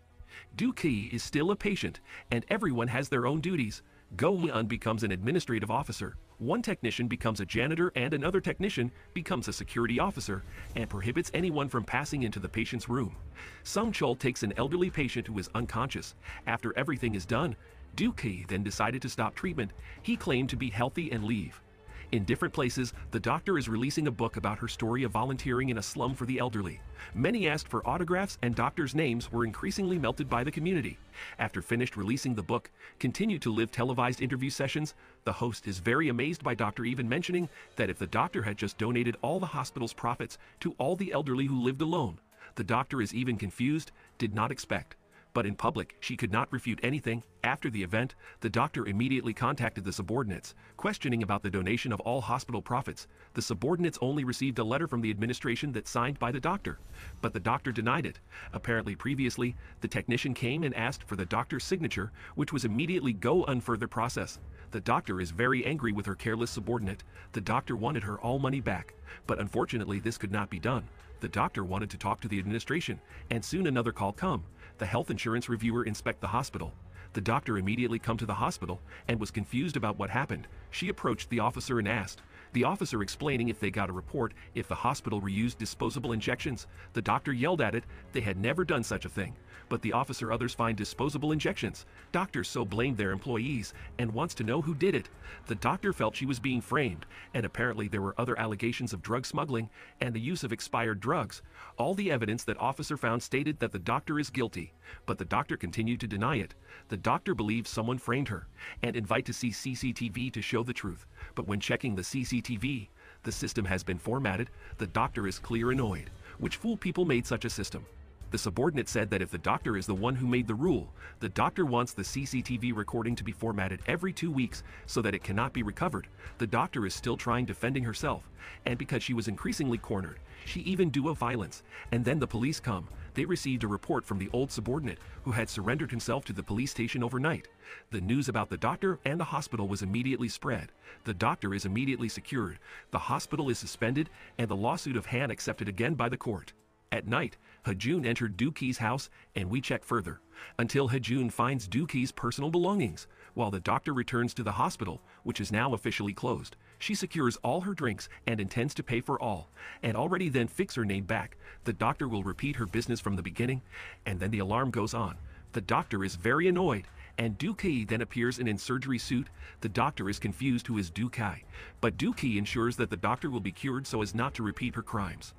Dookie is still a patient, and everyone has their own duties. Go Eun becomes an administrative officer. One technician becomes a janitor and another technician becomes a security officer and prohibits anyone from passing into the patient's room. Sung Chul takes an elderly patient who is unconscious. After everything is done, Dookie then decided to stop treatment. He claimed to be healthy and leave. In different places, the doctor is releasing a book about her story of volunteering in a slum for the elderly. Many asked for autographs and doctors' names were increasingly melted by the community. After finished releasing the book, continued to live televised interview sessions, the host is very amazed by Dr. even mentioning that if the doctor had just donated all the hospital's profits to all the elderly who lived alone, the doctor is even confused, did not expect. But in public, she could not refute anything. After the event, the doctor immediately contacted the subordinates, questioning about the donation of all hospital profits. The subordinates only received a letter from the administration that signed by the doctor, but the doctor denied it. Apparently previously, the technician came and asked for the doctor's signature, which was immediately go on further process. The doctor is very angry with her careless subordinate. The doctor wanted her all money back, but unfortunately this could not be done. The doctor wanted to talk to the administration, and soon another call come. The health insurance reviewer inspect the hospital. The doctor immediately come to the hospital and was confused about what happened. She approached the officer and asked, the officer explaining if they got a report if the hospital reused disposable injections. The doctor yelled at it they had never done such a thing. But the officer others find disposable injections. Doctors so blame their employees and wants to know who did it. The doctor felt she was being framed, and apparently there were other allegations of drug smuggling and the use of expired drugs. All the evidence that officer found stated that the doctor is guilty, but the doctor continued to deny it. The doctor believes someone framed her and invite to see CCTV to show the truth. But when checking the CCTV, the system has been formatted, the doctor is clear annoyed. Which fool people made such a system? The subordinate said that if the doctor is the one who made the rule, the doctor wants the CCTV recording to be formatted every two weeks so that it cannot be recovered. The doctor is still trying defending herself, and because she was increasingly cornered, she even a violence. And then the police come. They received a report from the old subordinate who had surrendered himself to the police station overnight. The news about the doctor and the hospital was immediately spread. The doctor is immediately secured, the hospital is suspended, and the lawsuit of Han accepted again by the court. At night, Hajun entered Dookie's house and we check further, until Hajun finds Dookie's personal belongings. While the doctor returns to the hospital, which is now officially closed, she secures all her drinks and intends to pay for all, and already then fix her name back. The doctor will repeat her business from the beginning, and then the alarm goes on. The doctor is very annoyed, and Dookie then appears in a surgery suit. The doctor is confused who is Dookie, but Dookie ensures that the doctor will be cured so as not to repeat her crimes.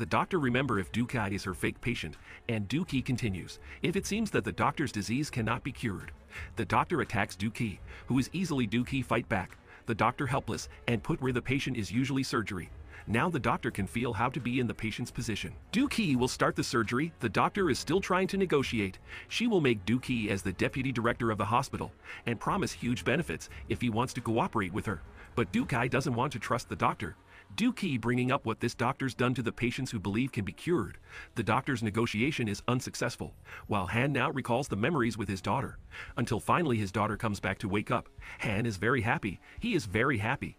The doctor remember if Dookie is her fake patient, and Dookie continues. If it seems that the doctor's disease cannot be cured, the doctor attacks Dookie, who is easily Dookie fight back. The doctor helpless and put where the patient is usually surgery. Now the doctor can feel how to be in the patient's position. Dookie will start the surgery. The doctor is still trying to negotiate. She will make Dookie as the deputy director of the hospital and promise huge benefits if he wants to cooperate with her. But Dookie doesn't want to trust the doctor. Dookie bringing up what this doctor's done to the patients who believe can be cured. The doctor's negotiation is unsuccessful, while Han now recalls the memories with his daughter. Until finally his daughter comes back to wake up. Han is very happy. He is very happy.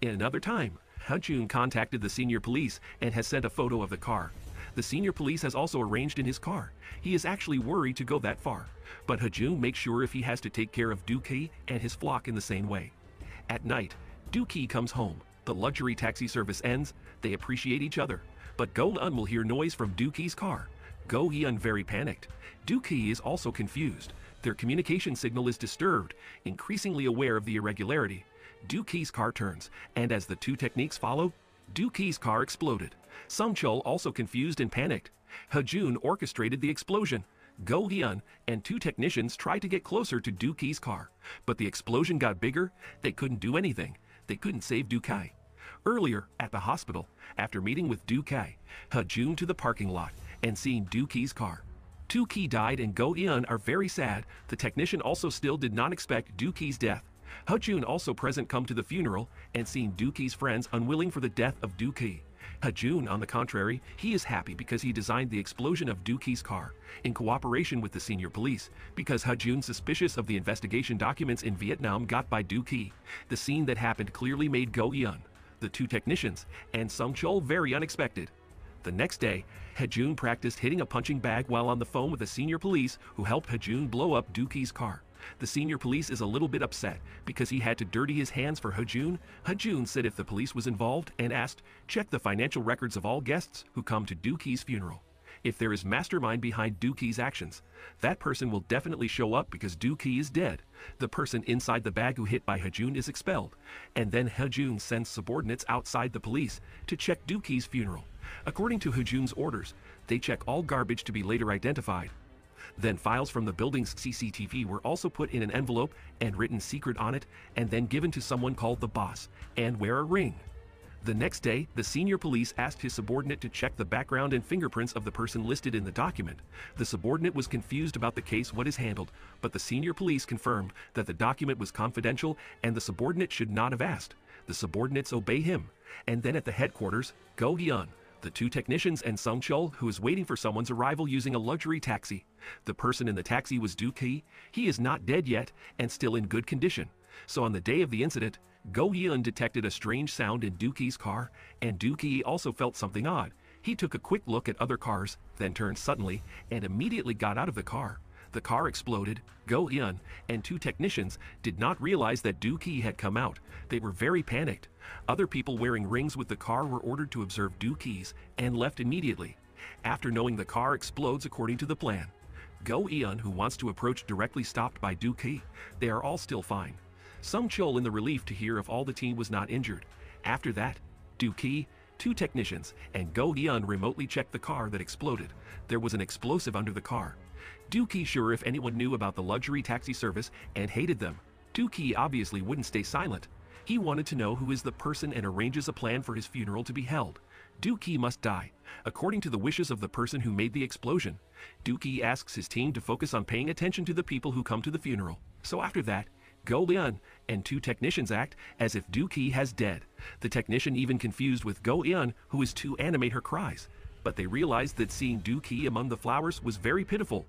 In another time, Hajun contacted the senior police and has sent a photo of the car. The senior police has also arranged in his car. He is actually worried to go that far. But Hajun makes sure if he has to take care of Dookie and his flock in the same way. At night, Dookie comes home. The luxury taxi service ends, they appreciate each other, but Go Eun will hear noise from Dookie's car. Go Eun very panicked. Dookie is also confused. Their communication signal is disturbed, increasingly aware of the irregularity. Dookie's car turns, and as the two techniques follow, Dookie's car exploded. Sung Chul also confused and panicked. Hajun orchestrated the explosion. Go Eun and two technicians tried to get closer to Dookie's car, but the explosion got bigger, they couldn't do anything they couldn't save Du Ki. Earlier, at the hospital, after meeting with Du Ki, Hajun to the parking lot and seeing Dookie's car. Dookie died and Go Eun are very sad. The technician also still did not expect Dookie's death. Hajun also present come to the funeral and seeing Dookie's friends unwilling for the death of Dookie. Hajun, on the contrary, he is happy because he designed the explosion of Dookie's car in cooperation with the senior police because Hajun suspicious of the investigation documents in Vietnam got by Dookie. The scene that happened clearly made Go Eun, the two technicians, and Sung Chul very unexpected. The next day, Hajun practiced hitting a punching bag while on the phone with the senior police who helped Hajun blow up Dookie's car. The senior police is a little bit upset because he had to dirty his hands for Hajun. Hajun said if the police was involved and asked, check the financial records of all guests who come to Dookie's funeral. If there is mastermind behind Dookie's actions, that person will definitely show up because Dookie is dead. The person inside the bag who hit by Hajun is expelled, and then Hajun sends subordinates outside the police to check Dookie's funeral. According to Hajun's orders, they check all garbage to be later identified. Then files from the building's CCTV were also put in an envelope and written secret on it and then given to someone called the boss and wear a ring. The next day, the senior police asked his subordinate to check the background and fingerprints of the person listed in the document. The subordinate was confused about the case what is handled, but the senior police confirmed that the document was confidential and the subordinate should not have asked. The subordinates obey him. And then at the headquarters, Go Eun, the two technicians and Sung Chul, who is waiting for someone's arrival using a luxury taxi. The person in the taxi was Du Ki. He is not dead yet and still in good condition. So on the day of the incident, Go Eun detected a strange sound in Dookie's car, and Dookie also felt something odd. He took a quick look at other cars, then turned suddenly, and immediately got out of the car. The car exploded. Go Eun and two technicians did not realize that Dookie had come out. They were very panicked. Other people wearing rings with the car were ordered to observe Dookie's and left immediately. After knowing the car explodes according to the plan. Go Eun, who wants to approach directly stopped by Dookie. They are all still fine. Sung Chul in the relief to hear if all the team was not injured. After that, Dookie, two technicians, and Go Eun remotely checked the car that exploded. There was an explosive under the car. Dookie sure if anyone knew about the luxury taxi service and hated them. Dookie obviously wouldn't stay silent. He wanted to know who is the person and arranges a plan for his funeral to be held. Dookie must die, according to the wishes of the person who made the explosion. Dookie asks his team to focus on paying attention to the people who come to the funeral. So after that, Go Eun and two technicians act as if Dookie has dead. The technician even confused with Go Eun, who is to animate her cries. But they realized that seeing Dookie among the flowers was very pitiful.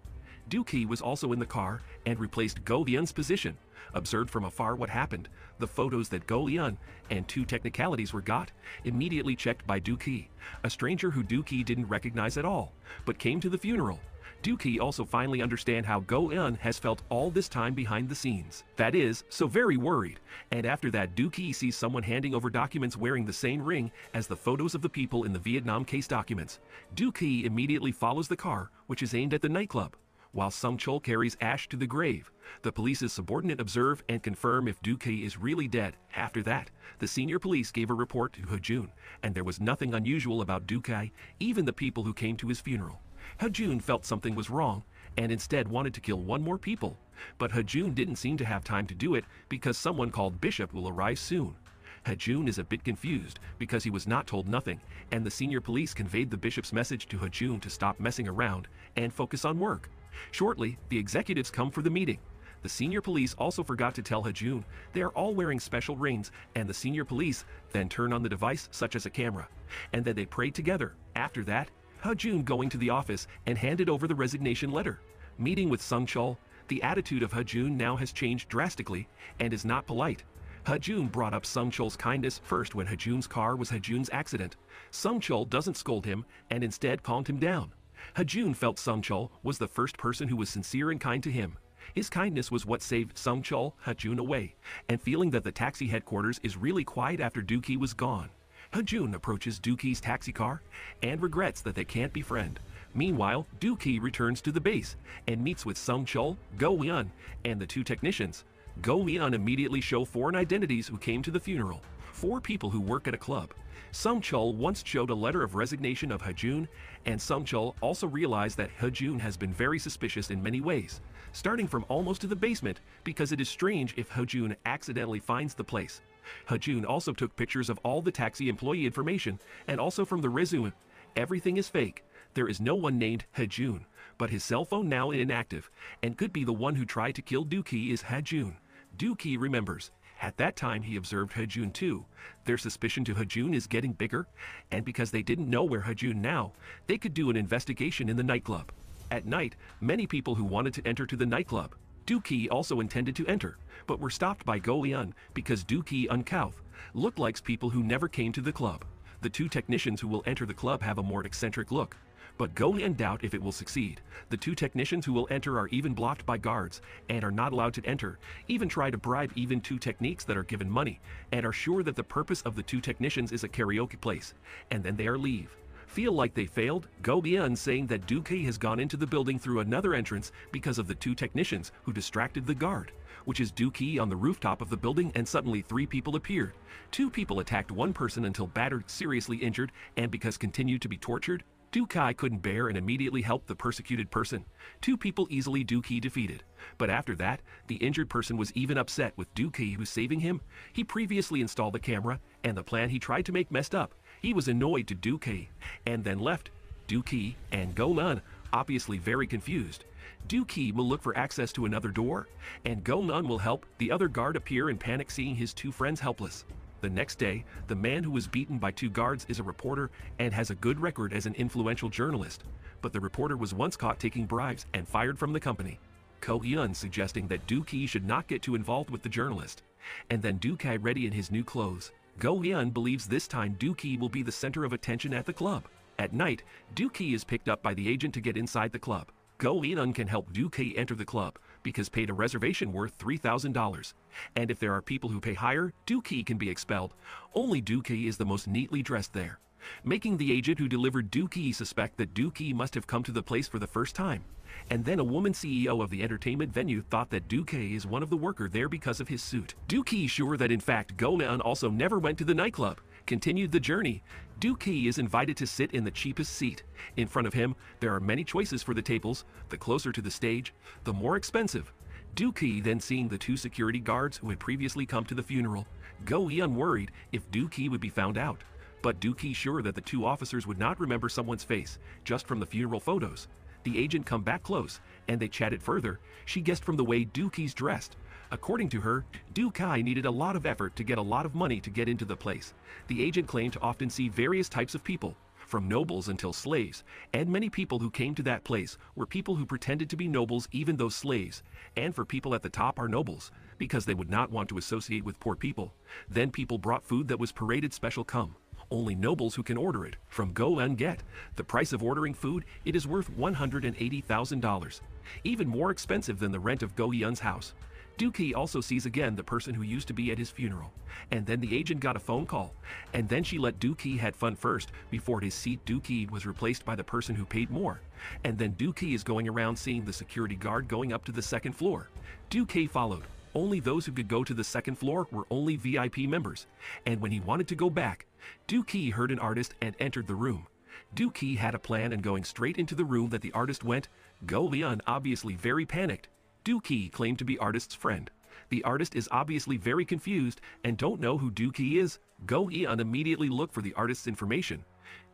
Dookie was also in the car and replaced Go Eun's position. Observed from afar what happened, the photos that Go Eun and two technicalities were got, immediately checked by Dookie, a stranger who Dookie didn't recognize at all, but came to the funeral. Dookie also finally understand how Go Eun has felt all this time behind the scenes. That is, so very worried. And after that, Dookie sees someone handing over documents wearing the same ring as the photos of the people in the Vietnam case documents. Dookie immediately follows the car, which is aimed at the nightclub while Sung Chul carries Ash to the grave. The police's subordinate observe and confirm if Dookie is really dead. After that, the senior police gave a report to Hajun, and there was nothing unusual about Dookie, even the people who came to his funeral. Hajun felt something was wrong and instead wanted to kill one more people. But Hajun didn't seem to have time to do it because someone called Bishop will arrive soon. Hajun is a bit confused because he was not told nothing, and the senior police conveyed the bishop's message to Hajun to stop messing around and focus on work. Shortly, the executives come for the meeting. The senior police also forgot to tell Hajun they are all wearing special rings, and the senior police then turn on the device such as a camera. And then they pray together. After that, Hajun going to the office and handed over the resignation letter. Meeting with Sung Chul, the attitude of Hajun now has changed drastically and is not polite. Hajun brought up Sung Chul's kindness first when Hajun's car was Hajun's accident. Sung Chul doesn't scold him and instead calmed him down. Hajun felt Sung Chul was the first person who was sincere and kind to him. His kindness was what saved Sung Chul Hajun away, and feeling that the taxi headquarters is really quiet after Dookie was gone. Hajun approaches Dookie's taxi car and regrets that they can't be befriend. Meanwhile, Dookie returns to the base and meets with Sung Chul, Go Eun, and the two technicians. Go Eun immediately show foreign identities who came to the funeral, four people who work at a club. Sung Chul once showed a letter of resignation of Hajun, and Sung Chul also realized that Hajun has been very suspicious in many ways, starting from almost to the basement because it is strange if Hajun accidentally finds the place. Hajun also took pictures of all the taxi employee information and also from the resume. Everything is fake. There is no one named Hajun, but his cell phone now inactive and could be the one who tried to kill Dookie is Hajun. Dookie remembers. At that time, he observed Hajun too. Their suspicion to Hajun is getting bigger, and because they didn't know where Hajun now, they could do an investigation in the nightclub. At night, many people who wanted to enter to the nightclub Dookie also intended to enter, but were stopped by Go Eun because Dookie and Kauth look like people who never came to the club. The two technicians who will enter the club have a more eccentric look. But go and doubt if it will succeed. The two technicians who will enter are even blocked by guards and are not allowed to enter, even try to bribe even two techniques that are given money, and are sure that the purpose of the two technicians is a karaoke place, and then they are leave. Feel like they failed? Go Eun saying that Dookie has gone into the building through another entrance because of the two technicians who distracted the guard, which is Dookie on the rooftop of the building and suddenly three people appeared. Two people attacked one person until battered, seriously injured, and because continued to be tortured, Du Ki couldn't bear and immediately helped the persecuted person. Two people easily Du Ki defeated. But after that, the injured person was even upset with Du Ki who's saving him. He previously installed the camera, and the plan he tried to make messed up. He was annoyed to Du Ki, and then left. Du Ki and Go Eun, obviously very confused. Du Ki will look for access to another door, and Go Eun will help the other guard appear in panic seeing his two friends helpless. The next day, the man who was beaten by two guards is a reporter and has a good record as an influential journalist. But the reporter was once caught taking bribes and fired from the company. Go Eun suggesting that Du Ki should not get too involved with the journalist. And then Du Ki ready in his new clothes. Go Eun believes this time Du Ki will be the center of attention at the club. At night, Du Ki is picked up by the agent to get inside the club. Go Eun can help Du Ki enter the club because paid a reservation worth $3,000. And if there are people who pay higher, Du Ki can be expelled. Only Du Ki is the most neatly dressed there, making the agent who delivered Du Ki suspect that Du Ki must have come to the place for the first time. And then a woman CEO of the entertainment venue thought that Du Ki is one of the worker there because of his suit. Du Ki sure that in fact Go Eun also never went to the nightclub continued the journey. Du Ki is invited to sit in the cheapest seat. In front of him, there are many choices for the tables, the closer to the stage, the more expensive. Du Ki then seeing the two security guards who had previously come to the funeral. Go Eun worried if Du Ki would be found out. But Du Ki sure that the two officers would not remember someone's face, just from the funeral photos. The agent come back close, and they chatted further. She guessed from the way Du Ki's dressed. According to her, Du Ki needed a lot of effort to get a lot of money to get into the place. The agent claimed to often see various types of people, from nobles until slaves, and many people who came to that place were people who pretended to be nobles even though slaves, and for people at the top are nobles, because they would not want to associate with poor people. Then people brought food that was paraded special come. Only nobles who can order it. From Go and Get. The price of ordering food, it is worth $180,000. Even more expensive than the rent of Go Eun's house. Dookie also sees again the person who used to be at his funeral. And then the agent got a phone call. And then she let Dookie had fun first before his seat Dookie was replaced by the person who paid more. And then Dookie is going around seeing the security guard going up to the second floor. Dookie followed. Only those who could go to the second floor were only VIP members. And when he wanted to go back, Dookie heard an artist and entered the room. Dookie had a plan and going straight into the room that the artist went, Go Eun obviously very panicked. Dookie claimed to be artist's friend. The artist is obviously very confused and don't know who Dookie is. Go Eun immediately look for the artist's information.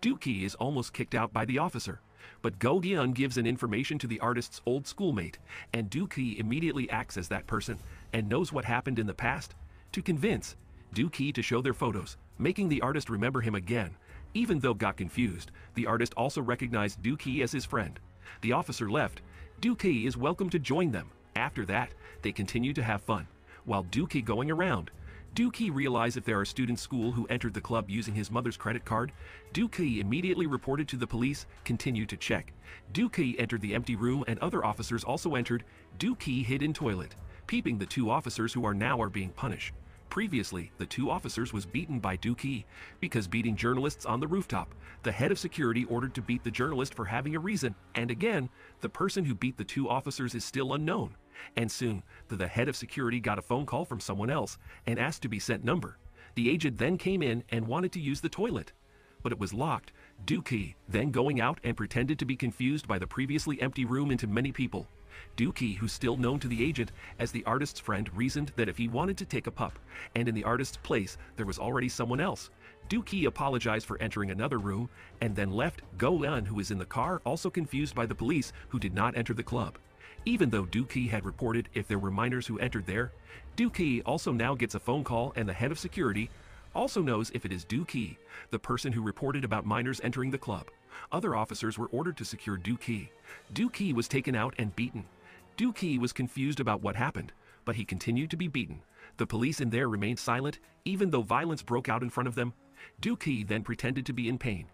Dookie is almost kicked out by the officer. But Go Eun gives an information to the artist's old schoolmate, and Dookie immediately acts as that person and knows what happened in the past to convince Dookie to show their photos, making the artist remember him again. Even though got confused, the artist also recognized Dookie as his friend. The officer left. Dookie is welcome to join them. After that, they continue to have fun, while Dookie going around, Dookie realized if there are students school who entered the club using his mother's credit card, Dookie immediately reported to the police, continued to check. Dookie entered the empty room and other officers also entered. Dookie hid in toilet, peeping the two officers who are now are being punished. Previously, the two officers was beaten by Dookie because beating journalists on the rooftop. The head of security ordered to beat the journalist for having a reason, and again, the person who beat the two officers is still unknown. And soon, the, the head of security got a phone call from someone else and asked to be sent number. The agent then came in and wanted to use the toilet, but it was locked. Dookie then going out and pretended to be confused by the previously empty room into many people. Dookie, who's still known to the agent as the artist's friend, reasoned that if he wanted to take a pup, and in the artist's place there was already someone else, Dookie apologized for entering another room and then left Go Eun, who was in the car, also confused by the police who did not enter the club. Even though Dookie had reported if there were minors who entered there, Dookie also now gets a phone call and the head of security also knows if it is Dookie, the person who reported about minors entering the club. Other officers were ordered to secure Dookie. Dookie was taken out and beaten. Dookie was confused about what happened, but he continued to be beaten. The police in there remained silent, even though violence broke out in front of them. Dookie then pretended to be in pain.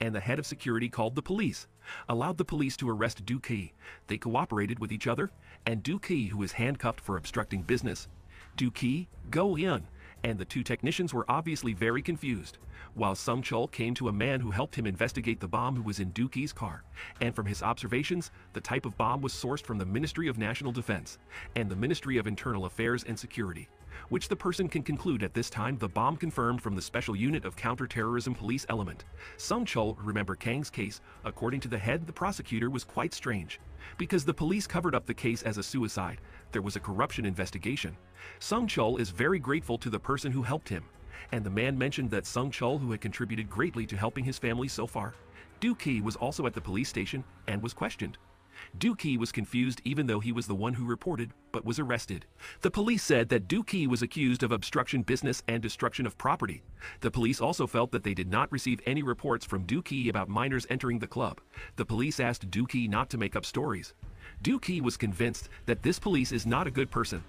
and the head of security called the police, allowed the police to arrest Dookie. They cooperated with each other, and Dookie, who was handcuffed for obstructing business. Dookie, Go Eun, and the two technicians were obviously very confused, while Sung Chul came to a man who helped him investigate the bomb who was in Dookie's car, and from his observations, the type of bomb was sourced from the Ministry of National Defense and the Ministry of Internal Affairs and Security which the person can conclude at this time the bomb confirmed from the Special Unit of Counterterrorism Police element. Sung Chul remember Kang's case, according to the head the prosecutor was quite strange. Because the police covered up the case as a suicide, there was a corruption investigation. Sung Chul is very grateful to the person who helped him. And the man mentioned that Sung Chul who had contributed greatly to helping his family so far. Du Ki was also at the police station and was questioned. Dookie was confused even though he was the one who reported, but was arrested. The police said that Dookie was accused of obstruction business and destruction of property. The police also felt that they did not receive any reports from Dookie about minors entering the club. The police asked Dookie not to make up stories. Dookie was convinced that this police is not a good person.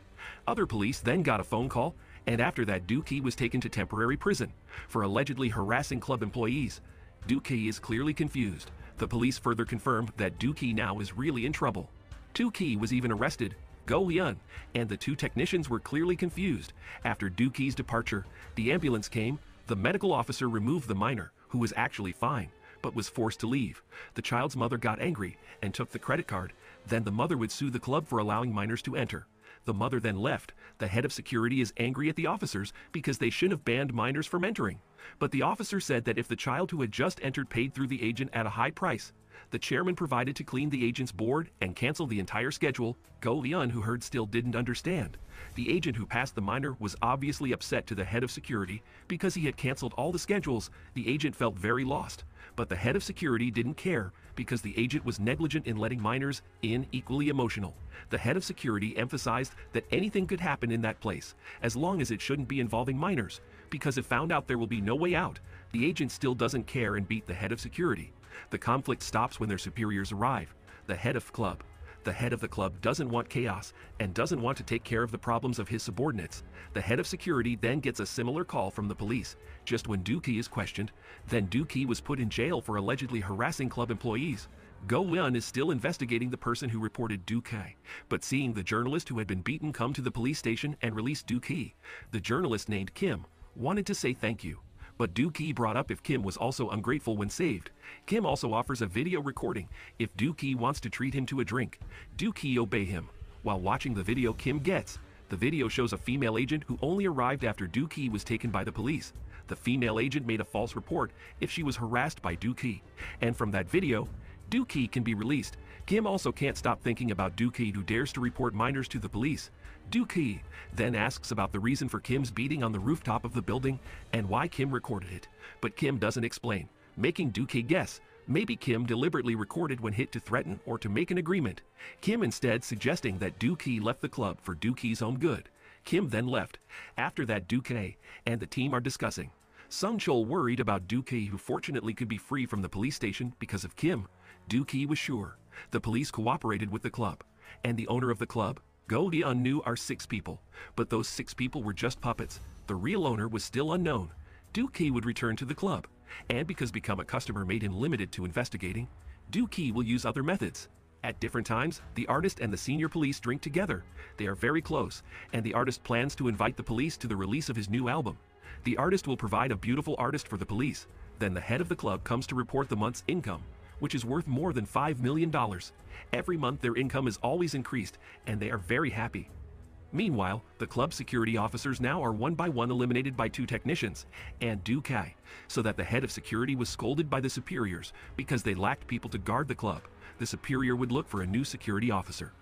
Other police then got a phone call, and after that Dookie was taken to temporary prison for allegedly harassing club employees. Dookie is clearly confused. The police further confirmed that Dookie now is really in trouble. Dookie was even arrested, Go Eun, and the two technicians were clearly confused. After Dookie's departure, the ambulance came, the medical officer removed the minor, who was actually fine, but was forced to leave. The child's mother got angry and took the credit card, then the mother would sue the club for allowing minors to enter. The mother then left. The head of security is angry at the officers because they shouldn't have banned minors from entering. But the officer said that if the child who had just entered paid through the agent at a high price, the chairman provided to clean the agent's board and cancel the entire schedule. Go Eun, who heard still didn't understand. The agent who passed the minor was obviously upset to the head of security because he had canceled all the schedules. The agent felt very lost. But the head of security didn't care because the agent was negligent in letting minors in equally emotional. The head of security emphasized that anything could happen in that place, as long as it shouldn't be involving minors, because if found out there will be no way out, the agent still doesn't care and beat the head of security. The conflict stops when their superiors arrive. The head of club. The head of the club doesn't want chaos and doesn't want to take care of the problems of his subordinates. The head of security then gets a similar call from the police. Just when Dookie is questioned, then Dookie was put in jail for allegedly harassing club employees. Go Eun is still investigating the person who reported Dookie, but seeing the journalist who had been beaten come to the police station and release Dookie, the journalist named Kim wanted to say thank you. But Dookie brought up if Kim was also ungrateful when saved. Kim also offers a video recording if Dookie wants to treat him to a drink. Dookie obey him. While watching the video Kim gets, the video shows a female agent who only arrived after Dookie was taken by the police. The female agent made a false report if she was harassed by Dookie. And from that video, Dookie can be released. Kim also can't stop thinking about Dookie who dares to report minors to the police. Dookie then asks about the reason for Kim's beating on the rooftop of the building and why Kim recorded it. But Kim doesn't explain, making Dookie guess. Maybe Kim deliberately recorded when hit to threaten or to make an agreement. Kim instead suggesting that Dookie left the club for Dookie's own good. Kim then left. After that, Dookie and the team are discussing. Sung Chul worried about Dookie who fortunately could be free from the police station because of Kim. Dookie was sure. The police cooperated with the club. And the owner of the club, Go Eun knew our six people, but those six people were just puppets. The real owner was still unknown. Dookie would return to the club, and because become a customer made him limited to investigating, Dookie will use other methods. At different times, the artist and the senior police drink together. They are very close, and the artist plans to invite the police to the release of his new album. The artist will provide a beautiful artist for the police. Then the head of the club comes to report the month's income which is worth more than $5 million. Every month their income is always increased, and they are very happy. Meanwhile, the club security officers now are one by one eliminated by two technicians and Du Ki, so that the head of security was scolded by the superiors because they lacked people to guard the club. The superior would look for a new security officer.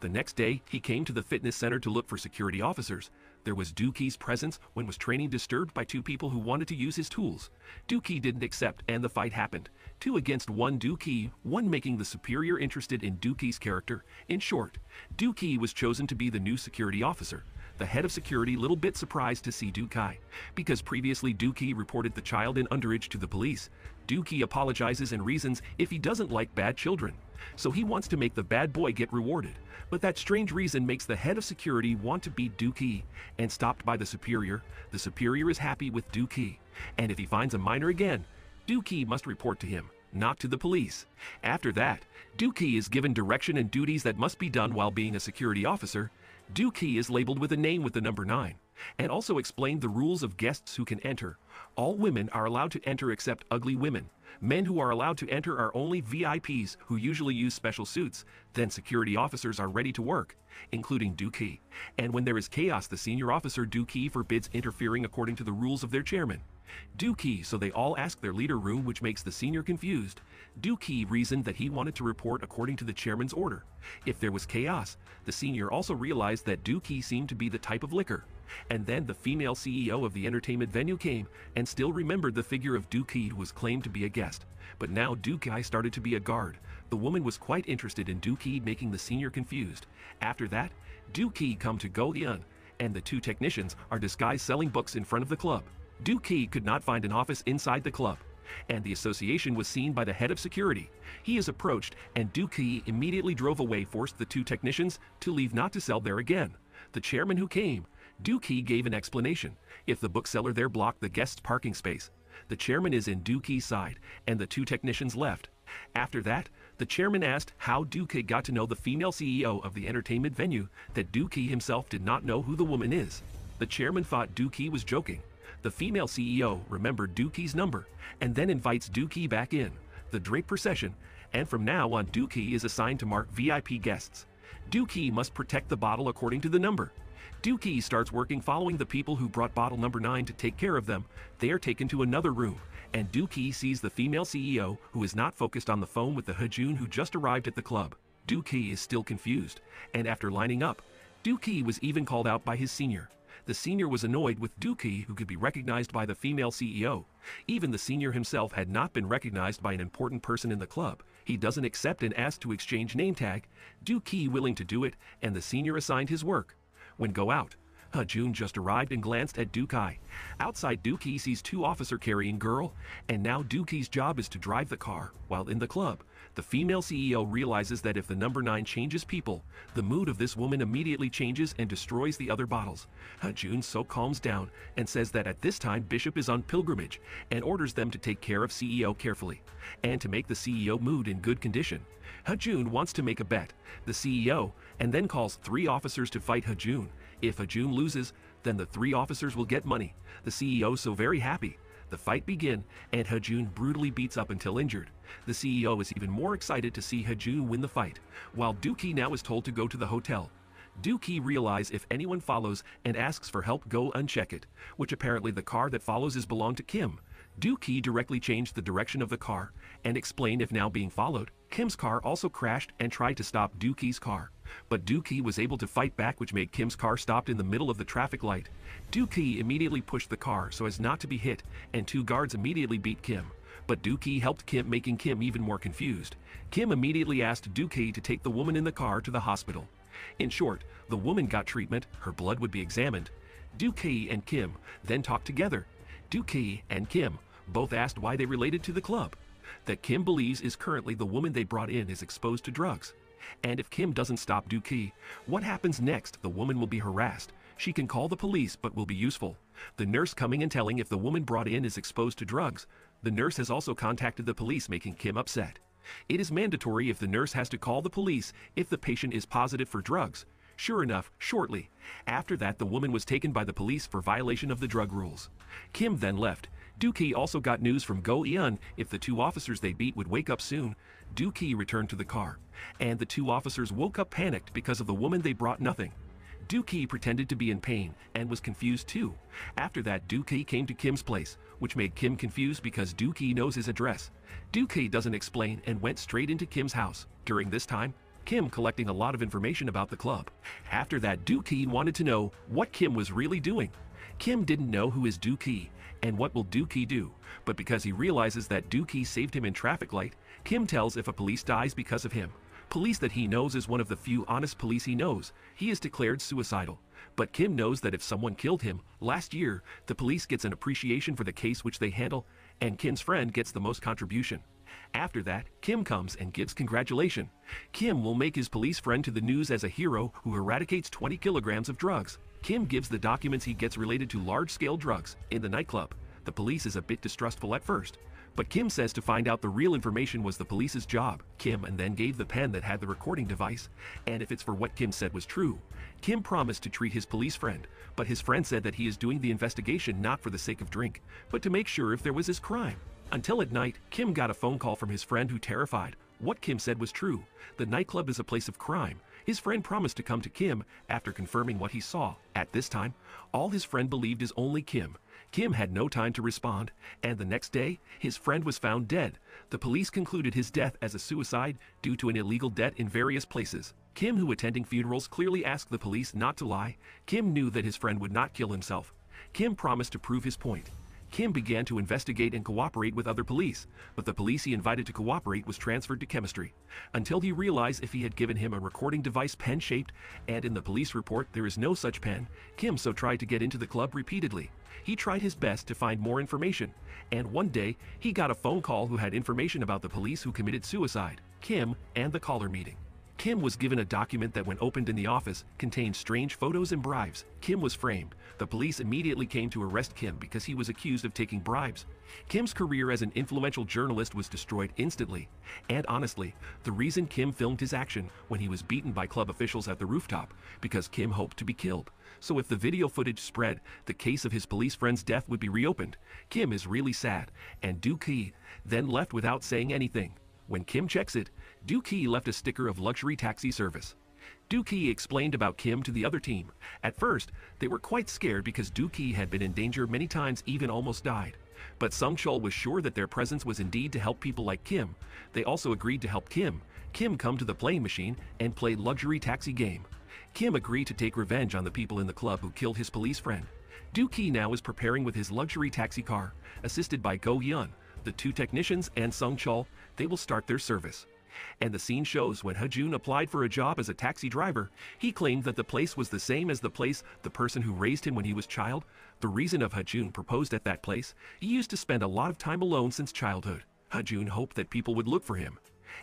The next day, he came to the fitness center to look for security officers. There was Dookie's presence when was training disturbed by two people who wanted to use his tools. Dookie didn't accept and the fight happened. Two against one Dookie, one making the superior interested in Dookie's character. In short, Dookie was chosen to be the new security officer the head of security little bit surprised to see Dookie, because previously Dookie reported the child in underage to the police. Dookie apologizes and reasons if he doesn't like bad children. So he wants to make the bad boy get rewarded. But that strange reason makes the head of security want to beat Dookie, and stopped by the superior, the superior is happy with Dookie. And if he finds a minor again, Dookie must report to him, not to the police. After that, Dookie is given direction and duties that must be done while being a security officer. Dookie is labeled with a name with the number 9, and also explained the rules of guests who can enter. All women are allowed to enter except ugly women. Men who are allowed to enter are only VIPs who usually use special suits. Then security officers are ready to work, including Dookie. And when there is chaos, the senior officer Dookie forbids interfering according to the rules of their chairman. Dookie, so they all ask their leader room, which makes the senior confused. Dookie reasoned that he wanted to report according to the chairman's order. If there was chaos, the senior also realized that Dookie seemed to be the type of liquor. And then the female CEO of the entertainment venue came and still remembered the figure of Dookie was claimed to be a guest. But now Dookie started to be a guard. The woman was quite interested in Dookie making the senior confused. After that, Dookie come to Go and the two technicians are disguised selling books in front of the club. Dookie could not find an office inside the club, and the association was seen by the head of security. He is approached, and Dookie immediately drove away, forced the two technicians to leave not to sell there again. The chairman who came, Dookie gave an explanation. If the bookseller there blocked the guest's parking space, the chairman is in Dookie's side, and the two technicians left. After that, the chairman asked how Dookie got to know the female CEO of the entertainment venue, that Dookie himself did not know who the woman is. The chairman thought Dookie was joking. The female CEO remembered Dookie's number and then invites Dookie back in, the drink procession, and from now on Dookie is assigned to mark VIP guests. Dookie must protect the bottle according to the number. Dookie starts working following the people who brought bottle number 9 to take care of them. They are taken to another room, and Dookie sees the female CEO who is not focused on the phone with the Hajun who just arrived at the club. Dookie is still confused, and after lining up, Dookie was even called out by his senior. The senior was annoyed with Dookie who could be recognized by the female CEO. Even the senior himself had not been recognized by an important person in the club. He doesn't accept and asks to exchange name tag. Dookie willing to do it, and the senior assigned his work. When go out, June just arrived and glanced at Dookie. Outside, Dookie sees two officer carrying girl, and now Dookie's job is to drive the car. While in the club, the female CEO realizes that if the number 9 changes people, the mood of this woman immediately changes and destroys the other bottles. June so calms down and says that at this time Bishop is on pilgrimage and orders them to take care of CEO carefully and to make the CEO mood in good condition. Hajun wants to make a bet, the CEO, and then calls three officers to fight Hajun. If Hajun loses, then the three officers will get money. The CEO so very happy. The fight begin, and Hajun brutally beats up until injured. The CEO is even more excited to see Hajun win the fight, while Dookie now is told to go to the hotel. Dookie realize if anyone follows and asks for help go uncheck it, which apparently the car that follows is belonged to Kim. Dookie directly changed the direction of the car and explained if now being followed, Kim's car also crashed and tried to stop Dookie's car. But Dookie was able to fight back which made Kim's car stopped in the middle of the traffic light. Dookie immediately pushed the car so as not to be hit and two guards immediately beat Kim. But Dookie helped Kim making Kim even more confused. Kim immediately asked Dookie to take the woman in the car to the hospital. In short, the woman got treatment, her blood would be examined. Dookie and Kim then talked together. Dookie and Kim both asked why they related to the club. That Kim believes is currently the woman they brought in is exposed to drugs. And if Kim doesn't stop Dookie, what happens next? The woman will be harassed. She can call the police but will be useful. The nurse coming and telling if the woman brought in is exposed to drugs. The nurse has also contacted the police making Kim upset. It is mandatory if the nurse has to call the police if the patient is positive for drugs. Sure enough, shortly. After that, the woman was taken by the police for violation of the drug rules. Kim then left. Dookie also got news from Go Eun if the two officers they beat would wake up soon. Dookie returned to the car, and the two officers woke up panicked because of the woman they brought nothing. Dookie pretended to be in pain and was confused too. After that, Dookie came to Kim's place, which made Kim confused because Dookie knows his address. Dookie doesn't explain and went straight into Kim's house. During this time, Kim collecting a lot of information about the club. After that, Dookie wanted to know what Kim was really doing. Kim didn't know who is Dookie and what will Dookie do, but because he realizes that Dookie saved him in traffic light, Kim tells if a police dies because of him. Police that he knows is one of the few honest police he knows. He is declared suicidal. But Kim knows that if someone killed him, last year, the police gets an appreciation for the case which they handle, and Kim's friend gets the most contribution. After that, Kim comes and gives congratulation. Kim will make his police friend to the news as a hero who eradicates 20 kilograms of drugs. Kim gives the documents he gets related to large-scale drugs in the nightclub. The police is a bit distrustful at first, but Kim says to find out the real information was the police's job. Kim and then gave the pen that had the recording device, and if it's for what Kim said was true, Kim promised to treat his police friend, but his friend said that he is doing the investigation not for the sake of drink, but to make sure if there was his crime. Until at night, Kim got a phone call from his friend who terrified. What Kim said was true. The nightclub is a place of crime. His friend promised to come to Kim after confirming what he saw. At this time, all his friend believed is only Kim. Kim had no time to respond, and the next day, his friend was found dead. The police concluded his death as a suicide due to an illegal debt in various places. Kim, who attending funerals, clearly asked the police not to lie. Kim knew that his friend would not kill himself. Kim promised to prove his point. Kim began to investigate and cooperate with other police, but the police he invited to cooperate was transferred to chemistry, until he realized if he had given him a recording device pen-shaped, and in the police report there is no such pen, Kim so tried to get into the club repeatedly. He tried his best to find more information, and one day he got a phone call who had information about the police who committed suicide, Kim, and the caller meeting. Kim was given a document that when opened in the office contained strange photos and bribes. Kim was framed. The police immediately came to arrest Kim because he was accused of taking bribes. Kim's career as an influential journalist was destroyed instantly. And honestly, the reason Kim filmed his action when he was beaten by club officials at the rooftop because Kim hoped to be killed. So if the video footage spread, the case of his police friend's death would be reopened. Kim is really sad, and Dookie then left without saying anything. When Kim checks it, Dookie left a sticker of luxury taxi service. Dookie explained about Kim to the other team. At first, they were quite scared because Dookie had been in danger many times even almost died. But Sung Chul was sure that their presence was indeed to help people like Kim. They also agreed to help Kim. Kim come to the playing machine and play luxury taxi game. Kim agreed to take revenge on the people in the club who killed his police friend. Dookie now is preparing with his luxury taxi car, assisted by Go Eun, the two technicians and Sung Chul, they will start their service. And the scene shows when Hajun applied for a job as a taxi driver, he claimed that the place was the same as the place the person who raised him when he was child. The reason of Hajun proposed at that place, he used to spend a lot of time alone since childhood. Hajun hoped that people would look for him.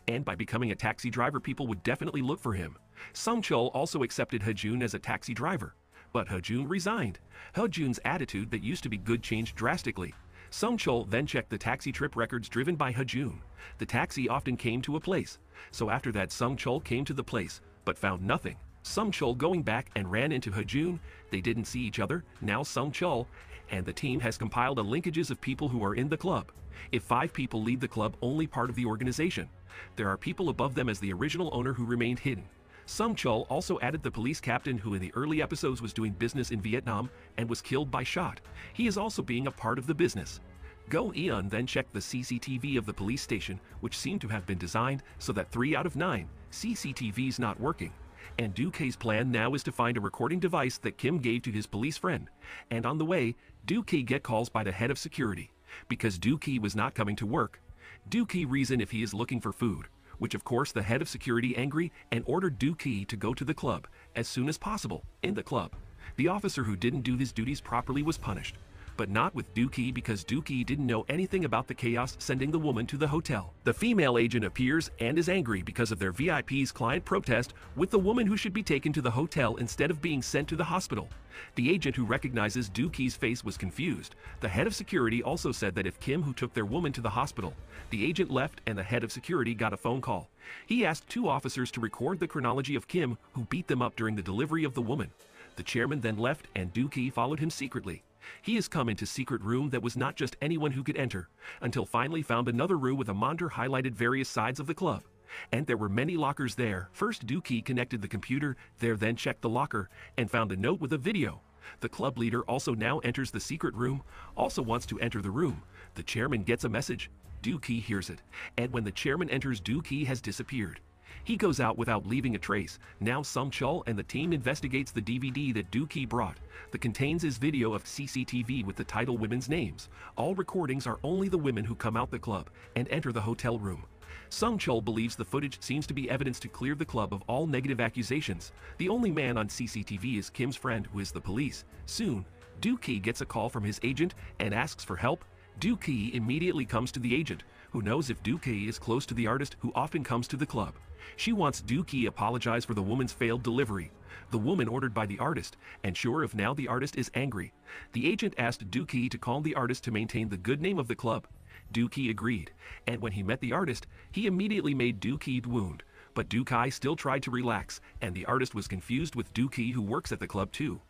And by becoming a taxi driver, people would definitely look for him. Sung Chul also accepted Hajun as a taxi driver. But Hajun resigned. Hajun's attitude that used to be good changed drastically. Sung Chul then checked the taxi trip records driven by Hajun. The taxi often came to a place, so after that Sung Chul came to the place, but found nothing. Sung Chul going back and ran into Hajun. They didn't see each other. Now Sung Chul and the team has compiled a linkages of people who are in the club. If five people leave the club, only part of the organization. There are people above them as the original owner who remained hidden. Sung Chul also added the police captain who in the early episodes was doing business in Vietnam and was killed by shot. He is also being a part of the business. Go Eun then checked the CCTV of the police station, which seemed to have been designed so that 3 out of 9 CCTVs not working. And Duke's plan now is to find a recording device that Kim gave to his police friend. And on the way, Duke get calls by the head of security. Because Duke was not coming to work. Duke reason if he is looking for food which of course the head of security angry and ordered Dookie to go to the club as soon as possible in the club. The officer who didn't do his duties properly was punished, but not with Dookie because Dookie didn't know anything about the chaos sending the woman to the hotel. The female agent appears and is angry because of their VIP's client protest with the woman who should be taken to the hotel instead of being sent to the hospital. The agent who recognizes Dookie's face was confused. The head of security also said that if Kim who took their woman to the hospital, the agent left and the head of security got a phone call. He asked two officers to record the chronology of Kim who beat them up during the delivery of the woman. The chairman then left and Dookie followed him secretly. He has come into secret room that was not just anyone who could enter, until finally found another room with a monitor highlighted various sides of the club. And there were many lockers there. First Dookie connected the computer, there then checked the locker, and found a note with a video. The club leader also now enters the secret room, also wants to enter the room. The chairman gets a message. Dookie hears it, and when the chairman enters Dookie has disappeared. He goes out without leaving a trace. Now Sung Chul and the team investigates the DVD that Dookie brought. That contains his video of CCTV with the title women's names. All recordings are only the women who come out the club and enter the hotel room. Sung Chul believes the footage seems to be evidence to clear the club of all negative accusations. The only man on CCTV is Kim's friend, who is the police. Soon, Dookie gets a call from his agent and asks for help Dookie immediately comes to the agent, who knows if Dookie is close to the artist who often comes to the club. She wants Dookie apologize for the woman's failed delivery. The woman ordered by the artist, and sure if now the artist is angry. The agent asked Dookie to call the artist to maintain the good name of the club. Dookie agreed, and when he met the artist, he immediately made Dookie wound. But Dookie still tried to relax, and the artist was confused with Dookie who works at the club too.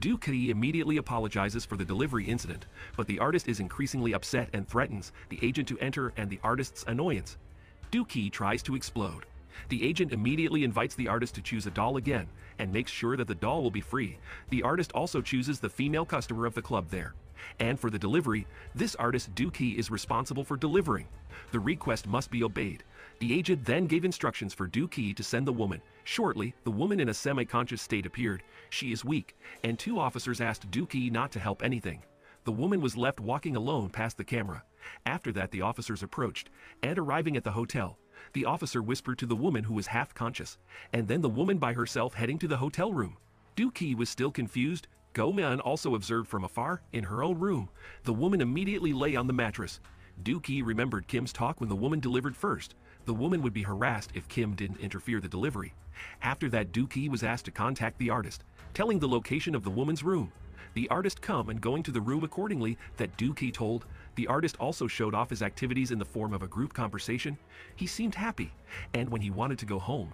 Dookie immediately apologizes for the delivery incident, but the artist is increasingly upset and threatens the agent to enter and the artist's annoyance. Dookie tries to explode. The agent immediately invites the artist to choose a doll again and makes sure that the doll will be free. The artist also chooses the female customer of the club there. And for the delivery, this artist Dookie is responsible for delivering. The request must be obeyed. The agent then gave instructions for Dookie to send the woman. Shortly, the woman in a semi-conscious state appeared. She is weak, and two officers asked Dookie not to help anything. The woman was left walking alone past the camera. After that, the officers approached, and arriving at the hotel, the officer whispered to the woman who was half conscious, and then the woman by herself heading to the hotel room. Dookie was still confused. Goman also observed from afar, in her own room. The woman immediately lay on the mattress. Dookie remembered Kim's talk when the woman delivered first. The woman would be harassed if Kim didn't interfere the delivery. After that, Dookie was asked to contact the artist, telling the location of the woman's room. The artist come and going to the room accordingly that Dookie told. The artist also showed off his activities in the form of a group conversation. He seemed happy, and when he wanted to go home,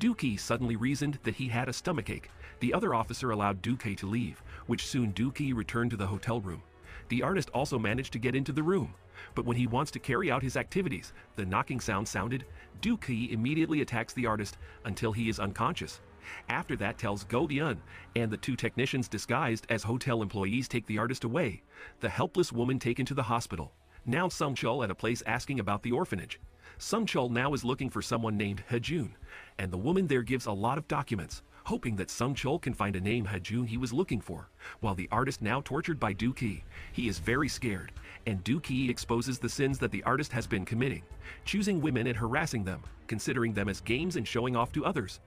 Dookie suddenly reasoned that he had a stomachache. The other officer allowed Dookie to leave, which soon Dookie returned to the hotel room. The artist also managed to get into the room, but when he wants to carry out his activities, the knocking sound sounded. Dookie immediately attacks the artist until he is unconscious. After that tells Go Eun, and the two technicians disguised as hotel employees take the artist away. The helpless woman taken to the hospital. Now Sung Chul at a place asking about the orphanage. Sung Chul now is looking for someone named Hajun, and the woman there gives a lot of documents, hoping that Sung Chul can find a name Hajun he was looking for. While the artist now tortured by Dookie, he is very scared, and Dookie exposes the sins that the artist has been committing, choosing women and harassing them, considering them as games and showing off to others.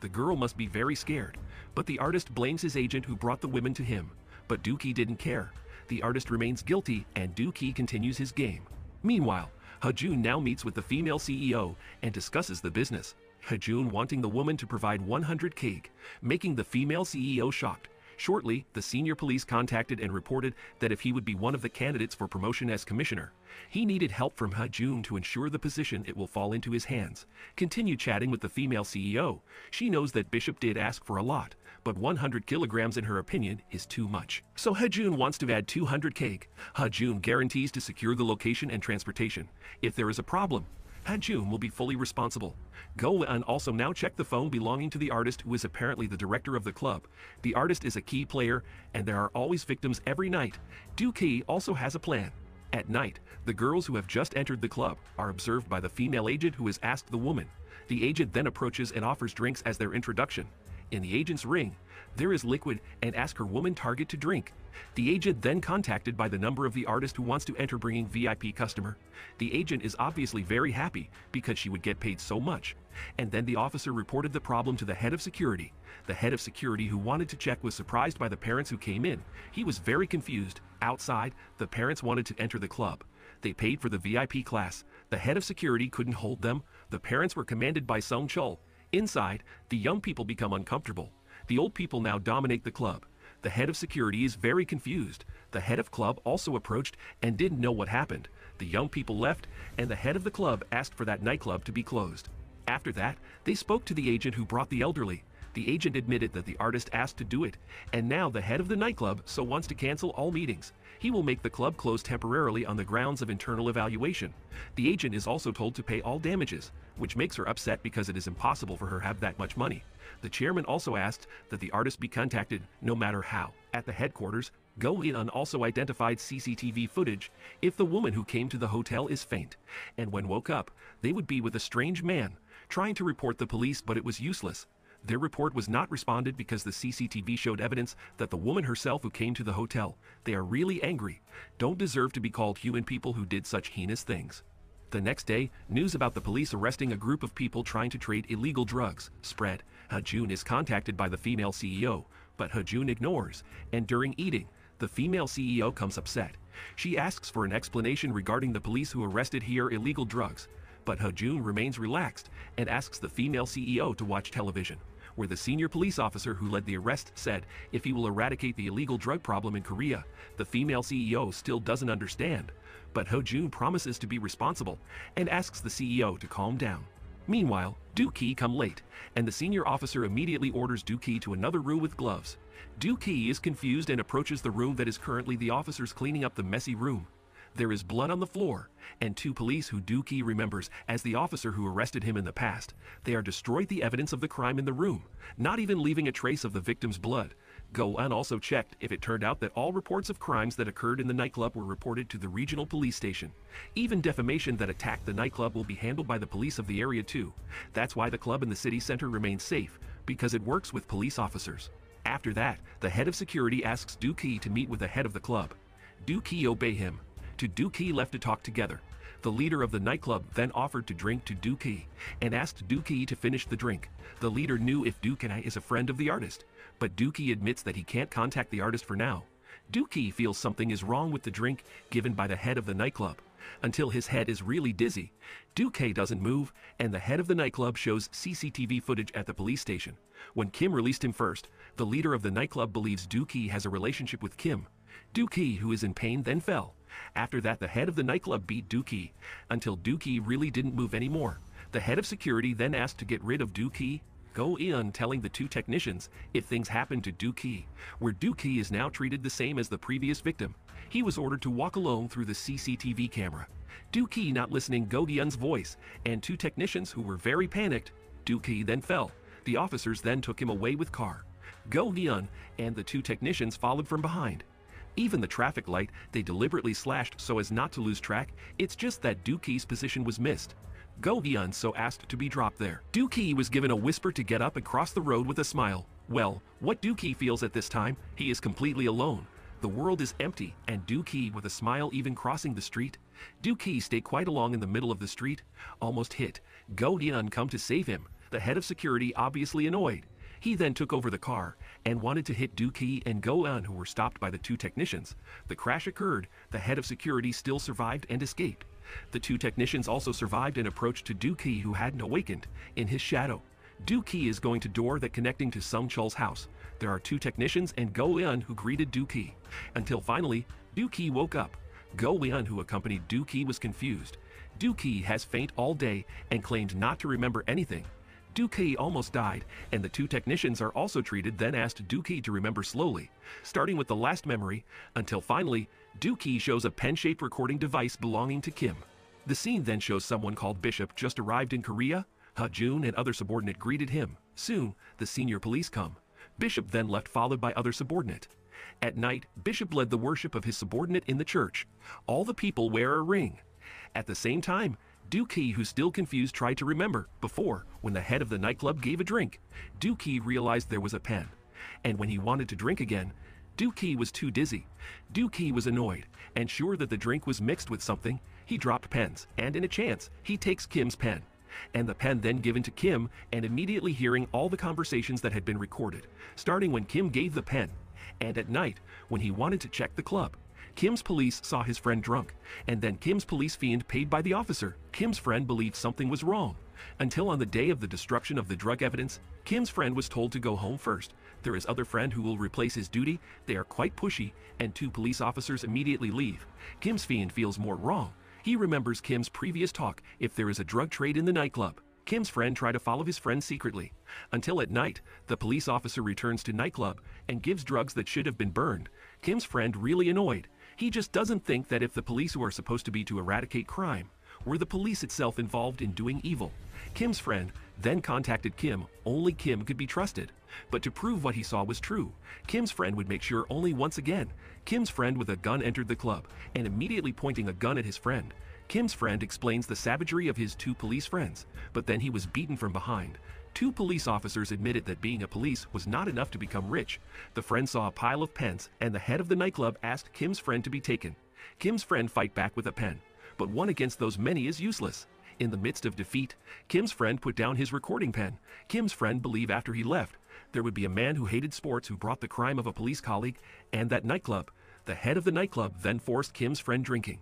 The girl must be very scared, but the artist blames his agent who brought the women to him. But Dookie didn't care. The artist remains guilty and Dookie continues his game. Meanwhile, Hajun now meets with the female CEO and discusses the business. Hajun wanting the woman to provide 100 cake, making the female CEO shocked. Shortly, the senior police contacted and reported that if he would be one of the candidates for promotion as commissioner, he needed help from Hajun to ensure the position it will fall into his hands. Continue chatting with the female CEO. She knows that Bishop did ask for a lot, but 100 kilograms in her opinion is too much. So Hajun wants to add 200 cake. Hajun guarantees to secure the location and transportation. If there is a problem, Hajun will be fully responsible. Go and also now check the phone belonging to the artist who is apparently the director of the club. The artist is a key player and there are always victims every night. Dookie also has a plan. At night, the girls who have just entered the club are observed by the female agent who has asked the woman. The agent then approaches and offers drinks as their introduction. In the agent's ring, there is liquid and ask her woman target to drink. The agent then contacted by the number of the artist who wants to enter bringing VIP customer. The agent is obviously very happy because she would get paid so much. And then the officer reported the problem to the head of security. The head of security who wanted to check was surprised by the parents who came in. He was very confused. Outside, the parents wanted to enter the club. They paid for the VIP class. The head of security couldn't hold them. The parents were commanded by Sung Chul. Inside, the young people become uncomfortable. The old people now dominate the club. The head of security is very confused. The head of club also approached and didn't know what happened. The young people left, and the head of the club asked for that nightclub to be closed. After that, they spoke to the agent who brought the elderly. The agent admitted that the artist asked to do it, and now the head of the nightclub so wants to cancel all meetings. He will make the club close temporarily on the grounds of internal evaluation. The agent is also told to pay all damages, which makes her upset because it is impossible for her to have that much money. The chairman also asked that the artist be contacted no matter how. At the headquarters, Go Eun also identified CCTV footage if the woman who came to the hotel is faint, and when woke up, they would be with a strange man, trying to report the police but it was useless. Their report was not responded because the CCTV showed evidence that the woman herself who came to the hotel, they are really angry, don't deserve to be called human people who did such heinous things. The next day, news about the police arresting a group of people trying to trade illegal drugs spread. Hajun is contacted by the female CEO, but Hajun ignores, and during eating, the female CEO comes upset. She asks for an explanation regarding the police who arrested here illegal drugs, but Hajun remains relaxed and asks the female CEO to watch television, where the senior police officer who led the arrest said if he will eradicate the illegal drug problem in Korea, the female CEO still doesn't understand. But Hajun promises to be responsible and asks the CEO to calm down. Meanwhile, Dookie come late, and the senior officer immediately orders Dookie to another room with gloves. Dookie is confused and approaches the room that is currently the officers cleaning up the messy room. There is blood on the floor, and two police who Dookie remembers as the officer who arrested him in the past. They are destroyed the evidence of the crime in the room, not even leaving a trace of the victim's blood. Go-eun also checked if it turned out that all reports of crimes that occurred in the nightclub were reported to the regional police station. Even defamation that attacked the nightclub will be handled by the police of the area too. That's why the club in the city center remains safe, because it works with police officers. After that, the head of security asks Dookie to meet with the head of the club. Dookie obey him, to Dookie left to talk together. The leader of the nightclub then offered to drink to Dookie and asked Dookie to finish the drink. The leader knew if Dookie is a friend of the artist, but Dookie admits that he can't contact the artist for now. Dookie feels something is wrong with the drink given by the head of the nightclub, until his head is really dizzy. Dookie doesn't move, and the head of the nightclub shows CCTV footage at the police station. When Kim released him first, the leader of the nightclub believes Dookie has a relationship with Kim. Dookie, who is in pain, then fell. After that, the head of the nightclub beat Dookie until Dookie really didn't move anymore. The head of security then asked to get rid of Dookie. Go Eun telling the two technicians if things happened to Dookie, where Dookie is now treated the same as the previous victim. He was ordered to walk alone through the CCTV camera. Dookie not listening Go Eun's voice, and two technicians who were very panicked. Dookie then fell. The officers then took him away with car. Go Eun and the two technicians followed from behind. Even the traffic light they deliberately slashed so as not to lose track, it's just that Dookie's position was missed. Go Eun so asked to be dropped there. Dookie was given a whisper to get up and cross the road with a smile. Well, what Dookie feels at this time, he is completely alone. The world is empty, and Dookie with a smile even crossing the street. Dookie stay quite along in the middle of the street, almost hit. Go Eun come to save him. The head of security obviously annoyed. He then took over the car and wanted to hit Dookie and Go-eun who were stopped by the two technicians. The crash occurred, the head of security still survived and escaped. The two technicians also survived and approached to Dookie who hadn't awakened, in his shadow. Dookie is going to door that connecting to Sung Chul's house. There are two technicians and Go-eun who greeted Dookie. Until finally, Dookie woke up. Go-eun who accompanied Dookie was confused. Dookie has faint all day and claimed not to remember anything. Dookie almost died, and the two technicians are also treated then asked Dookie to remember slowly, starting with the last memory, until finally, Dookie shows a pen-shaped recording device belonging to Kim. The scene then shows someone called Bishop just arrived in Korea. Ha-jun and other subordinate greeted him. Soon, the senior police come. Bishop then left followed by other subordinate. At night, Bishop led the worship of his subordinate in the church. All the people wear a ring. At the same time, Dookie, who still confused, tried to remember before when the head of the nightclub gave a drink. Dookie realized there was a pen. And when he wanted to drink again, Dookie was too dizzy. Dookie was annoyed and sure that the drink was mixed with something. He dropped pens, and in a chance, he takes Kim's pen. And the pen then given to Kim, and immediately hearing all the conversations that had been recorded, starting when Kim gave the pen, and at night when he wanted to check the club. Kim's police saw his friend drunk, and then Kim's police fiend paid by the officer. Kim's friend believed something was wrong. Until on the day of the destruction of the drug evidence, Kim's friend was told to go home first. There is other friend who will replace his duty. They are quite pushy, and two police officers immediately leave. Kim's fiend feels more wrong. He remembers Kim's previous talk if there is a drug trade in the nightclub. Kim's friend tried to follow his friend secretly. Until at night, the police officer returns to nightclub and gives drugs that should have been burned. Kim's friend really annoyed. He just doesn't think that if the police who are supposed to be to eradicate crime were the police itself involved in doing evil. Kim's friend then contacted Kim, only Kim could be trusted. But to prove what he saw was true, Kim's friend would make sure only once again. Kim's friend with a gun entered the club, and immediately pointing a gun at his friend. Kim's friend explains the savagery of his two police friends, but then he was beaten from behind. Two police officers admitted that being a police was not enough to become rich. The friend saw a pile of pens, and the head of the nightclub asked Kim's friend to be taken. Kim's friend fight back with a pen, but one against those many is useless. In the midst of defeat, Kim's friend put down his recording pen. Kim's friend believed after he left, there would be a man who hated sports who brought the crime of a police colleague and that nightclub. the head of the nightclub then forced Kim's friend drinking.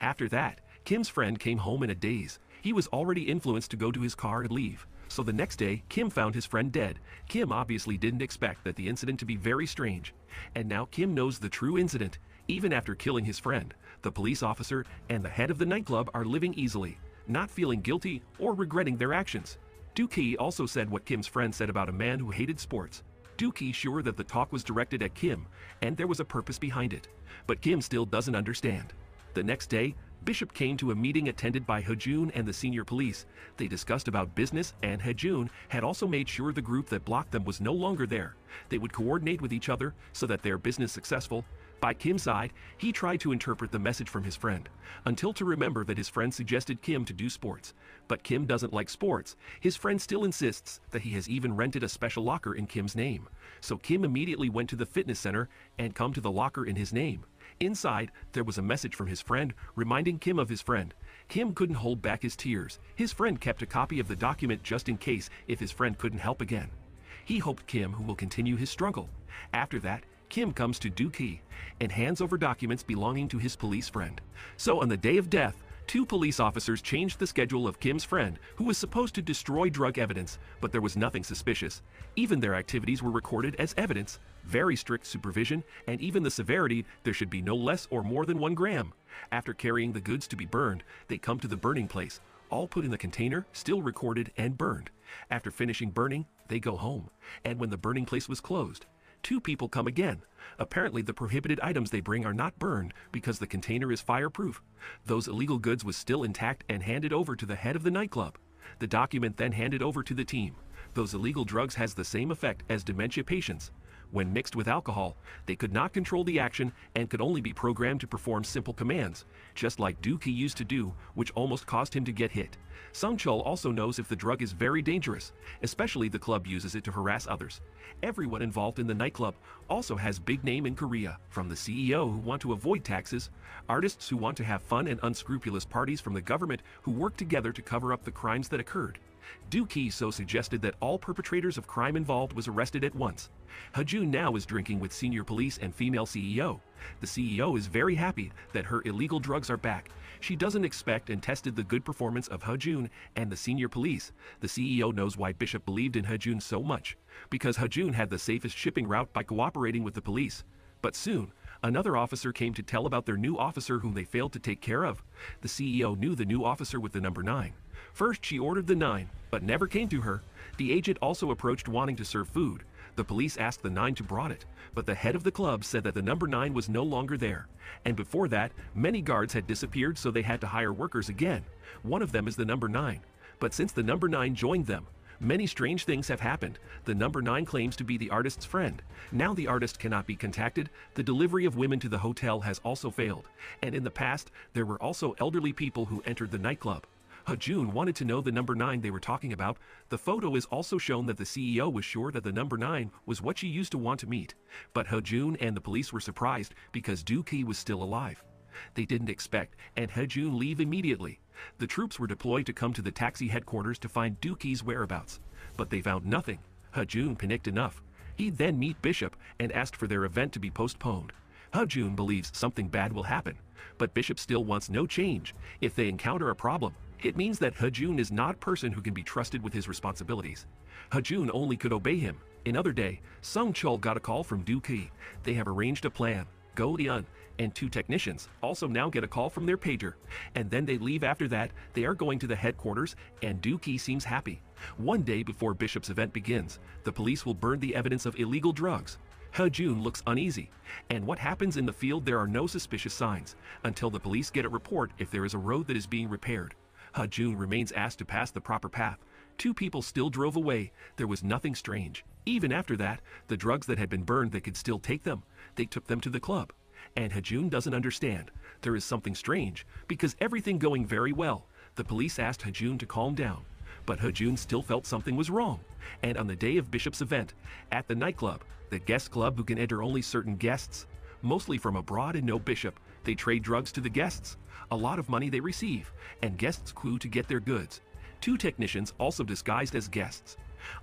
After that, Kim's friend came home in a daze. He was already influenced to go to his car and leave. So the next day, Kim found his friend dead. Kim obviously didn't expect that the incident to be very strange. And now Kim knows the true incident. Even after killing his friend, the police officer and the head of the nightclub are living easily, not feeling guilty or regretting their actions. Dookie also said what Kim's friend said about a man who hated sports. Dookie sure that the talk was directed at Kim, and there was a purpose behind it. But Kim still doesn't understand. The next day, Bishop came to a meeting attended by Hajun and the senior police. They discussed about business, and Hajun had also made sure the group that blocked them was no longer there. They would coordinate with each other so that their business successful. By Kim's side, he tried to interpret the message from his friend, until to remember that his friend suggested Kim to do sports. But Kim doesn't like sports. His friend still insists that he has even rented a special locker in Kim's name. So Kim immediately went to the fitness center and come to the locker in his name. Inside, there was a message from his friend reminding Kim of his friend. Kim couldn't hold back his tears. His friend kept a copy of the document just in case if his friend couldn't help again. He hoped Kim who will continue his struggle. After that, Kim comes to Dookie and hands over documents belonging to his police friend. So on the day of death, Two police officers changed the schedule of Kim's friend, who was supposed to destroy drug evidence, but there was nothing suspicious. Even their activities were recorded as evidence, very strict supervision, and even the severity, there should be no less or more than one gram. After carrying the goods to be burned, they come to the burning place, all put in the container, still recorded and burned. After finishing burning, they go home. And when the burning place was closed, two people come again. Apparently the prohibited items they bring are not burned because the container is fireproof. Those illegal goods was still intact and handed over to the head of the nightclub. The document then handed over to the team. Those illegal drugs has the same effect as dementia patients. When mixed with alcohol, they could not control the action and could only be programmed to perform simple commands, just like Dookie used to do, which almost caused him to get hit. Sung Chul also knows if the drug is very dangerous, especially the club uses it to harass others. Everyone involved in the nightclub also has big name in Korea, from the CEO who want to avoid taxes, artists who want to have fun and unscrupulous parties from the government who work together to cover up the crimes that occurred. Dookie so suggested that all perpetrators of crime involved was arrested at once. Hajun now is drinking with senior police and female CEO. The CEO is very happy that her illegal drugs are back. She doesn't expect and tested the good performance of Hajun and the senior police. The CEO knows why Bishop believed in Hajun so much, because Hajun had the safest shipping route by cooperating with the police. But soon, Another officer came to tell about their new officer whom they failed to take care of. The CEO knew the new officer with the number 9. First, she ordered the 9, but never came to her. The agent also approached wanting to serve food. The police asked the 9 to brought it, but the head of the club said that the number 9 was no longer there. And before that, many guards had disappeared so they had to hire workers again. One of them is the number 9. But since the number 9 joined them, Many strange things have happened. The number 9 claims to be the artist's friend. Now the artist cannot be contacted. The delivery of women to the hotel has also failed. And in the past, there were also elderly people who entered the nightclub. Hajun wanted to know the number 9 they were talking about. The photo is also shown that the CEO was sure that the number 9 was what she used to want to meet. But Hajun and the police were surprised because Dookie was still alive. They didn't expect, and Hajun leave immediately. The troops were deployed to come to the taxi headquarters to find Dookie's whereabouts, but they found nothing. Hajun panicked enough. He then meet Bishop and asked for their event to be postponed. Hajun believes something bad will happen, but Bishop still wants no change. If they encounter a problem, it means that Hajun is not a person who can be trusted with his responsibilities. Hajun only could obey him. Another day, Sung Chul got a call from Dookie. They have arranged a plan. Go Lian and two technicians also now get a call from their pager. And then they leave after that. They are going to the headquarters, and Dookie seems happy. One day before Bishop's event begins, the police will burn the evidence of illegal drugs. Jun looks uneasy, and what happens in the field there are no suspicious signs until the police get a report if there is a road that is being repaired. Jun remains asked to pass the proper path. Two people still drove away. There was nothing strange. Even after that, the drugs that had been burned they could still take them. They took them to the club. And Hajun doesn't understand. There is something strange, because everything going very well. The police asked Hajun to calm down. But Hajun still felt something was wrong. And on the day of Bishop's event, at the nightclub, the guest club who can enter only certain guests, mostly from abroad and no bishop, they trade drugs to the guests. A lot of money they receive, and guests clue to get their goods. Two technicians also disguised as guests.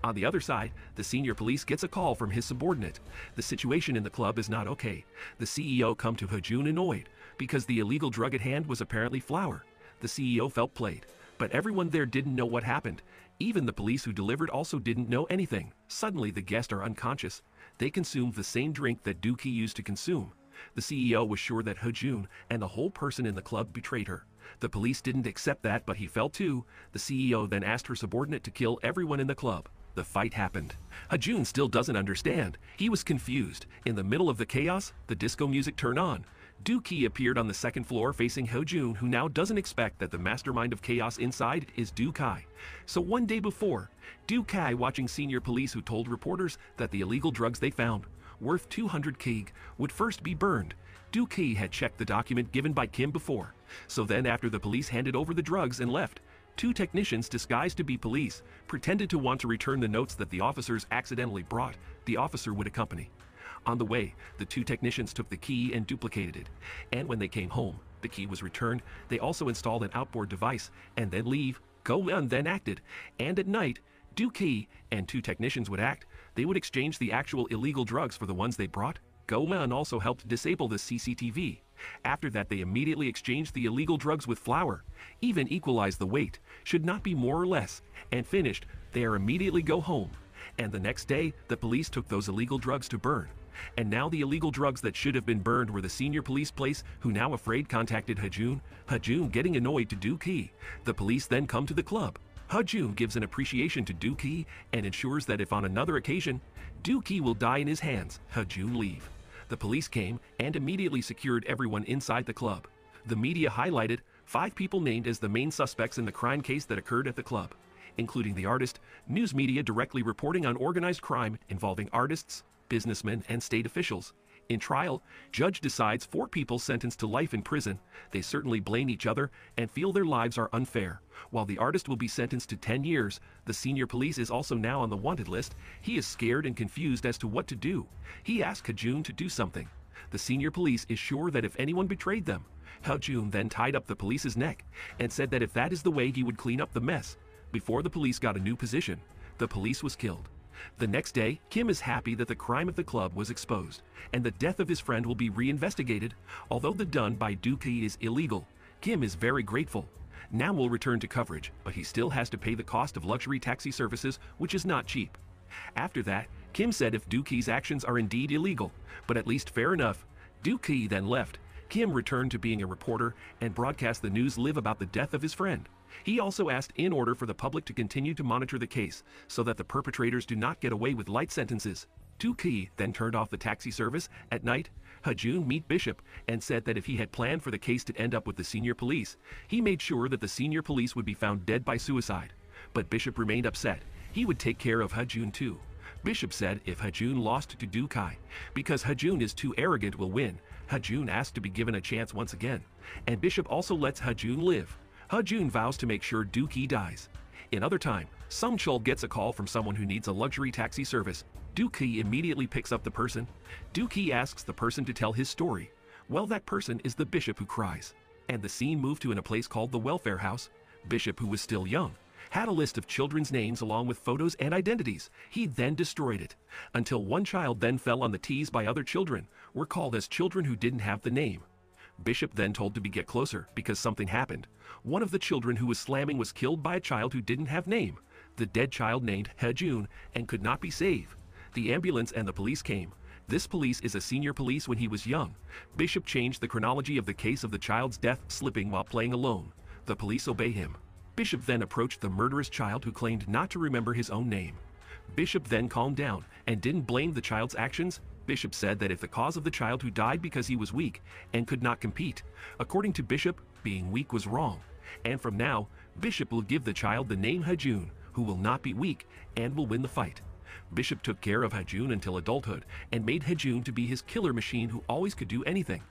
On the other side, the senior police gets a call from his subordinate. The situation in the club is not okay. The CEO come to Hajun annoyed because the illegal drug at hand was apparently flour. The CEO felt played, but everyone there didn't know what happened. Even the police who delivered also didn't know anything. Suddenly, the guests are unconscious. They consumed the same drink that Dookie used to consume. The CEO was sure that Hajun and the whole person in the club betrayed her. The police didn't accept that, but he fell too. The CEO then asked her subordinate to kill everyone in the club. The fight happened. Hajun still doesn't understand. He was confused. In the middle of the chaos, the disco music turned on. Dookie appeared on the second floor facing Hajun, who now doesn't expect that the mastermind of chaos inside is Du Ki. So one day before, Du Ki watching senior police who told reporters that the illegal drugs they found, worth 200 kg, would first be burned. Kai had checked the document given by Kim before. So then after the police handed over the drugs and left, two technicians disguised to be police pretended to want to return the notes that the officers accidentally brought. The officer would accompany. On the way, the two technicians took the key and duplicated it. And when they came home, the key was returned. They also installed an outboard device and then leave. Go and then acted. And at night, Key and two technicians would act. They would exchange the actual illegal drugs for the ones they brought. Goman also helped disable the CCTV. After that, they immediately exchanged the illegal drugs with flour, even equalized the weight, should not be more or less, and finished, they are immediately go home. And the next day, the police took those illegal drugs to burn. And now the illegal drugs that should have been burned were the senior police place who now afraid contacted Hajun. Hajun getting annoyed to Dookie. The police then come to the club. Hajun gives an appreciation to Dookie and ensures that if on another occasion, Dookie will die in his hands, Hajun leave. The police came and immediately secured everyone inside the club. The media highlighted five people named as the main suspects in the crime case that occurred at the club, including the artist, news media directly reporting on organized crime involving artists, businessmen, and state officials. In trial, judge decides four people sentenced to life in prison. They certainly blame each other and feel their lives are unfair. While the artist will be sentenced to 10 years, the senior police is also now on the wanted list. He is scared and confused as to what to do. He asks Hajun to do something. The senior police is sure that if anyone betrayed them, Jun then tied up the police's neck and said that if that is the way he would clean up the mess. Before the police got a new position, the police was killed. The next day, Kim is happy that the crime of the club was exposed, and the death of his friend will be reinvestigated. Although the done by Dookie is illegal, Kim is very grateful. Now we'll return to coverage, but he still has to pay the cost of luxury taxi services, which is not cheap. After that, Kim said if Dookie's actions are indeed illegal, but at least fair enough, Dookie then left. Kim returned to being a reporter and broadcast the news live about the death of his friend. He also asked in order for the public to continue to monitor the case so that the perpetrators do not get away with light sentences. Tukey then turned off the taxi service at night. Hajun meet Bishop and said that if he had planned for the case to end up with the senior police, he made sure that the senior police would be found dead by suicide. But Bishop remained upset. He would take care of Hajun too. Bishop said if Hajun lost to Dukai, because Hajun is too arrogant will win, Hajun asked to be given a chance once again. And Bishop also lets Hajun live. Hajun vows to make sure Dookie dies. In other time, Sung Chul gets a call from someone who needs a luxury taxi service. Dookie immediately picks up the person. Dookie asks the person to tell his story. Well, that person is the bishop who cries. And the scene moved to in a place called the welfare house. Bishop, who was still young, had a list of children's names along with photos and identities. He then destroyed it. Until one child then fell on the T's by other children, were called as children who didn't have the name. Bishop then told to be get closer because something happened. One of the children who was slamming was killed by a child who didn't have name. The dead child named Hajun and could not be saved. The ambulance and the police came. This police is a senior police when he was young. Bishop changed the chronology of the case of the child's death slipping while playing alone. The police obey him. Bishop then approached the murderous child who claimed not to remember his own name. Bishop then calmed down and didn't blame the child's actions. Bishop said that if the cause of the child who died because he was weak and could not compete, according to Bishop, being weak was wrong. And from now, Bishop will give the child the name Hajun, who will not be weak and will win the fight. Bishop took care of Hajun until adulthood and made Hajun to be his killer machine who always could do anything.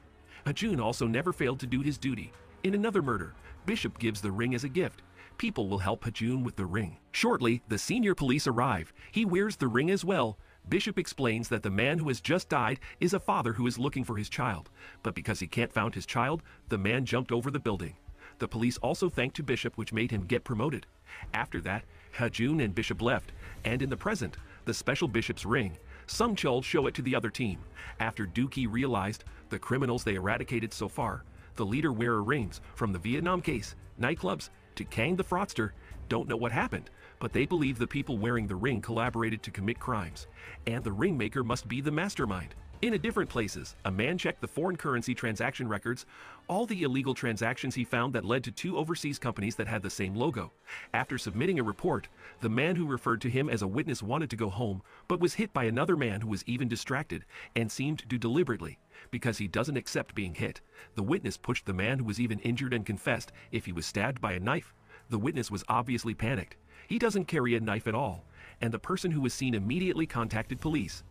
Hajun also never failed to do his duty. In another murder, Bishop gives the ring as a gift. People will help Hajun with the ring. Shortly, the senior police arrive. He wears the ring as well, Bishop explains that the man who has just died is a father who is looking for his child, but because he can't found his child, the man jumped over the building. The police also thanked to Bishop which made him get promoted. After that, Hajun and Bishop left, and in the present, the special bishop's ring, Sung Chul show it to the other team. After Dookie realized the criminals they eradicated so far, the leader wearer rings from the Vietnam case, nightclubs, to Kang the fraudster, don't know what happened, but they believe the people wearing the ring collaborated to commit crimes, and the ringmaker must be the mastermind. In a different places, a man checked the foreign currency transaction records, all the illegal transactions he found that led to two overseas companies that had the same logo. After submitting a report, the man who referred to him as a witness wanted to go home, but was hit by another man who was even distracted and seemed to deliberately, because he doesn't accept being hit. The witness pushed the man who was even injured and confessed if he was stabbed by a knife. The witness was obviously panicked. He doesn't carry a knife at all, and the person who was seen immediately contacted police.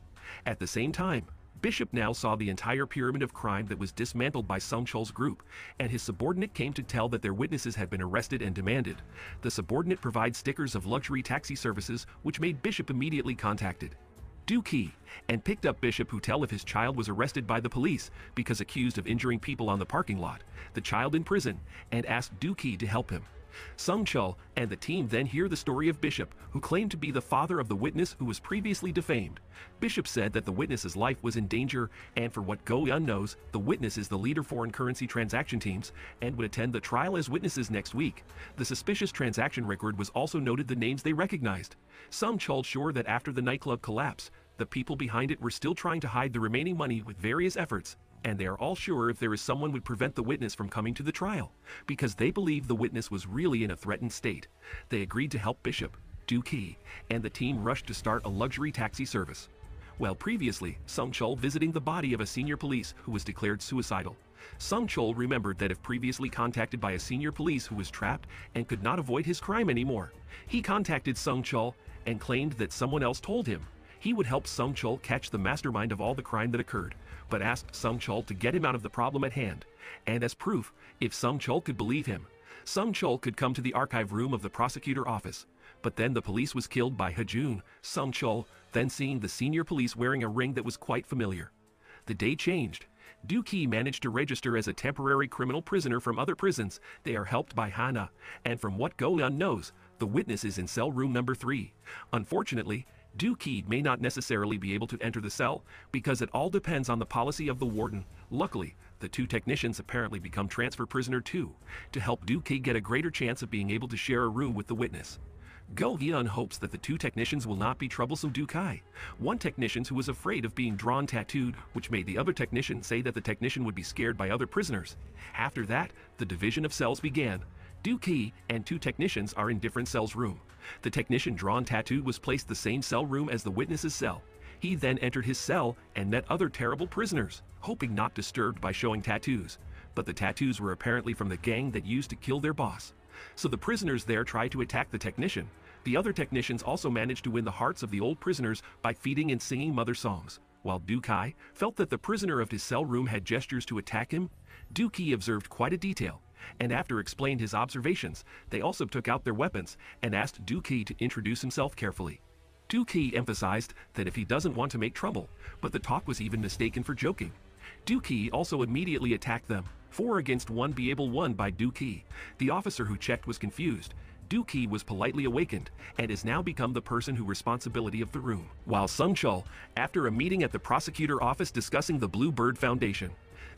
At the same time, Bishop now saw the entire pyramid of crime that was dismantled by Sung Chul's group, and his subordinate came to tell that their witnesses had been arrested and demanded. The subordinate provides stickers of luxury taxi services, which made Bishop immediately contacted. Dookie and picked up Bishop who tell if his child was arrested by the police because accused of injuring people on the parking lot, the child in prison, and asked Dookie to help him. Sung Chul and the team then hear the story of Bishop, who claimed to be the father of the witness who was previously defamed. Bishop said that the witness's life was in danger, and for what Go Eun knows, the witness is the leader foreign currency transaction teams and would attend the trial as witnesses next week. The suspicious transaction record was also noted the names they recognized. Sung Chul sure that after the nightclub collapse, the people behind it were still trying to hide the remaining money with various efforts, and they are all sure if there is someone would prevent the witness from coming to the trial, because they believe the witness was really in a threatened state. They agreed to help Bishop, Dookie, and the team rushed to start a luxury taxi service. While previously, Sung Chul visiting the body of a senior police who was declared suicidal. Sung Chul remembered that if previously contacted by a senior police who was trapped and could not avoid his crime anymore, he contacted Sung Chul and claimed that someone else told him he would help Sung Chul catch the mastermind of all the crime that occurred, but asked Sung Chul to get him out of the problem at hand. And as proof, if Sung Chul could believe him, Sung Chul could come to the archive room of the prosecutor office. But then the police was killed by Hajun, Sung Chul, then seeing the senior police wearing a ring that was quite familiar. The day changed. Dookie managed to register as a temporary criminal prisoner from other prisons. They are helped by Hana, and from what Golan knows, the witness is in cell room number 3. Unfortunately, Dookie may not necessarily be able to enter the cell because it all depends on the policy of the warden. Luckily, the two technicians apparently become transfer prisoner too, to help Dookie get a greater chance of being able to share a room with the witness. Go Eun hopes that the two technicians will not be troublesome Dukai. One technician who was afraid of being drawn tattooed, which made the other technician say that the technician would be scared by other prisoners. After that, the division of cells began. Dookie and two technicians are in different cells room. The technician drawn tattooed was placed the same cell room as the witness's cell. He then entered his cell and met other terrible prisoners, hoping not disturbed by showing tattoos. But the tattoos were apparently from the gang that used to kill their boss. So the prisoners there tried to attack the technician. The other technicians also managed to win the hearts of the old prisoners by feeding and singing mother songs. While Dukai felt that the prisoner of his cell room had gestures to attack him, Du Dookie observed quite a detail and after explained his observations, they also took out their weapons and asked Dookie to introduce himself carefully. Dookie emphasized that if he doesn't want to make trouble, but the talk was even mistaken for joking. Dookie also immediately attacked them, four against one be able won by Dookie. The officer who checked was confused. Dookie was politely awakened and has now become the person who responsibility of the room. While Sung Chul, after a meeting at the prosecutor office discussing the Blue Bird Foundation,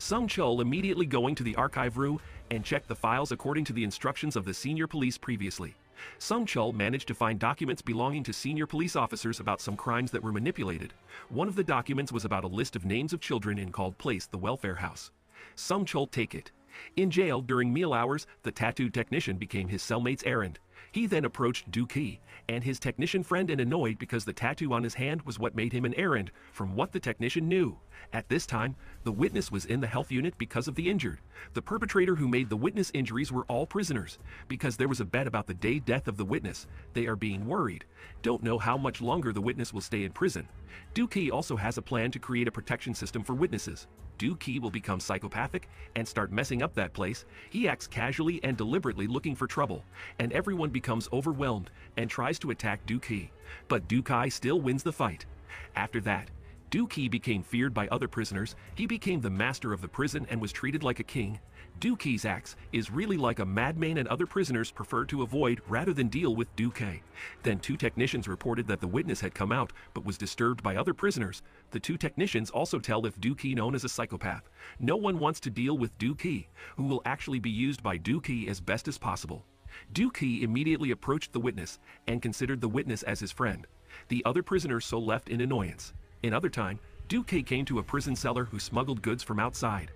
Sung Chul immediately going to the archive room and checked the files according to the instructions of the senior police previously. Sung Chul managed to find documents belonging to senior police officers about some crimes that were manipulated. One of the documents was about a list of names of children in called Place, the welfare house. Sung Chul take it. In jail, during meal hours, the tattooed technician became his cellmate's errand. He then approached Dookie and his technician friend and annoyed because the tattoo on his hand was what made him an errand from what the technician knew. At this time, the witness was in the health unit because of the injured. The perpetrator who made the witness injuries were all prisoners. Because there was a bet about the day death of the witness, they are being worried. Don't know how much longer the witness will stay in prison. Dookie also has a plan to create a protection system for witnesses. Dookie will become psychopathic and start messing up that place. He acts casually and deliberately looking for trouble, and everyone becomes overwhelmed and tries to attack Dookie. But Dookie still wins the fight. After that, Dookie became feared by other prisoners, he became the master of the prison and was treated like a king. Dookie's acts is really like a madman and other prisoners preferred to avoid rather than deal with Dookie. Then two technicians reported that the witness had come out but was disturbed by other prisoners. The two technicians also tell if Dookie known as a psychopath. No one wants to deal with Dookie, who will actually be used by Dookie as best as possible. Dookie immediately approached the witness and considered the witness as his friend. The other prisoners so left in annoyance. In other time, Dookie came to a prison seller who smuggled goods from outside.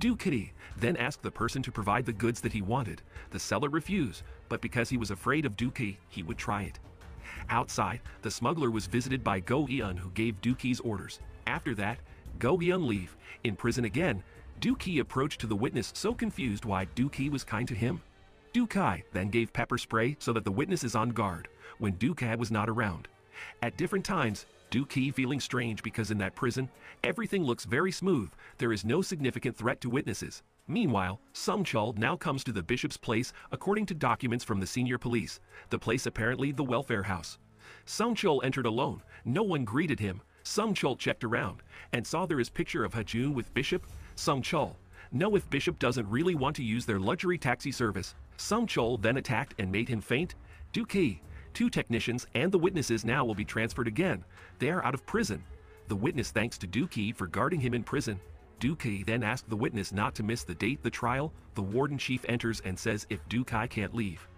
Dookie then asked the person to provide the goods that he wanted. The seller refused, but because he was afraid of Dookie, he would try it. Outside, the smuggler was visited by Go Eun who gave Dookie's orders. After that, Go Eun leave. In prison again, Dookie approached to the witness so confused why Dookie was kind to him. Dookie then gave pepper spray so that the witness is on guard when Dookie was not around. At different times, Dookie feeling strange because in that prison, everything looks very smooth, there is no significant threat to witnesses. Meanwhile, Sungchul now comes to the bishop's place according to documents from the senior police, the place apparently the welfare house. Sungchul entered alone, no one greeted him. Sungchul checked around and saw there is picture of Hajun with Bishop. Sungchul, know if Bishop doesn't really want to use their luxury taxi service. Sungchul then attacked and made him faint. Dookie, Two technicians and the witnesses now will be transferred again. They are out of prison. The witness thanks to Dookie for guarding him in prison. Dookie then asked the witness not to miss the date the trial. The warden chief enters and says if Dookie can't leave.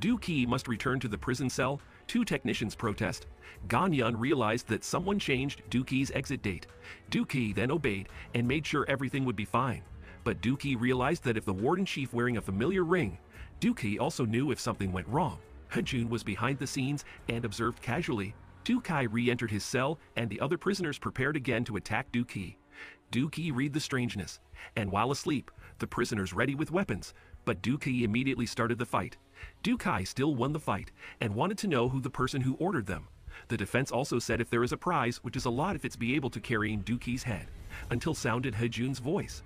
Dookie must return to the prison cell. Two technicians protest. Ganyan realized that someone changed Dookie's exit date. Dookie then obeyed and made sure everything would be fine. But Dookie realized that if the warden chief wearing a familiar ring, Dookie also knew if something went wrong. Hajun was behind the scenes and observed casually. Du Ki re-entered his cell and the other prisoners prepared again to attack Dookie. Dookie read the strangeness, and while asleep, the prisoners ready with weapons, but Dookie immediately started the fight. Dookie still won the fight and wanted to know who the person who ordered them. The defense also said if there is a prize, which is a lot if it's be able to carrying Dookie's head, until sounded Hajun's voice.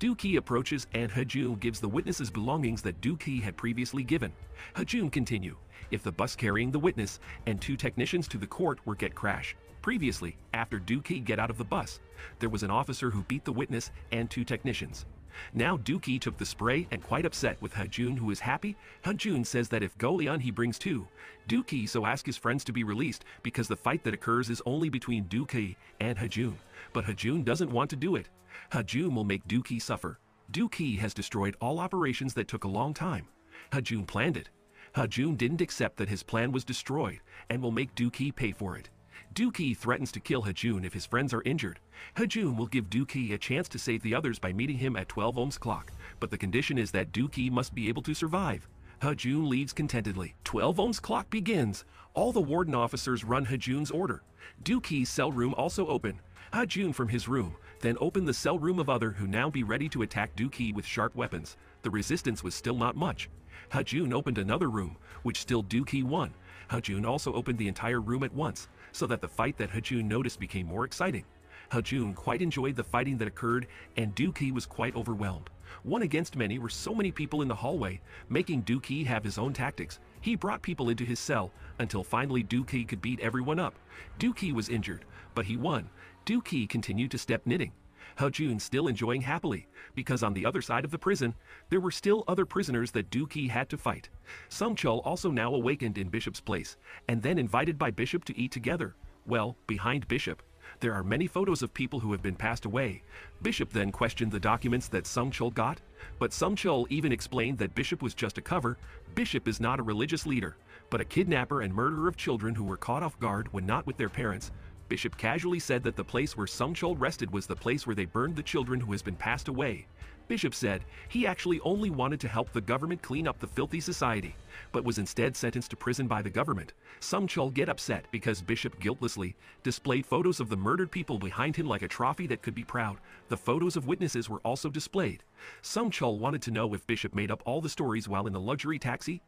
Dookie approaches and Hajun gives the witnesses belongings that Dookie had previously given. Hajun continue, if the bus carrying the witness and two technicians to the court were get crash. Previously, after Dookie get out of the bus, there was an officer who beat the witness and two technicians. Now Dookie took the spray and quite upset with Hajun who is happy. Hajun says that if Goleon he brings two. Dookie so ask his friends to be released because the fight that occurs is only between Dookie and Hajun. But Hajun doesn't want to do it. Hajun will make Dookie suffer. Dookie has destroyed all operations that took a long time. Hajun planned it. Hajun didn't accept that his plan was destroyed and will make Dookie pay for it. Dookie threatens to kill Hajun if his friends are injured. Hajun will give Dookie a chance to save the others by meeting him at 12 ohms clock, but the condition is that Dookie must be able to survive. Hajun leaves contentedly. 12 ohms clock begins. All the warden officers run Hajun's order. Dookie's cell room also open. Hajun from his room, then open the cell room of other who now be ready to attack Du Ki with sharp weapons. The resistance was still not much. Hajun opened another room, which still Du Ki won. Hajun also opened the entire room at once, so that the fight that Hajun noticed became more exciting. Hajun quite enjoyed the fighting that occurred, and Du Ki was quite overwhelmed. One against many were so many people in the hallway, making Du Ki have his own tactics. He brought people into his cell, until finally Du Ki could beat everyone up. Du Ki was injured, but he won. Du Ki continued to step knitting. Hajun still enjoying happily, because on the other side of the prison, there were still other prisoners that Du Ki had to fight. Sung Chul also now awakened in Bishop's place, and then invited by Bishop to eat together. Well, behind Bishop, there are many photos of people who have been passed away. Bishop then questioned the documents that Sung Chul got, but Sung Chul even explained that Bishop was just a cover. Bishop is not a religious leader, but a kidnapper and murderer of children who were caught off guard when not with their parents, Bishop casually said that the place where Sung Chul rested was the place where they burned the children who has been passed away. Bishop said he actually only wanted to help the government clean up the filthy society, but was instead sentenced to prison by the government. Sung Chul get upset because Bishop guiltlessly displayed photos of the murdered people behind him like a trophy that could be proud. The photos of witnesses were also displayed. Sung Chul wanted to know if Bishop made up all the stories while in the luxury taxi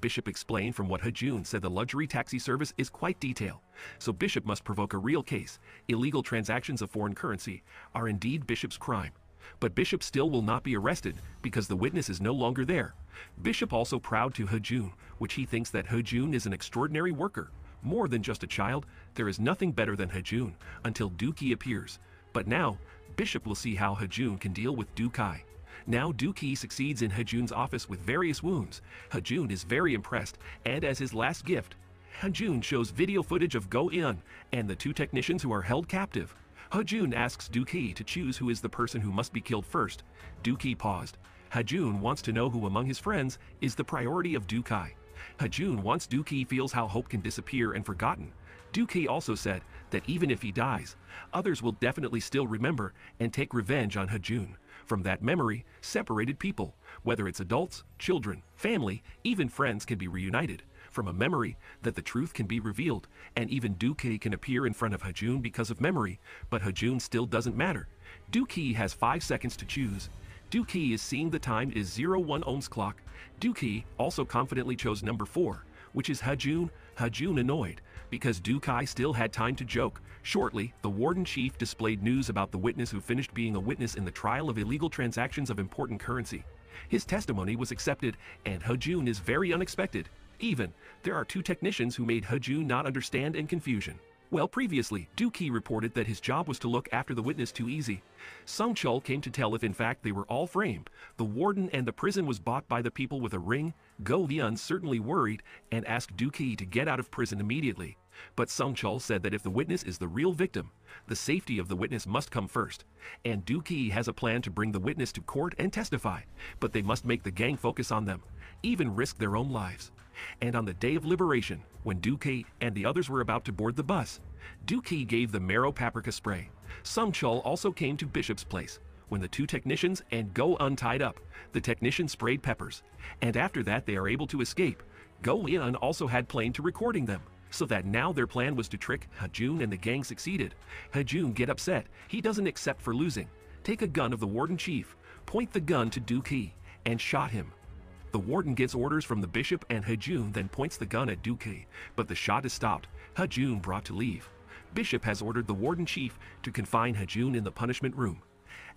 Bishop explained from what Hajun said the luxury taxi service is quite detailed, so Bishop must provoke a real case. Illegal transactions of foreign currency are indeed Bishop's crime. But Bishop still will not be arrested because the witness is no longer there. Bishop also proud to Hajun, which he thinks that Hajun is an extraordinary worker. More than just a child, there is nothing better than Hajun until Du Ki appears. But now, Bishop will see how Hajun can deal with Du Ki. Now Du Ki succeeds in Hajun's office with various wounds. Hajun is very impressed, and as his last gift, Hajun shows video footage of Go Eun and the two technicians who are held captive. Hajun asks Du Ki to choose who is the person who must be killed first. Du Ki paused. Hajun wants to know who among his friends is the priority of Du Ki. Hajun wants Du Ki feels how hope can disappear and forgotten. Du Ki also said that even if he dies, others will definitely still remember and take revenge on Hajun. From that memory, separated people, whether it's adults, children, family, even friends can be reunited. From a memory that the truth can be revealed, and even Du Ki can appear in front of Hajun because of memory, but Hajun still doesn't matter. Du Ki has 5 seconds to choose. Du Ki is seeing the time is 01 ohms clock. Du Ki also confidently chose number 4, which is Hajun, Hajun annoyed, because Du Ki still had time to joke. Shortly, the warden chief displayed news about the witness who finished being a witness in the trial of illegal transactions of important currency. His testimony was accepted, and Hajun is very unexpected. Even, there are two technicians who made Hajun not understand in confusion. Well, previously, Du Ki reported that his job was to look after the witness too easy. Sung Chul came to tell if in fact they were all framed. The warden and the prison was bought by the people with a ring. Go Eun certainly worried and asked Du Ki to get out of prison immediately. But Sung Chul said that if the witness is the real victim, the safety of the witness must come first. And Du Ki has a plan to bring the witness to court and testify, but they must make the gang focus on them, even risk their own lives. And on the day of liberation, when Du Ki and the others were about to board the bus, Du Ki gave the marrow paprika spray. Sung Chul also came to Bishop's place. When the two technicians and Go untied up, the technician sprayed peppers. And after that they are able to escape. Go Eun also had plane to recording them. So that now their plan was to trick Hajun and the gang succeeded. Hajun get upset. He doesn't accept for losing. Take a gun of the warden chief, point the gun to Du Ki, and shot him. The warden gets orders from the bishop and Hajun then points the gun at Du Ki, but the shot is stopped. Hajun brought to leave. Bishop has ordered the warden chief to confine Hajun in the punishment room.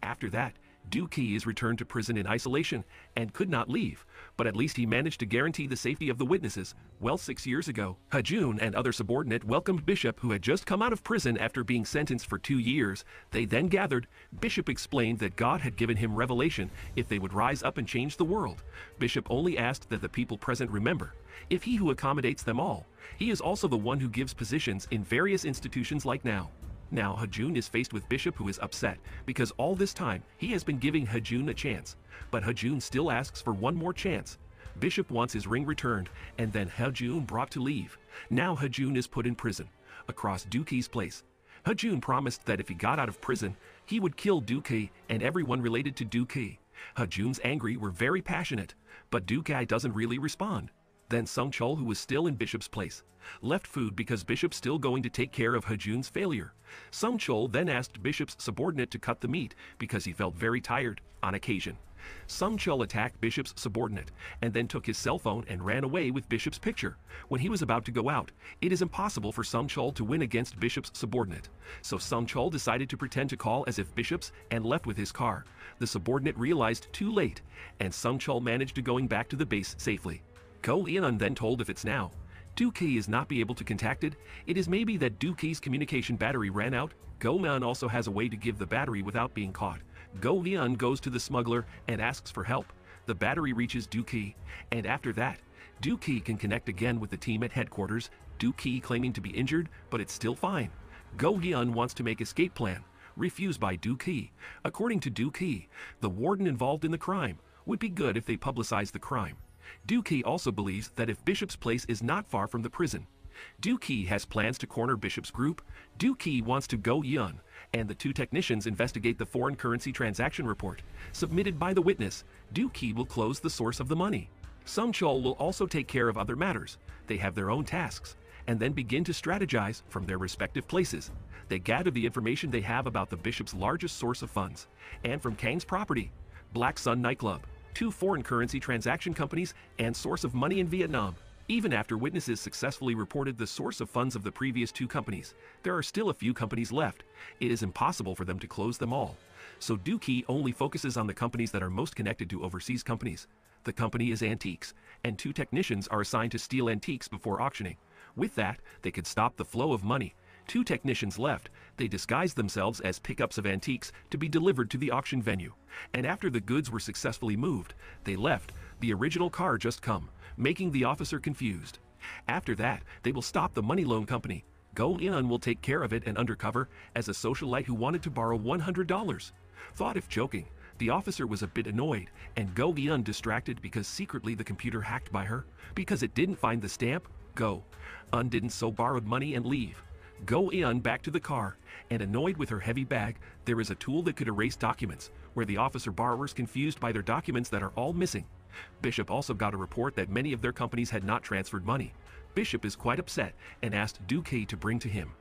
After that, Du Ki is returned to prison in isolation and could not leave, but at least he managed to guarantee the safety of the witnesses. Well, six years ago, Hajun and other subordinate welcomed Bishop, who had just come out of prison after being sentenced for two years. They then gathered. Bishop explained that God had given him revelation if they would rise up and change the world. Bishop only asked that the people present remember, if he who accommodates them all, he is also the one who gives positions in various institutions like now. Now Hajun is faced with Bishop who is upset because all this time he has been giving Hajun a chance, but Hajun still asks for one more chance. Bishop wants his ring returned and then Hajun brought to leave. Now Hajun is put in prison, across Du Ki's place. Hajun promised that if he got out of prison, he would kill Du Ki and everyone related to Du Ki. Hajun's angry were very passionate, but Du Ki doesn't really respond. Then Sung Chul, who was still in Bishop's place, left food because Bishop's still going to take care of Hajun's failure. Sung Chul then asked Bishop's subordinate to cut the meat because he felt very tired on occasion. Sung Chul attacked Bishop's subordinate and then took his cell phone and ran away with Bishop's picture. When he was about to go out, it is impossible for Sung Chul to win against Bishop's subordinate. So Sung Chul decided to pretend to call as if Bishop's and left with his car. The subordinate realized too late, and Sung Chul managed to going back to the base safely. Go Eun then told if it's now. Du Ki is not be able to contacted. It is maybe that Du Ki's communication battery ran out. Go Man also has a way to give the battery without being caught. Go Eun goes to the smuggler and asks for help. The battery reaches Du Ki, and after that, Du Ki can connect again with the team at headquarters, Du Ki claiming to be injured, but it's still fine. Go Eun wants to make escape plan, refused by Du Ki. According to Du Ki, the warden involved in the crime would be good if they publicize the crime. Du Ki also believes that if Bishop's place is not far from the prison, Du Ki has plans to corner Bishop's group. Du Ki wants to Go Eun, and the two technicians investigate the foreign currency transaction report submitted by the witness. Du Ki will close the source of the money. Sung Chul will also take care of other matters. They have their own tasks and then begin to strategize from their respective places. They gather the information they have about the bishop's largest source of funds and from Kang's property, Black Sun Nightclub two foreign currency transaction companies, and source of money in Vietnam. Even after witnesses successfully reported the source of funds of the previous two companies, there are still a few companies left. It is impossible for them to close them all. So Du Ki only focuses on the companies that are most connected to overseas companies. The company is Antiques, and two technicians are assigned to steal antiques before auctioning. With that, they could stop the flow of money. Two technicians left. They disguised themselves as pickups of antiques to be delivered to the auction venue. And after the goods were successfully moved, they left. The original car just come, making the officer confused. After that, they will stop the money loan company. Go Eun will take care of it and undercover as a socialite who wanted to borrow $100. Thought if joking, the officer was a bit annoyed, and Go Eun distracted because secretly the computer hacked by her. Because it didn't find the stamp, Go. Un didn't so borrowed money and leave. Go Eun back to the car, and annoyed with her heavy bag, there is a tool that could erase documents, where the officer borrowers confused by their documents that are all missing. Bishop also got a report that many of their companies had not transferred money. Bishop is quite upset and asked Du Ki to bring to him.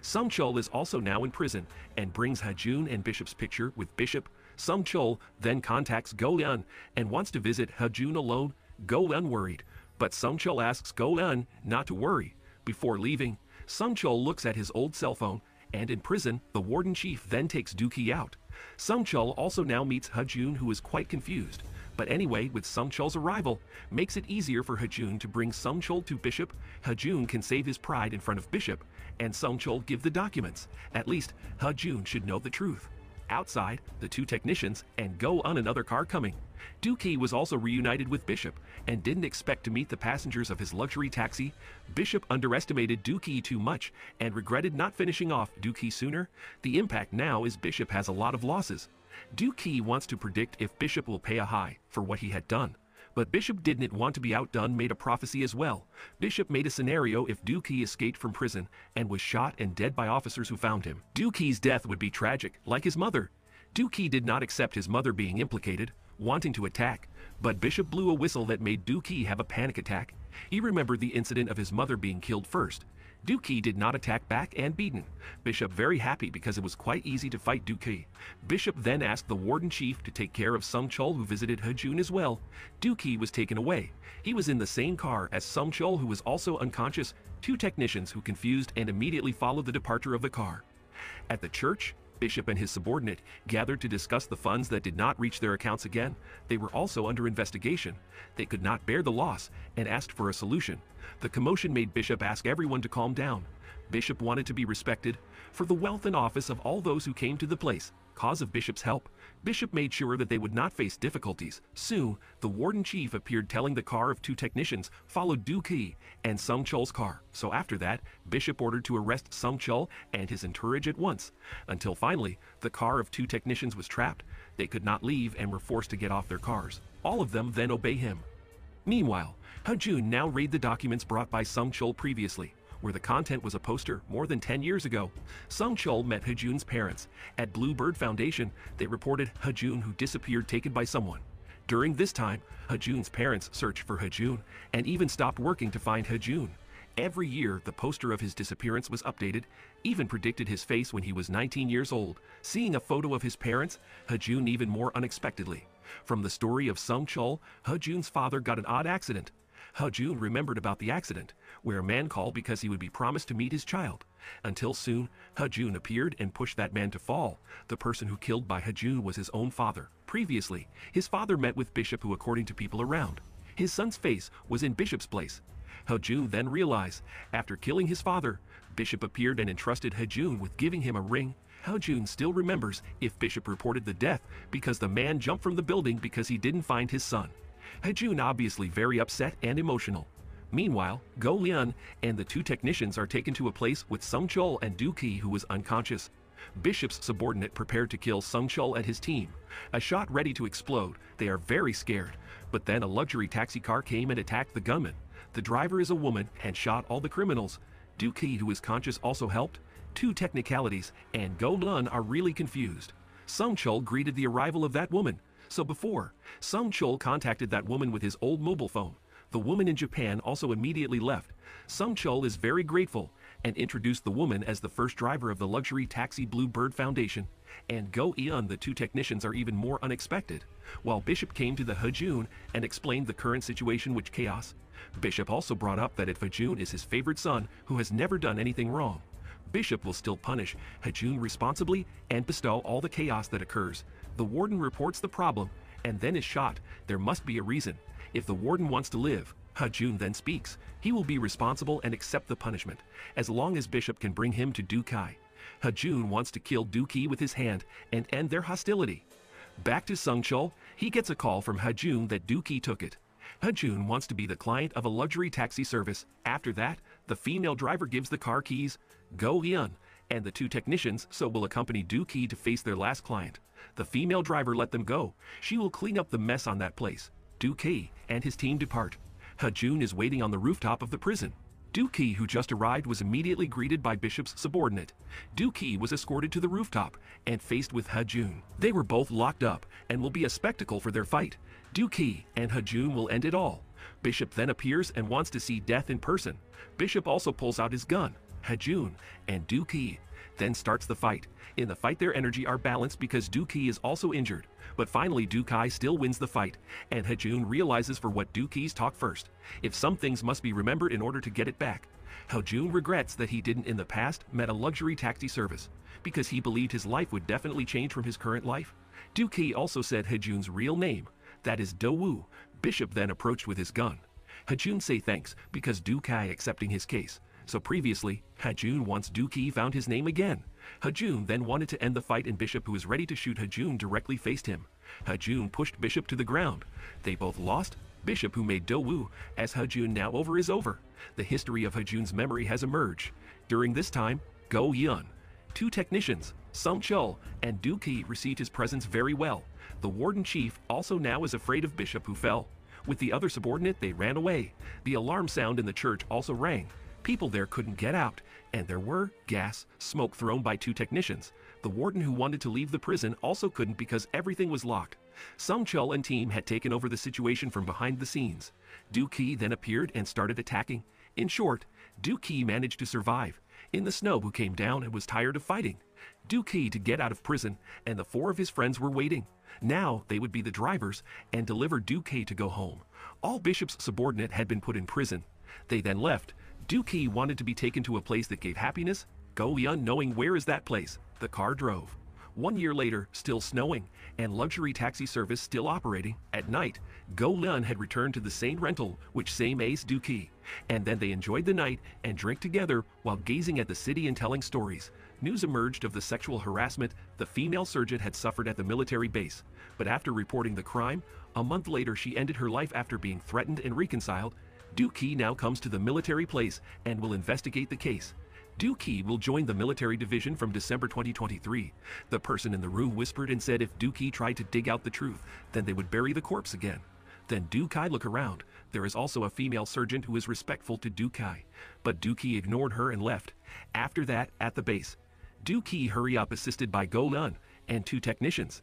Sung Chul is also now in prison and brings Hajun and Bishop's picture with Bishop. Sung Chul then contacts Go Eun and wants to visit Hajun alone. Go Eun worried, but Sung Chul asks Go Eun not to worry. Before leaving, Sung Chul looks at his old cell phone and in prison, the warden chief then takes Du Ki out. Sung Chul also now meets Hajun who is quite confused. But anyway, with Sung Chul's arrival, makes it easier for Hajun to bring Sung Chul to Bishop. Hajun can save his pride in front of Bishop, and Sung Chul give the documents. At least, Hajun should know the truth. Outside, the two technicians and go on another car coming. Du Ki was also reunited with Bishop and didn't expect to meet the passengers of his luxury taxi. Bishop underestimated Du Ki too much and regretted not finishing off Du Ki sooner. The impact now is Bishop has a lot of losses. Du Ki wants to predict if Bishop will pay a high for what he had done. But Bishop didn't want to be outdone made a prophecy as well. Bishop made a scenario if Du Ki escaped from prison and was shot and dead by officers who found him. Du Ki's death would be tragic, like his mother. Du Ki did not accept his mother being implicated, wanting to attack, but Bishop blew a whistle that made Du Ki have a panic attack. He remembered the incident of his mother being killed first. Du Ki did not attack back and beaten. Bishop very happy because it was quite easy to fight Du Ki. Bishop then asked the warden chief to take care of Sung Chul who visited Hajun as well. Du Ki was taken away. He was in the same car as Sung Chul who was also unconscious, two technicians who confused and immediately followed the departure of the car. At the church, Bishop and his subordinate gathered to discuss the funds that did not reach their accounts again. They were also under investigation. They could not bear the loss and asked for a solution. The commotion made Bishop ask everyone to calm down. Bishop wanted to be respected for the wealth and office of all those who came to the place cause of Bishop's help, Bishop made sure that they would not face difficulties. Soon, the warden chief appeared telling the car of two technicians followed Du Ki and Sung Chul's car. So after that, Bishop ordered to arrest Sung Chul and his entourage at once. Until finally, the car of two technicians was trapped. They could not leave and were forced to get off their cars. All of them then obey him. Meanwhile, Hajun now read the documents brought by Sung Chul previously where the content was a poster more than 10 years ago. Sung Chul met Hajun's parents. At Blue Bird Foundation, they reported Hajun who disappeared taken by someone. During this time, Hajun's parents searched for Hajun and even stopped working to find Hajun. Every year, the poster of his disappearance was updated, even predicted his face when he was 19 years old. Seeing a photo of his parents, Hajun even more unexpectedly. From the story of Sung Chul, Hajun's father got an odd accident. Hajun remembered about the accident, where a man called because he would be promised to meet his child. Until soon, Hajun appeared and pushed that man to fall. The person who killed by Hajun was his own father. Previously, his father met with Bishop who according to people around. His son's face was in Bishop's place. Hajun then realized, after killing his father, Bishop appeared and entrusted Hajun with giving him a ring. Hajun still remembers if Bishop reported the death because the man jumped from the building because he didn't find his son. Hajun obviously very upset and emotional. Meanwhile, Go Eun and the two technicians are taken to a place with Sung Chul and Du Ki who was unconscious. Bishop's subordinate prepared to kill Sung Chul and his team. A shot ready to explode, they are very scared. But then a luxury taxi car came and attacked the gunman. The driver is a woman and shot all the criminals. Du Ki, who is conscious, also helped. Two technicalities, and Go Eun are really confused. Sung Chul greeted the arrival of that woman. So before, Sung Chul contacted that woman with his old mobile phone. The woman in Japan also immediately left. Sung Chul is very grateful and introduced the woman as the first driver of the luxury taxi Blue Bird Foundation. And Go Eun, the two technicians, are even more unexpected. While Bishop came to the Hajun and explained the current situation with chaos, Bishop also brought up that if Hajun is his favorite son who has never done anything wrong, Bishop will still punish Hajun responsibly and bestow all the chaos that occurs. The warden reports the problem and then is shot. There must be a reason. If the warden wants to live, Hajun then speaks. He will be responsible and accept the punishment, as long as Bishop can bring him to Du Ki. Jun wants to kill Du Ki with his hand and end their hostility. Back to Sung Chul, he gets a call from Hajun that Du Ki took it. Hajun wants to be the client of a luxury taxi service. After that, the female driver gives the car keys, Go Eun, and the two technicians so will accompany Du Ki to face their last client. The female driver let them go. She will clean up the mess on that place. Du Ki and his team depart. Hajun is waiting on the rooftop of the prison. Du Ki, who just arrived, was immediately greeted by Bishop's subordinate. Du Ki was escorted to the rooftop and faced with Hajun. They were both locked up and will be a spectacle for their fight. Du Ki and Hajun will end it all. Bishop then appears and wants to see death in person. Bishop also pulls out his gun. Hajun and Du Ki then starts the fight. In the fight their energy are balanced because Du Ki is also injured. But finally Du Ki still wins the fight, and Jun realizes for what Du Ki's talk first. If some things must be remembered in order to get it back. Jun regrets that he didn't in the past met a luxury taxi service, because he believed his life would definitely change from his current life. Du Ki also said Jun's real name, that is Do Woo. Bishop then approached with his gun. Jun say thanks because Du Ki accepting his case. So previously, Hajun once Du Ki found his name again. Hajun then wanted to end the fight and Bishop who is ready to shoot Hajun directly faced him. Hajun pushed Bishop to the ground. They both lost. Bishop who made Do Woo, as Hajun now over is over. The history of Hajun's memory has emerged. During this time, Go Eun, two technicians, Sung Chul and Du received his presence very well. The warden chief also now is afraid of Bishop who fell. With the other subordinate, they ran away. The alarm sound in the church also rang. People there couldn't get out, and there were gas, smoke thrown by two technicians. The warden who wanted to leave the prison also couldn't because everything was locked. Sung Chul and team had taken over the situation from behind the scenes. Du Ki then appeared and started attacking. In short, Du Ki managed to survive. In the snow who came down and was tired of fighting. Du Ki to get out of prison, and the four of his friends were waiting. Now they would be the drivers and deliver Du Ki to go home. All Bishop's subordinate had been put in prison. They then left, Du wanted to be taken to a place that gave happiness. Go Eun knowing where is that place. The car drove. One year later, still snowing, and luxury taxi service still operating, at night, Go Eun had returned to the same rental which same Ace Du and then they enjoyed the night and drank together while gazing at the city and telling stories. News emerged of the sexual harassment the female surgeon had suffered at the military base, but after reporting the crime, a month later she ended her life after being threatened and reconciled, Du Ki now comes to the military place and will investigate the case. Du Ki will join the military division from December 2023. The person in the room whispered and said if Du Ki tried to dig out the truth, then they would bury the corpse again. Then Du Ki look around. There is also a female surgeon who is respectful to Du Ki, but Du Ki ignored her and left. After that, at the base, Du Ki hurry up assisted by Go Eun and two technicians.